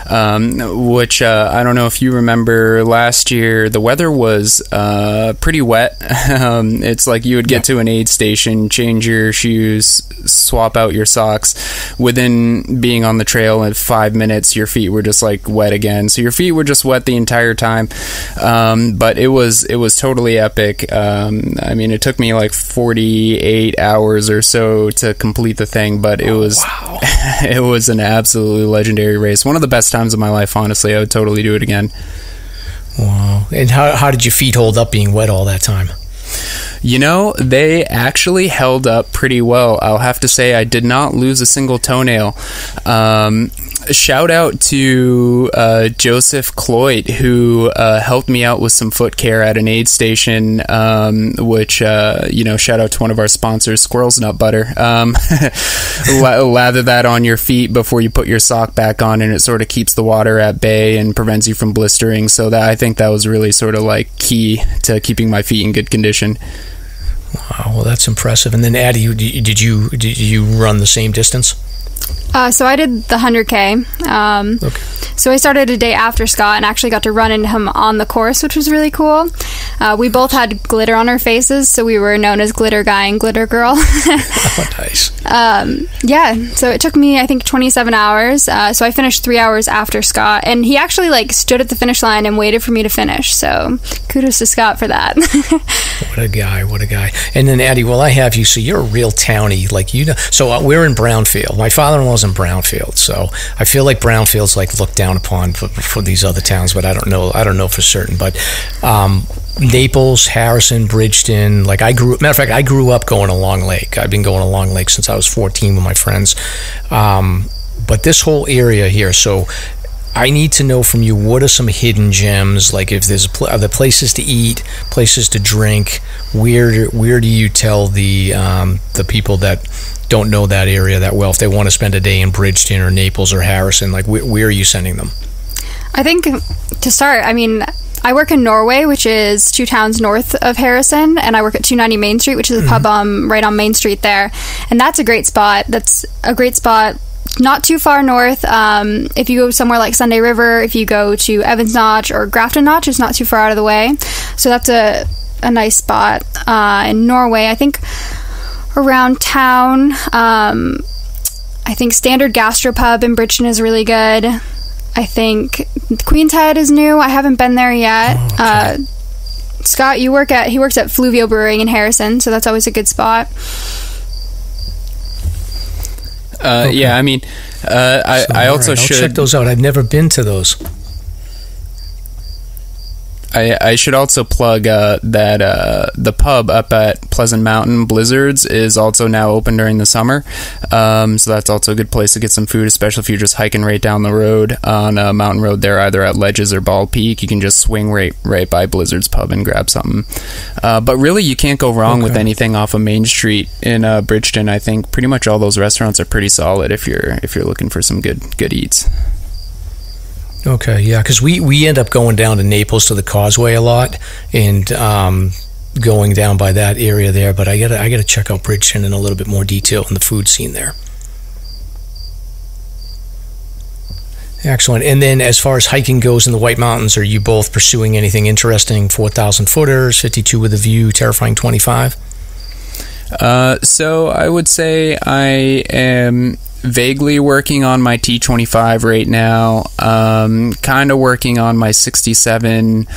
um, which uh, I don't know if you remember last year. The weather was uh, pretty wet. um, it's like you would get yeah. to an aid station, change your shoes, swap out your socks. Within being on the trail in five minutes, your feet were just like wet again. So your feet were just wet the entire time. Um, but it was it was totally epic. Um, I mean, it took me like 48 hours or so to complete the thing, but it was wow. it was an absolutely legendary race. One of the best times of my life, honestly. I would totally do it again. Wow. And how how did your feet hold up being wet all that time? You know, they actually held up pretty well. I'll have to say I did not lose a single toenail. Um, shout out to uh, Joseph Cloyd, who uh, helped me out with some foot care at an aid station, um, which, uh, you know, shout out to one of our sponsors, Squirrel's Nut Butter. Um, lather that on your feet before you put your sock back on, and it sort of keeps the water at bay and prevents you from blistering. So that I think that was really sort of like key to keeping my feet in good condition. Wow, well, that's impressive. And then, Addie, did you did you run the same distance? Uh, so I did the 100K. Um, Okay. So I started a day after Scott and actually got to run into him on the course, which was really cool. Uh, we both had glitter on our faces, so we were known as Glitter Guy and Glitter Girl. Oh, nice. um, yeah, so it took me, I think, 27 hours. Uh, so I finished three hours after Scott, and he actually like stood at the finish line and waited for me to finish. So kudos to Scott for that. What a guy! What a guy! And then Addie, well, I have you. So you're a real townie, like you know. So uh, we're in Brownfield. My father-in-law's in Brownfield, so I feel like Brownfield's like looked down upon for, for these other towns, but I don't know. I don't know for certain. But um, Naples, Harrison, Bridgton. Like I grew. Matter of fact, I grew up going to Long Lake. I've been going to Long Lake since I was 14 with my friends. Um, but this whole area here, so I need to know from you what are some hidden gems? Like if there's pl- there places to eat, places to drink. Where where do you tell the um, the people that don't know that area that well if they want to spend a day in Bridgton or Naples or Harrison? Like wh- where are you sending them? I think to start, I mean, I work in Norway, which is two towns north of Harrison, and I work at 290 Main Street, which is a pub um, right on Main Street there. And that's a great spot. That's a great spot. Not too far north. Um, if you go somewhere like Sunday River, if you go to Evans Notch or Grafton Notch, it's not too far out of the way. So that's a, a nice spot uh, in Norway. I think around town, um, I think Standard Gastropub in Bridgton is really good. I think Queen's Head is new. I haven't been there yet. uh, Scott, you work at he works at Fluvio Brewing in Harrison, so that's always a good spot. Uh, Yeah, I mean, uh, I, So, I also right, I'll should check those out. I've never been to those. I, I should also plug uh, that uh, the pub up at Pleasant Mountain Blizzards is also now open during the summer. Um, so that's also a good place to get some food, especially if you're just hiking right down the road on uh, Mountain Road there, either at Ledges or Bald Peak. You can just swing right right by Blizzards Pub and grab something. Uh, but really, you can't go wrong with anything off of Main Street in uh, Bridgton. I think pretty much all those restaurants are pretty solid if you're if you're looking for some good good eats. Okay, yeah, because we we end up going down to Naples to the Causeway a lot, and um, going down by that area there. But I gotta I gotta check out Bridgton in a little bit more detail in the food scene there. Excellent. And then, as far as hiking goes in the White Mountains, are you both pursuing anything interesting? Four thousand footers, fifty-two with a view, terrifying twenty-five. Uh, so I would say I am vaguely working on my T25 right now. Um, kind of working on my 67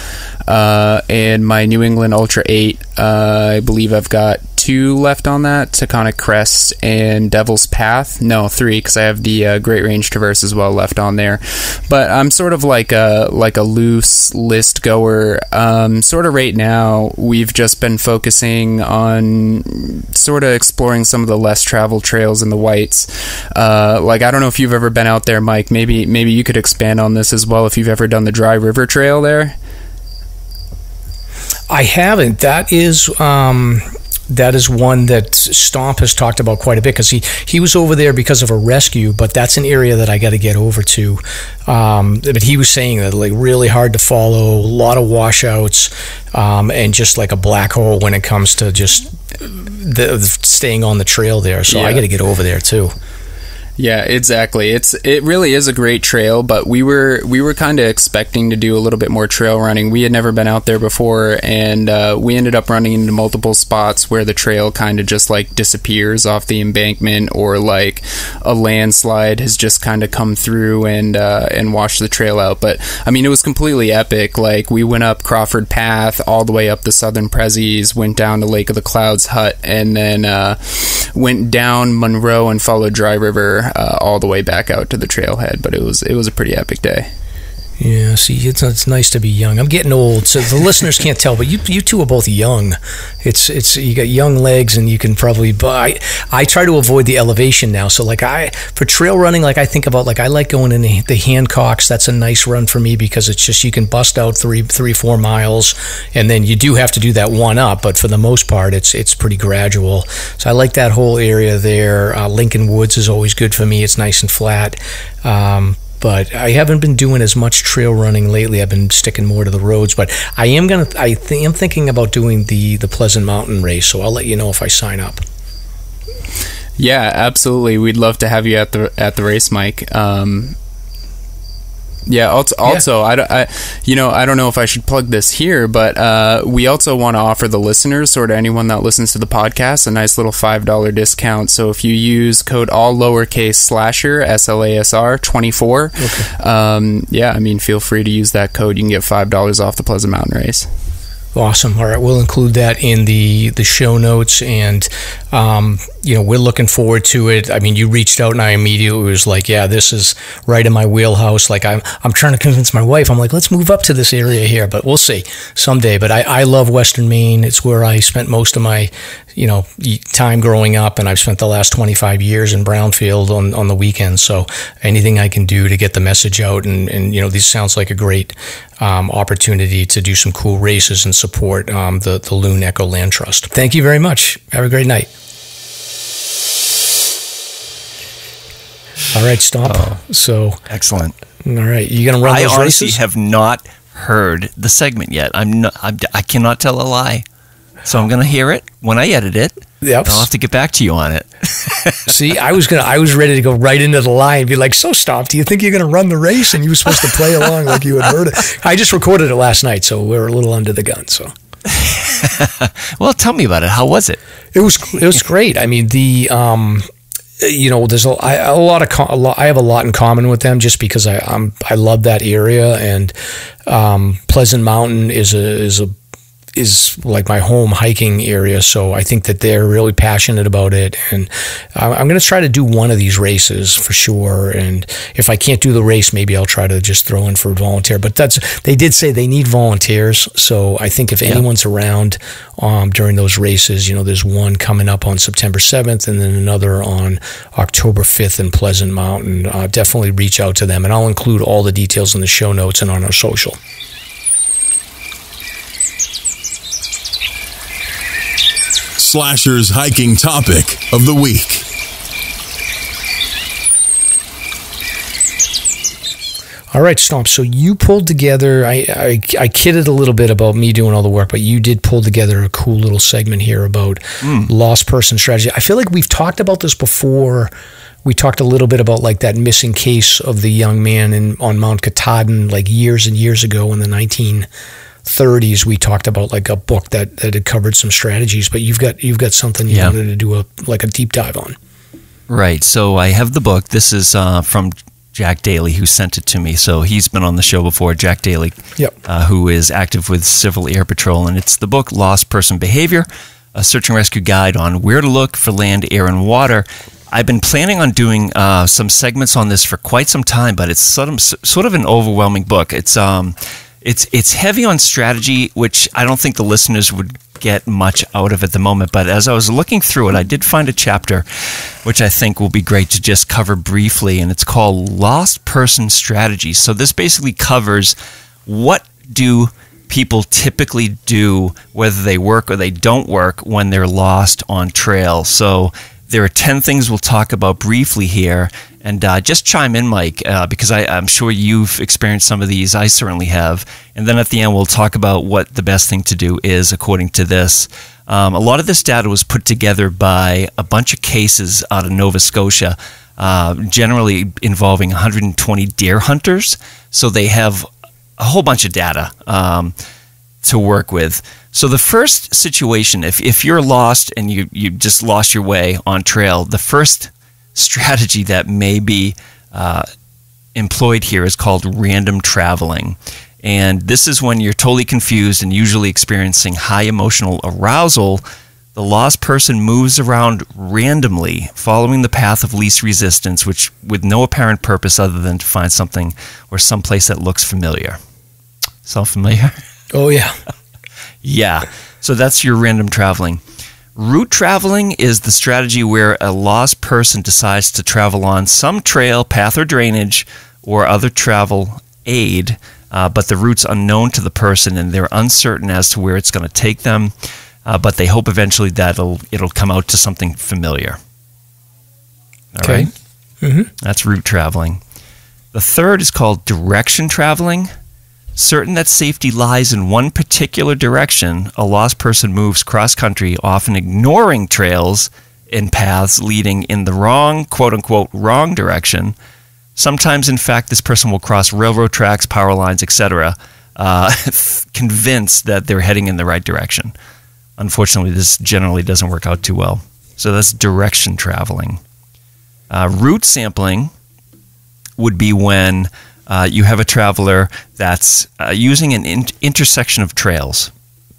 uh, and my New England Ultra 8. Uh, I believe I've got two left on that Taconic Crest and Devil's Path. No, three because I have the uh, Great Range Traverse as well left on there. But I'm sort of like a like a loose list goer. Um, sort of right now, we've just been focusing on sort of exploring some of the less traveled trails in the whites. Uh, like I don't know if you've ever been out there, Mike. Maybe maybe you could expand on this as well if you've ever done the Dry River Trail there. I haven't. That is um, that is one that Stomp has talked about quite a bit because he he was over there because of a rescue, but that's an area that I got to get over to. Um, but he was saying that like really hard to follow, a lot of washouts, um, and just like a black hole when it comes to just the, the staying on the trail there. So I got to get over there too. Yeah, exactly. It's it really is a great trail, but we were we were kind of expecting to do a little bit more trail running. We had never been out there before, and uh, we ended up running into multiple spots where the trail kind of just like disappears off the embankment, or like a landslide has just kind of come through and uh, and washed the trail out. But I mean, it was completely epic. Like we went up Crawford Path all the way up the Southern Prezzies, went down to Lake of the Clouds Hut, and then uh, went down Monroe and followed Dry River uh, all the way back out to the trailhead. But it was it was a pretty epic day. Yeah, see, it's it's nice to be young. I'm getting old, so the listeners can't tell, but you you two are both young. It's it's you got young legs, and you can probably. But I, I try to avoid the elevation now. So like I for trail running, like I think about like I like going in the, the Hancocks. That's a nice run for me because it's just you can bust out three three four miles, and then you do have to do that one up. But for the most part, it's it's pretty gradual. So I like that whole area there. Uh, Lincoln Woods is always good for me. It's nice and flat. Um, but I haven't been doing as much trail running lately. I've been sticking more to the roads. But I am gonna. I th- am thinking about doing the the Pleasant Mountain race. So I'll let you know if I sign up. Yeah, absolutely. We'd love to have you at the at the race, Mike. Um, yeah. Also, also I, don't- I, you know, I don't know if I should plug this here, but uh, we also want to offer the listeners, or of anyone that listens to the podcast, a nice little five dollar discount. So if you use code all lowercase slasher S L A S R twenty four, um, yeah, I mean, feel free to use that code. You can get five dollars off the Pleasant Mountain race. Awesome. All right, we'll include that in the the show notes, and um, you know we're looking forward to it. I mean, you reached out, and I immediately was like, "Yeah, this is right in my wheelhouse." Like I'm I'm trying to convince my wife. I'm like, "Let's move up to this area here," but we'll see someday. But I, I love Western Maine. It's where I spent most of my you know time growing up, and I've spent the last 25 years in Brownfield on on the weekends. So anything I can do to get the message out, and and you know, this sounds like a great um, opportunity to do some cool races and support um, the the Loon Echo Land Trust. Thank you very much. Have a great night. All right, stop. so Excellent. all right, you're gonna run I those honestly races? have not heard the segment yet. I'm not, I'm, I cannot tell a lie. So I'm going to hear it when I edit it. Yep. I'll have to get back to you on it. See, I was gonna, I was ready to go right into the line and be like, "So, stop. Do you think you're gonna run the race?" And you were supposed to play along like you had heard it. I just recorded it last night, so we are a little under the gun. So Well, tell me about it. How was it? it was, it was great. I mean, the, um, you know, there's a, I, a lot of, a lot, I have a lot in common with them just because I, I'm, I love that area and um, Pleasant Mountain is a, is a is like my home hiking area. So I think that they're really passionate about it. And I- I'm going to try to do one of these races for sure. And if I can't do the race, maybe I'll try to just throw in for a volunteer. But that's, they did say they need volunteers. So I think if anyone's around um, during those races, you know, there's one coming up on September 7th and then another on October 5th in Pleasant Mountain. Uh, definitely reach out to them. And I'll include all the details in the show notes and on our social. Slasher's hiking topic of the week. All right, Stomp. So you pulled together. I, I I kidded a little bit about me doing all the work, but you did pull together a cool little segment here about hmm. lost person strategy. I feel like we've talked about this before. We talked a little bit about like that missing case of the young man in on Mount Katahdin, like years and years ago in the 1930s. We talked about like a book that that had covered some strategies, but you've got you've got something you Yeah. wanted to do a like a deep dive on. Right. So I have the book. This is uh, from Jack Daly, who sent it to me. So he's been on the show before. Jack Daly, Yep. uh, who is active with Civil Air Patrol, and it's the book Lost Person Behavior: A Search and Rescue Guide on Where to Look for Land, Air, and Water. I've been planning on doing uh, some segments on this for quite some time, but it's sort of sort of an overwhelming book. It's um, it's it's heavy on strategy, which I don't think the listeners would get much out of at the moment. But as I was looking through it, I did find a chapter which I think will be great to just cover briefly, and it's called Lost Person Strategy. So this basically covers what do people typically do, whether they work or they don't work, when they're lost on trail. So there are 10 things we'll talk about briefly here. And uh, just chime in, Mike, uh, because I, I'm sure you've experienced some of these. I certainly have. And then at the end, we'll talk about what the best thing to do is according to this. Um, a lot of this data was put together by a bunch of cases out of Nova Scotia, uh, generally involving 120 deer hunters. So they have a whole bunch of data um, to work with. So the first situation, if, if you're lost and you, you just lost your way on trail, the first strategy that may be uh, employed here is called random traveling. And this is when you're totally confused and usually experiencing high emotional arousal. The lost person moves around randomly, following the path of least resistance, which with no apparent purpose other than to find something or someplace that looks familiar. Sound familiar? Oh yeah. Yeah. So that's your random traveling. Route traveling is the strategy where a lost person decides to travel on some trail, path, or drainage, or other travel aid, uh, but the route's unknown to the person and they're uncertain as to where it's going to take them, uh, but they hope eventually that it'll, it'll come out to something familiar. All Okay. right? That's route traveling. The third is called direction traveling. Certain that safety lies in one particular direction, a lost person moves cross country, often ignoring trails and paths leading in the wrong, quote unquote, wrong direction. Sometimes, in fact, this person will cross railroad tracks, power lines, etc., uh, convinced that they're heading in the right direction. Unfortunately, this generally doesn't work out too well. So that's direction traveling. Uh, route sampling would be when uh, you have a traveler that's uh, using an in- intersection of trails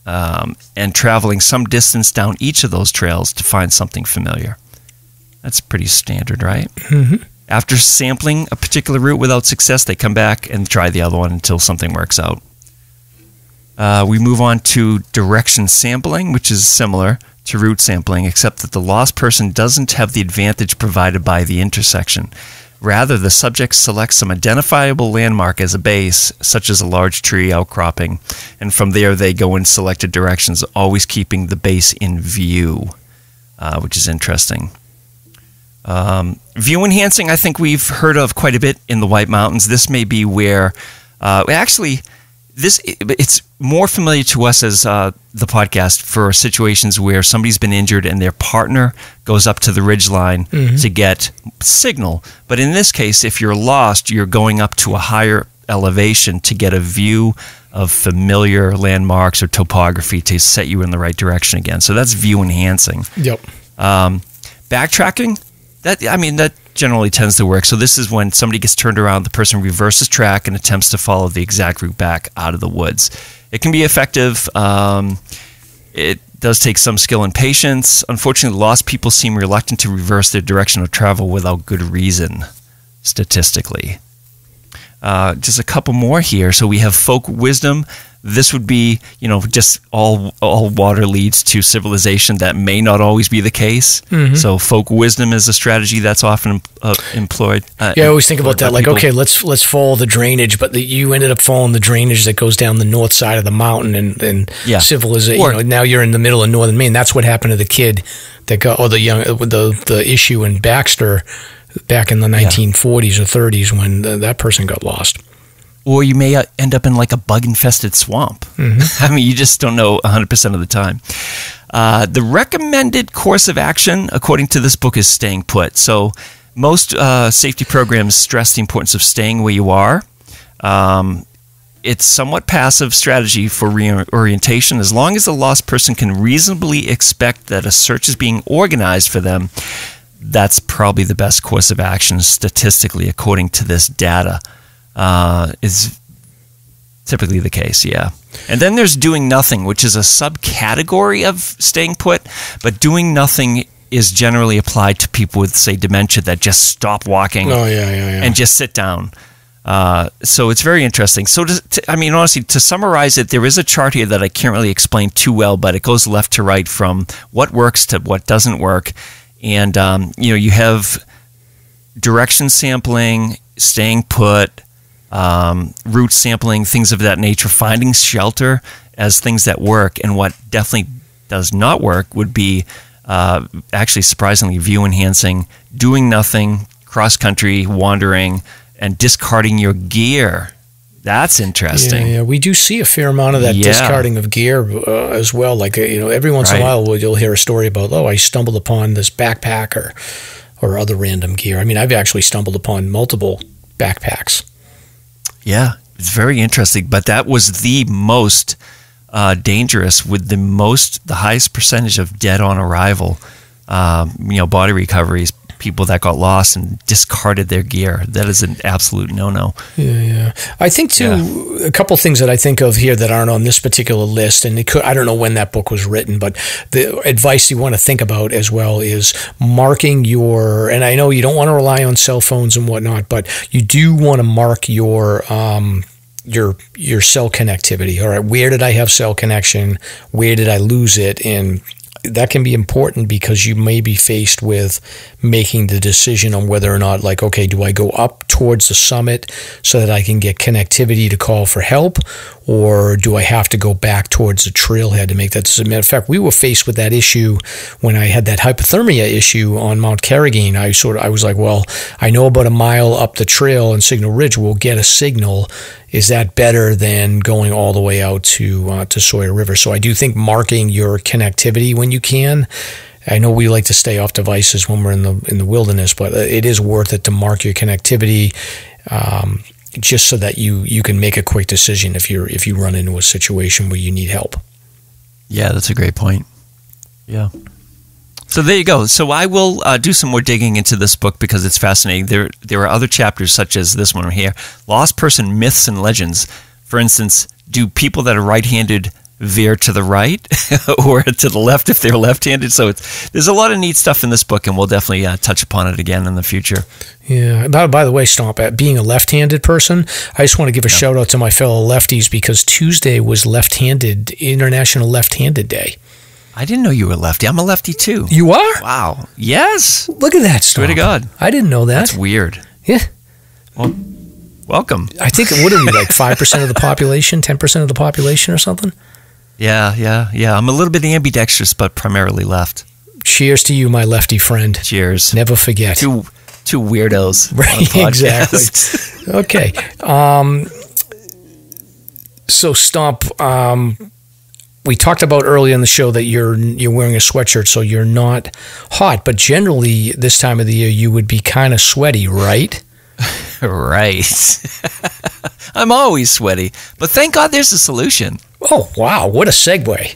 um, and traveling some distance down each of those trails to find something familiar. That's pretty standard, right? Mm-hmm. After sampling a particular route without success, they come back and try the other one until something works out. Uh, we move on to direction sampling, which is similar to route sampling, except that the lost person doesn't have the advantage provided by the intersection. Rather, the subject selects some identifiable landmark as a base, such as a large tree outcropping, and from there they go in selected directions, always keeping the base in view, uh, which is interesting. Um, view enhancing, I think we've heard of quite a bit in the White Mountains. This may be where, uh, actually, this it's more familiar to us as uh, the podcast for situations where somebody's been injured and their partner goes up to the ridge line Mhm. to get signal. But in this case, if you're lost, you're going up to a higher elevation to get a view of familiar landmarks or topography to set you in the right direction again. So that's view enhancing. Yep. Um, backtracking, that I mean that generally tends to work. So this is when somebody gets turned around, the person reverses track and attempts to follow the exact route back out of the woods. It can be effective. Um, it does take some skill and patience. Unfortunately, lost people seem reluctant to reverse their direction of travel without good reason, statistically. Uh, just a couple more here. So we have folk wisdom. This would be, you know, just all all water leads to civilization. That may not always be the case. Mhm. So folk wisdom is a strategy that's often uh, employed. Uh, Yeah, I always think about that. Like, people. okay, let's let's follow the drainage, but the, you ended up following the drainage that goes down the north side of the mountain, and and Yeah. civilization. Or- You know, now you're in the middle of northern Maine. That's what happened to the kid that got, or the young, the the issue in Baxter back in the 1940s or 30s when the, that person got lost. or you may uh, end up in like a bug infested swamp. I mean, you just don't know 100% of the time. Uh, the recommended course of action, according to this book, is staying put. So, most uh, safety programs stress the importance of staying where you are. Um, it's somewhat passive strategy for reorientation as long as the lost person can reasonably expect that a search is being organized for them that's probably the best course of action statistically according to this data uh, is typically the case yeah and then there's doing nothing which is a subcategory of staying put but doing nothing is generally applied to people with say dementia that just stop walking Oh yeah, yeah, yeah. and just sit down. Uh, so it's very interesting. So, to, to, I mean, honestly, to summarize it, there is a chart here that I can't really explain too well, but it goes left to right from what works to what doesn't work. And, um, you know, you have direction sampling, staying put, um, route sampling, things of that nature, finding shelter as things that work. And what definitely does not work would be uh, actually surprisingly view enhancing, doing nothing, cross country, wandering, and discarding your gear. That's interesting. Yeah, yeah, we do see a fair amount of that Yeah. discarding of gear uh, as well. Like uh, you know, every once in a while, you'll hear a story about, oh, I stumbled upon this backpack or or other random gear. I mean, I've actually stumbled upon multiple backpacks. Yeah, it's very interesting. But that was the most uh, dangerous, with the most, the highest percentage of dead on arrival. Um, you know, body recoveries, people that got lost and discarded their gear. That is an absolute no-no. Yeah, yeah. I think too a couple things that I think of here that aren't on this particular list, and could I don't know when that book was written, but the advice you want to think about as well is marking your. And I know you don't want to rely on cell phones and whatnot, but you do want to mark your. Um, your your cell connectivity. All right, where did I have cell connection? Where did I lose it? And that can be important because you may be faced with making the decision on whether or not, like, okay, do I go up towards the summit so that I can get connectivity to call for help, or do I have to go back towards the trailhead to make that decision? As a matter of fact, we were faced with that issue when I had that hypothermia issue on Mount Carrigain. I sort of I was like, well, I know about a mile up the trail in Signal Ridge, we'll get a signal. Is that better than going all the way out to uh, to Sawyer River? So I do think marking your connectivity when you can I know we like to stay off devices when we're in the in the wilderness, but it is worth it to mark your connectivity. Um, just so that you you can make a quick decision if you're if you run into a situation where you need help. Yeah, that's a great point. Yeah. So there you go. So I will uh, do some more digging into this book because it's fascinating. There there are other chapters such as this one here, Lost Person Myths and Legends. For instance, do people that are right-handed veer to the right or to the left if they're left-handed. So it's, there's a lot of neat stuff in this book, and we'll definitely uh, touch upon it again in the future. Yeah. By, by the way, Stomp, at being a left-handed person, I just want to give a yep. shout out to my fellow lefties because Tuesday was left-handed International Left-Handed Day. I didn't know you were lefty. I'm a lefty too. You are? Wow. Yes. Look at that. Swear to God. I didn't know that. That's weird. Yeah. Well, welcome. I think what are we like five percent of the population, ten percent of the population, or something? Yeah, yeah, yeah. I'm a little bit ambidextrous, but primarily left. Cheers to you, my lefty friend. Cheers. Never forget. Two two weirdos. Right, exactly. okay. Um, so Stomp, um, we talked about earlier in the show that you're you're wearing a sweatshirt, so you're not hot. But generally, this time of the year, you would be kind of sweaty, right? right. I'm always sweaty, but thank God there's a solution. Oh, wow. What a segue.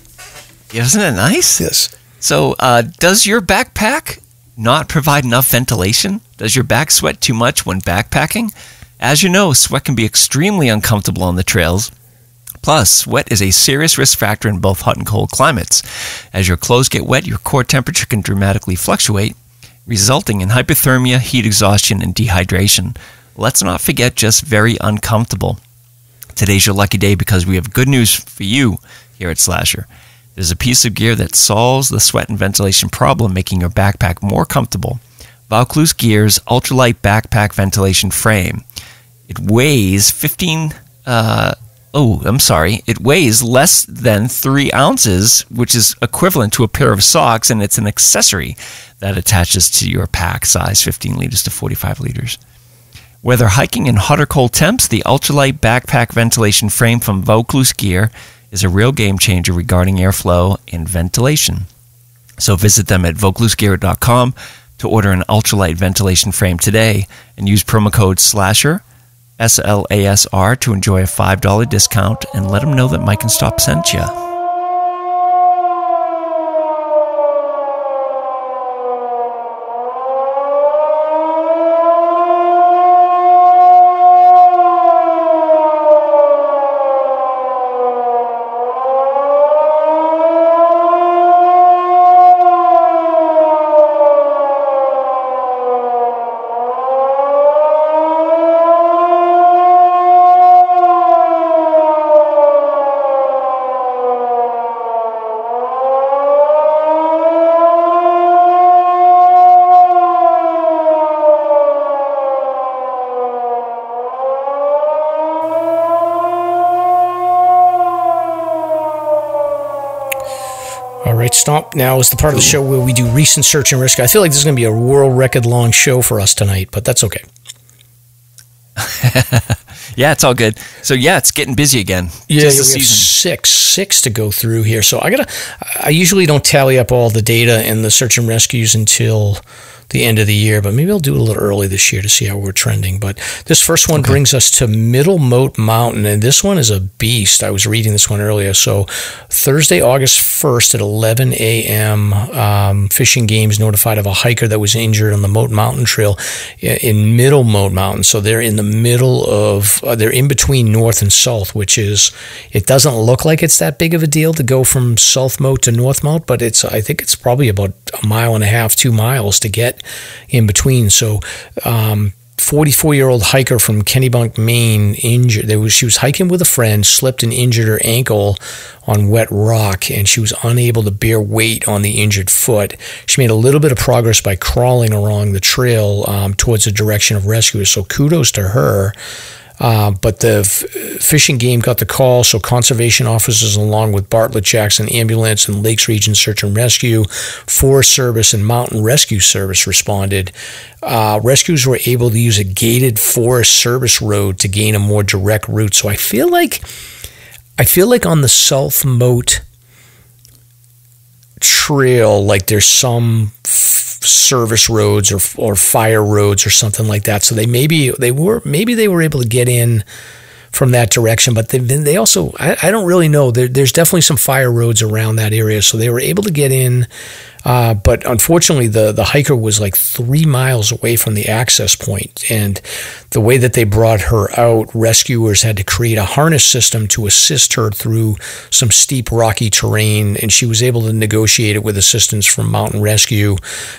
Isn't it nice? Yes. So, uh, does your backpack not provide enough ventilation? Does your back sweat too much when backpacking? As you know, sweat can be extremely uncomfortable on the trails. Plus, sweat is a serious risk factor in both hot and cold climates. As your clothes get wet, your core temperature can dramatically fluctuate, resulting in hypothermia, heat exhaustion, and dehydration. Let's not forget just very uncomfortable. Today's your lucky day because we have good news for you here at Slasher. There's a piece of gear that solves the sweat and ventilation problem, making your backpack more comfortable. Vaucluse Gear's ultralight backpack ventilation frame. It weighs 15. Uh, oh, I'm sorry. It weighs less than three ounces, which is equivalent to a pair of socks, and it's an accessory that attaches to your pack size 15 liters to 45 liters. Whether hiking in hot or cold temps, the ultralight backpack ventilation frame from Vaucluse Gear is a real game changer regarding airflow and ventilation. So visit them at vauclusegear.com to order an ultralight ventilation frame today and use promo code SLASHER, S L A S R, to enjoy a $5 discount and let them know that Mike and Stop sent you. Stomp now is the part of the show where we do recent search and rescue. I feel like this is going to be a world record long show for us tonight, but that's okay. yeah, it's all good. So yeah, it's getting busy again. Yeah, yeah we have six six to go through here. So I gotta. I usually don't tally up all the data in the search and rescues until the end of the year, but maybe I'll do it a little early this year to see how we're trending. But this first one okay. brings us to Middle Moat Mountain, and this one is a beast. I was reading this one earlier. So Thursday, August 1st at 11 a.m., um, Fish and Game notified of a hiker that was injured on the Moat Mountain Trail in Middle Moat Mountain. So they're in the middle of, uh, they're in between North and South, which is, it doesn't look like it's that big of a deal to go from South Moat to North Moat, but it's, I think it's probably about a mile and a half, two miles to get in between. So, um, 44 year old hiker from Kennebunk, Maine, injured. There was, she was hiking with a friend, slipped and injured her ankle on wet rock, and she was unable to bear weight on the injured foot. She made a little bit of progress by crawling along the trail um, towards the direction of rescuers. So kudos to her. Uh, but the fish and game got the call, so conservation officers, along with Bartlett Jackson Ambulance and Lakes Region Search and Rescue, Forest Service, and Mountain Rescue Service responded. Uh, rescues were able to use a gated Forest Service road to gain a more direct route. So I feel like, I feel like on the South Moat trail like there's some service roads or or fire roads or something like that. So they maybe they were maybe they were able to get in from that direction, but they they also I, I don't really know. There, there's definitely some fire roads around that area, so they were able to get in. Uh, but unfortunately, the the hiker was like three miles away from the access point, and the way that they brought her out, rescuers had to create a harness system to assist her through some steep, rocky terrain, and she was able to negotiate it with assistance from Mountain Rescue.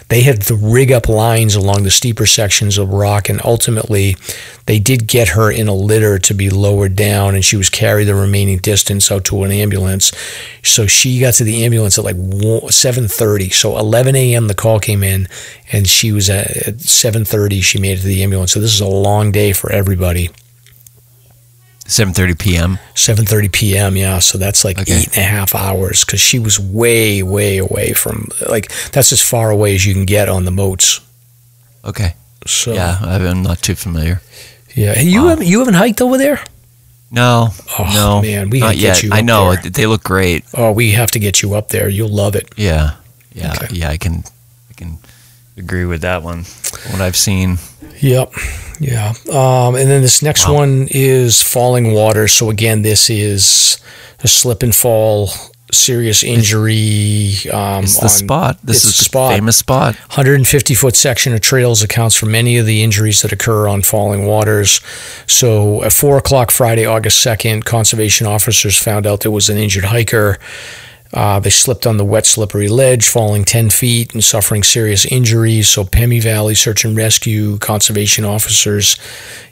They had to rig up lines along the steeper sections of rock, and ultimately, they did get her in a litter to be down, and she was carried the remaining distance out to an ambulance. So she got to the ambulance at like 7:30. So 11 a.m. the call came in, and she was at 7:30. She made it to the ambulance. So this is a long day for everybody. 7:30 p.m. 7:30 p.m. Yeah, so that's like Okay. eight and a half hours because she was way, way away from like that's as far away as you can get on the moats. Okay. So Yeah, I'm not too familiar. yeah. You haven't you haven't hiked over there? No, Oh, no, man, we not yet. you I up know there. they look great. Oh, we have to get you up there. You'll love it. Yeah, yeah, Okay. yeah. I can, I can agree with that one. What I've seen. Yep. Yeah. Um, and then this next one is falling water. So again, this is a slip and fall, serious injury. Um, It's the spot. This is the the spot. famous spot. 150 foot section of trails accounts for many of the injuries that occur on falling waters. So at four o'clock Friday, August 2nd, conservation officers found out there was an injured hiker. Uh, they slipped on the wet, slippery ledge, falling 10 feet and suffering serious injuries. So, Pemi Valley Search and Rescue conservation officers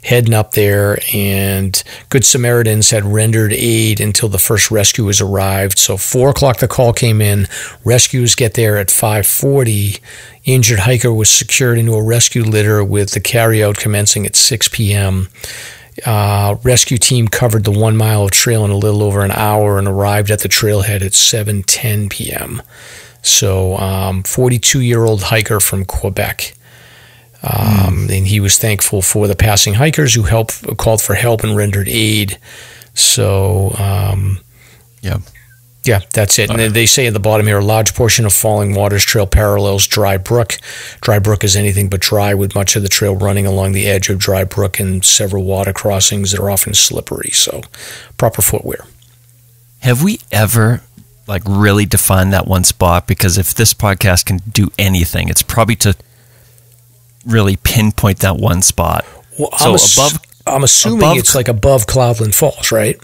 heading up there, and Good Samaritans had rendered aid until the first rescuers arrived. So, 4 o'clock the call came in. Rescuers get there at 540. Injured hiker was secured into a rescue litter with the carryout commencing at 6 p.m. Uh, rescue team covered the one mile of trail in a little over an hour and arrived at the trailhead at 7:10 p.m. So, 42 year old hiker from Quebec. Um, And he was thankful for the passing hikers who helped, called for help and rendered aid. So, um, Yeah. Yeah, that's it. And they say at the bottom here, a large portion of Falling Waters Trail parallels Dry Brook. Dry Brook is anything but dry, with much of the trail running along the edge of Dry Brook and several water crossings that are often slippery. So, proper footwear. Have we ever like really defined that one spot? Because if this podcast can do anything, it's probably to really pinpoint that one spot. Well, So I'm, above- I'm assuming above- it's like above Cloudland Falls, right?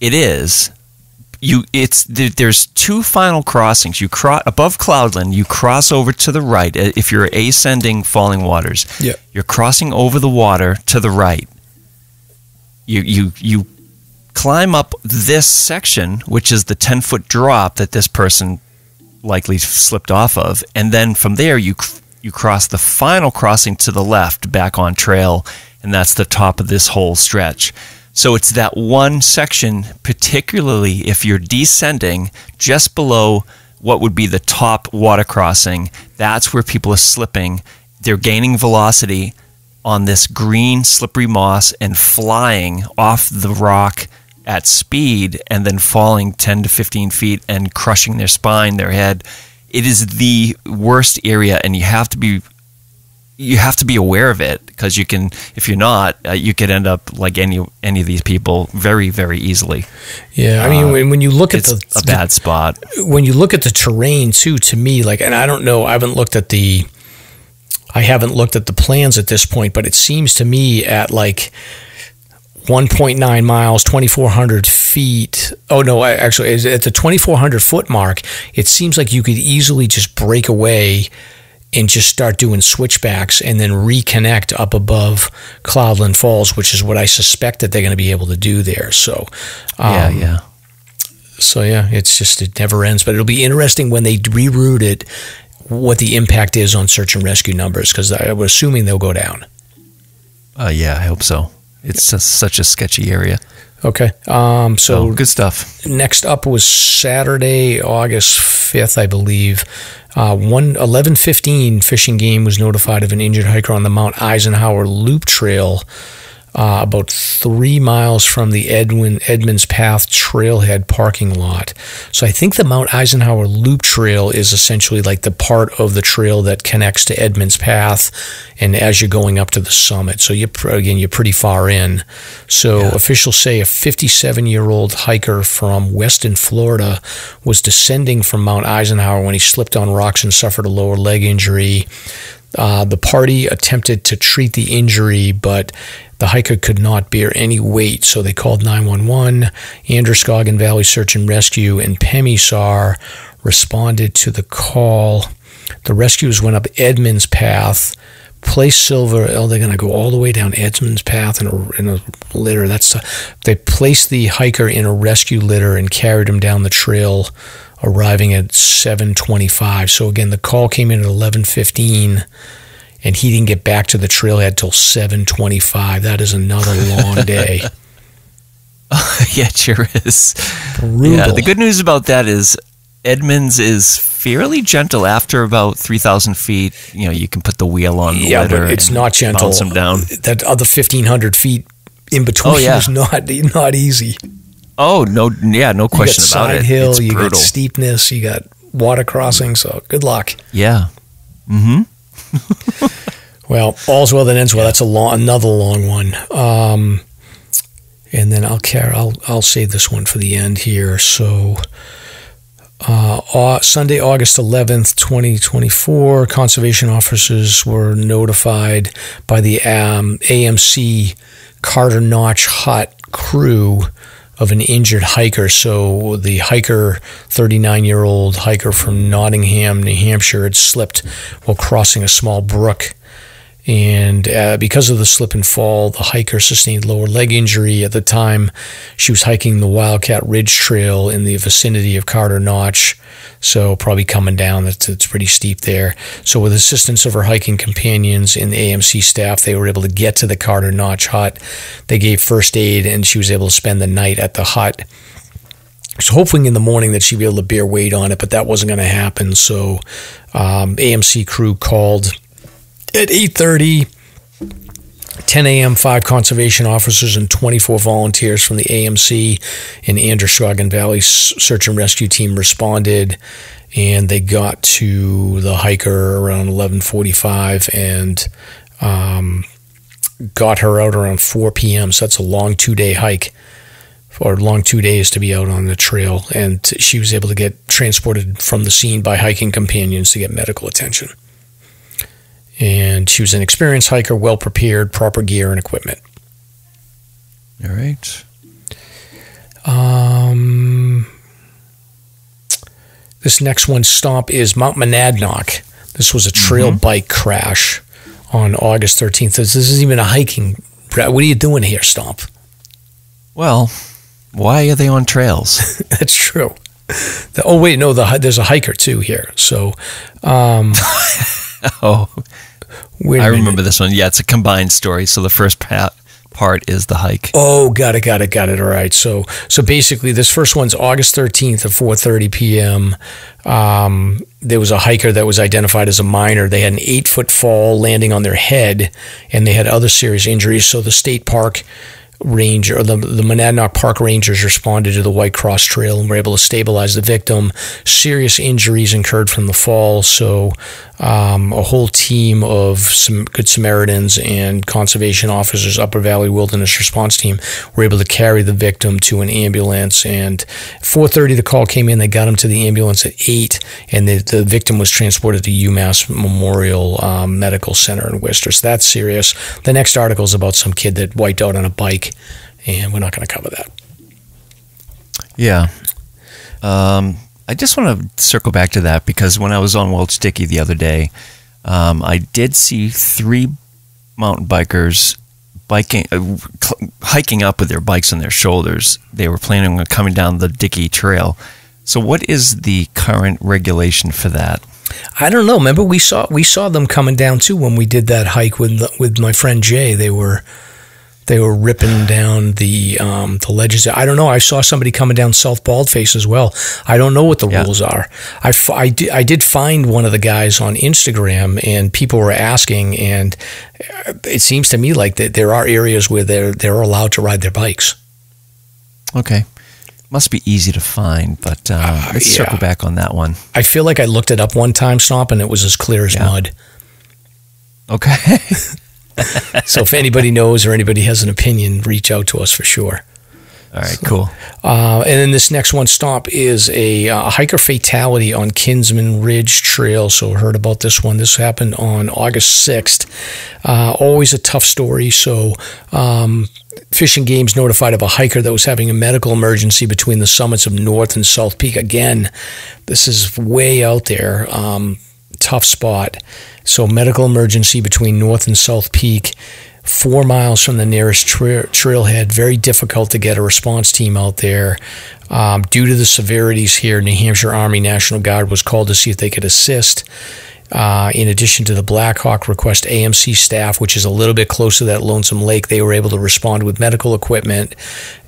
It is. You, it's there's two final crossings. You cross above Cloudland. You cross over to the right. uh, If you're ascending Falling Waters, Yeah. you're crossing over the water to the right. You you you climb up this section, which is the ten foot drop that this person likely slipped off of, and then from there you you cross the final crossing to the left back on trail, and that's the top of this whole stretch. So it's that one section, particularly if you're descending just below what would be the top water crossing. That's where people are slipping. They're gaining velocity on this green slippery moss and flying off the rock at speed and then falling 10 to 15 feet and crushing their spine, their head. It is the worst area, and you have to be you have to be aware of it because you can if you're not uh, you could end up like any any of these people very very easily Yeah, I mean, Uh, when, when you look at the a bad spot when you look at the terrain too, to me, like, and I don't know, I haven't looked at the, I haven't looked at the plans at this point, but it seems to me at like 1.9 miles, 2,400 feet. Oh no, I- actually, at the 2,400 foot mark, it seems like you could easily just break away and just start doing switchbacks and then reconnect up above Cloudland Falls, which is what I suspect that they're going to be able to do there. So, yeah um, yeah so yeah, it's just it never ends. But it'll be interesting when they reroute it, what the impact is on search and rescue numbers, because I'm assuming they'll go down. uh, yeah i hope so it's just such a sketchy area Okay. Um, so so good stuff next up was Saturday, August 5th, I believe. Uh, one eleven fifteen fish and game was notified of an injured hiker on the Mount Eisenhower Loop Trail. Uh, about three miles from the Edwin Edmands Path Trailhead parking lot. So I think the Mount Eisenhower Loop Trail is essentially like the part of the trail that connects to Edmands Path, and as you're going up to the summit. So you again you're pretty far in. So yeah. officials say a 57 year old hiker from Weston, Florida, was descending from Mount Eisenhower when he slipped on rocks and suffered a lower leg injury. Uh, the party attempted to treat the injury, but the hiker could not bear any weight, so they called 911. Androscoggin Valley Search and Rescue and PEMISAR responded to the call. The rescuers went up Edmands Path, placed Silver. Oh, they're going to go all the way down Edmands Path in a, in a litter. That's they placed the hiker in a rescue litter and carried him down the trail, arriving at 7:25. So again, the call came in at 11:15 and he didn't get back to the trailhead till 7:25. That is another long day. yeah, sure is. Brutal. Yeah, the good news about that is Edmands is fairly gentle after about 3,000 feet. You know, you can put the wheel on the yeah, but it's not gentle. Bounce them down. That other 1,500 feet in between oh, yeah. is not not easy. Oh no, yeah, no question about side it. Hill, it's you brutal. got steepness, you got water crossing. So good luck. Yeah. Mm-hmm. well, all's well that ends well. That's a long, another long one. Um, and then I'll care. I'll I'll save this one for the end here. So. Uh, Sunday, August 11th, 2024, conservation officers were notified by the um, AMC Carter Notch Hut crew of an injured hiker. So the hiker, 39 year old hiker from Nottingham, New Hampshire, had slipped while crossing a small brook and uh, because of the slip and fall, the hiker sustained lower leg injury. At the time, she was hiking the Wildcat Ridge Trail in the vicinity of Carter Notch, so probably coming down. It's, it's pretty steep there. So, with assistance of her hiking companions and the AMC staff, they were able to get to the Carter Notch hut. They gave first aid, and she was able to spend the night at the hut. Was hoping in the morning that she'd be able to bear weight on it, but that wasn't going to happen. So, um, AMC crew called at 8.30 10 a.m., five conservation officers and 24 volunteers from the AMC and Androscoggin Valley Search and Rescue Team responded, and they got to the hiker around 11:45 and um, got her out around 4 p.m. So that's a long two-day hike, or long two days to be out on the trail, and she was able to get transported from the scene by hiking companions to get medical attention and she was an experienced hiker, well prepared, proper gear and equipment. All right. Um, this next one stomp is Mount Monadnock. This was a trail mm-hmm. bike crash on August 13th. This, this isn't even a hiking. What are you doing here, Stomp? Well, why are they on trails? That's true. The, oh wait, no, the, there's a hiker too here. So, um, oh, I remember this one. Yeah, it's a combined story. So the first part part is the hike. Oh, got it, got it, got it. All right. So so basically, this first one's August thirteenth at four thirty p.m. Um, there was a hiker that was identified as a minor. They had an eight foot fall landing on their head, and they had other serious injuries. So the state park ranger, the, the Monadnock Park Rangers responded to the White Cross Trail and were able to stabilize the victim. Serious injuries incurred from the fall, so um, a whole team of some Good Samaritans and conservation officers, Upper Valley Wilderness Response Team, were able to carry the victim to an ambulance. And 4:30, the call came in. They got him to the ambulance at eight, and the, the victim was transported to UMass Memorial um, Medical Center in Worcester. So that's serious. The next article is about some kid that wiped out on a bike, and we're not going to cover that. Yeah. Um, I just want to circle back to that because when I was on Welch Dickey the other day, um, I did see three mountain bikers biking, uh, hiking up with their bikes on their shoulders. They were planning on coming down the Dickey Trail. So, what is the current regulation for that? I don't know. Remember, we saw we saw them coming down too when we did that hike with with my friend Jay. They were they were ripping down the um, the ledges. I don't know. I saw somebody coming down South Baldface as well. I don't know what the Yeah. rules are. I, f- I, di- I did find one of the guys on Instagram, and people were asking, and uh, it seems to me like that there are areas where they're they're allowed to ride their bikes. Okay. Must be easy to find, but uh, let's yeah. circle back on that one. I feel like I looked it up one time, Stomp, and it was as clear as Yeah. mud. Okay. So if anybody knows or anybody has an opinion, reach out to us for sure. All right, cool. Uh, and then this next one, Stomp, is a uh, hiker fatality on Kinsman Ridge Trail. So heard about this one. This happened on August 6th. Uh, always a tough story. So um, Fish and Game's notified of a hiker that was having a medical emergency between the summits of North and South Peak. Again, this is way out there. Um, tough spot. So medical emergency between North and South Peak four miles from the nearest tra- trailhead. Very difficult to get a response team out there. Um, due to the severities here, New Hampshire Army National Guard was called to see if they could assist. Uh, in addition to the Blackhawk request, AMC staff, which is a little bit closer to that Lonesome Lake, they were able to respond with medical equipment,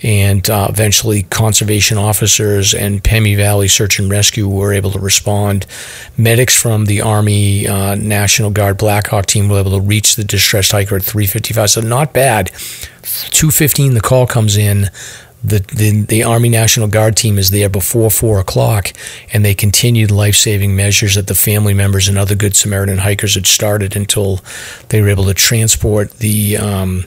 and uh, eventually conservation officers and Pemi Valley Search and Rescue were able to respond. Medics from the Army uh, National Guard Blackhawk team were able to reach the distressed hiker at 3:55, so not bad. 2:15, the call comes in. The, the the Army National Guard team is there before four o'clock, and they continued life saving measures that the family members and other Good Samaritan hikers had started until they were able to transport the um,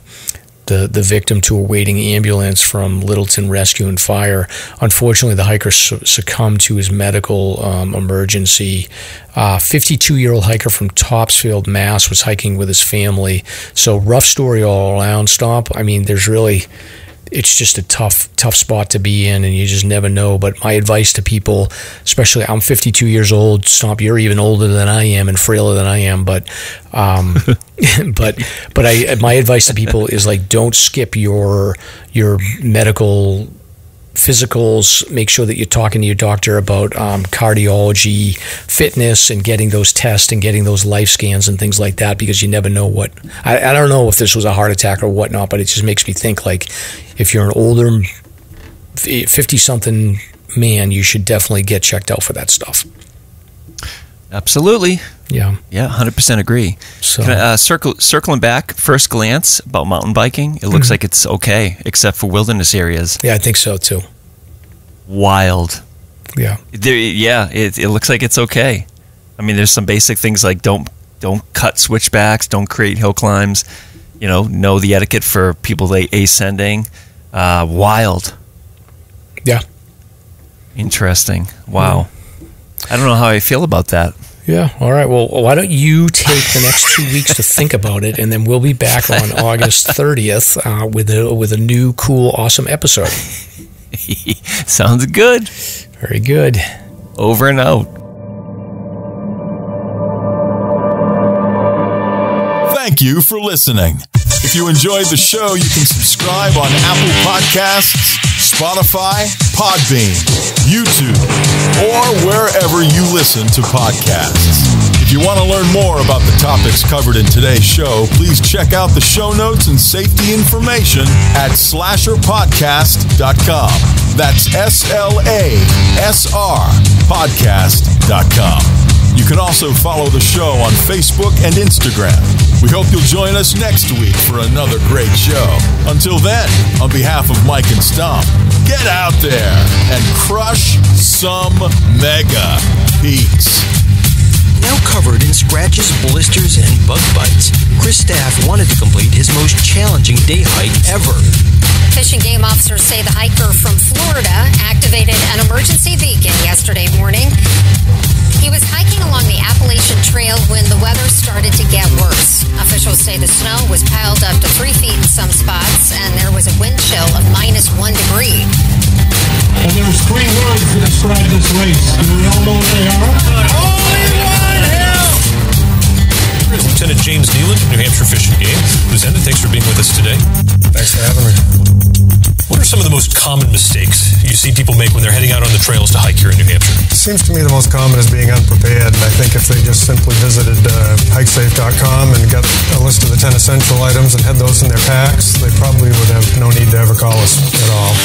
the the victim to a waiting ambulance from Littleton Rescue and Fire. Unfortunately, the hiker su- succumbed to his medical um, emergency. 52 year old hiker from Topsfield, Mass, was hiking with his family. So rough story all around. Stomp. I mean, there's really it's just a tough tough spot to be in and you just never know. But my advice to people especially i'm 52 years old. Stomp you're even older than i am and frailer than i am. But um but but i my advice to people is like don't skip your your medical physicals make sure that you're talking to your doctor about um, cardiology fitness and getting those tests and getting those life scans and things like that because you never know what I, I don't know if this was a heart attack or whatnot but it just makes me think like if you're an older 50 something man you should definitely get checked out for that stuff Absolutely. yeah Yeah, 100% agree. So- I, uh, circle, circling back, first glance about mountain biking, it looks Mhm. like it's okay, except for wilderness areas. yeah i think so too Wild. yeah There, yeah, it, it looks like it's okay. I mean, there's some basic things like don't don't cut switchbacks, don't create hill climbs. You know, know the etiquette for people they ascending. Uh, wild. Yeah. Interesting. Wow. I don't know how I feel about that. Yeah. All right. Well, why don't you take the next two weeks to think about it, and then we'll be back on August 30th uh, with a with a new, cool, awesome episode. Sounds good. Very good. Over and out. Thank you for listening. If you enjoyed the show, you can subscribe on Apple Podcasts, Spotify, Podbean, YouTube, or wherever you listen to podcasts. If you want to learn more about the topics covered in today's show, please check out the show notes and safety information at slasrpodcast.com. That's S L A S R podcast.com. You can also follow the show on Facebook and Instagram. We hope you'll join us next week for another great show. Until then, on behalf of Mike and Stomp, get out there and crush some mega peaks. Now covered in scratches, blisters, and bug bites, Chris Staff wanted to complete his most challenging day hike ever. Fish and game officers say the hiker from Florida activated an emergency beacon yesterday morning. He was hiking along the Appalachian Trail when the weather started to get worse. Officials say the snow was piled up to three feet in some spots, and there was a wind chill of minus one degree. And there's three words to describe this race. Do we all know what they are? Lieutenant James Kneeland, New Hampshire Fish and Game. Lieutenant, thanks for being with us today. Thanks for having me. What are some of the most common mistakes you see people make when they're heading out on the trails to hike here in New Hampshire? Seems to me the most common is being unprepared. And I think if they just simply visited uh, hikesafe.com and got a list of the 10 essential items and had those in their packs, they probably would have no need to ever call us at all.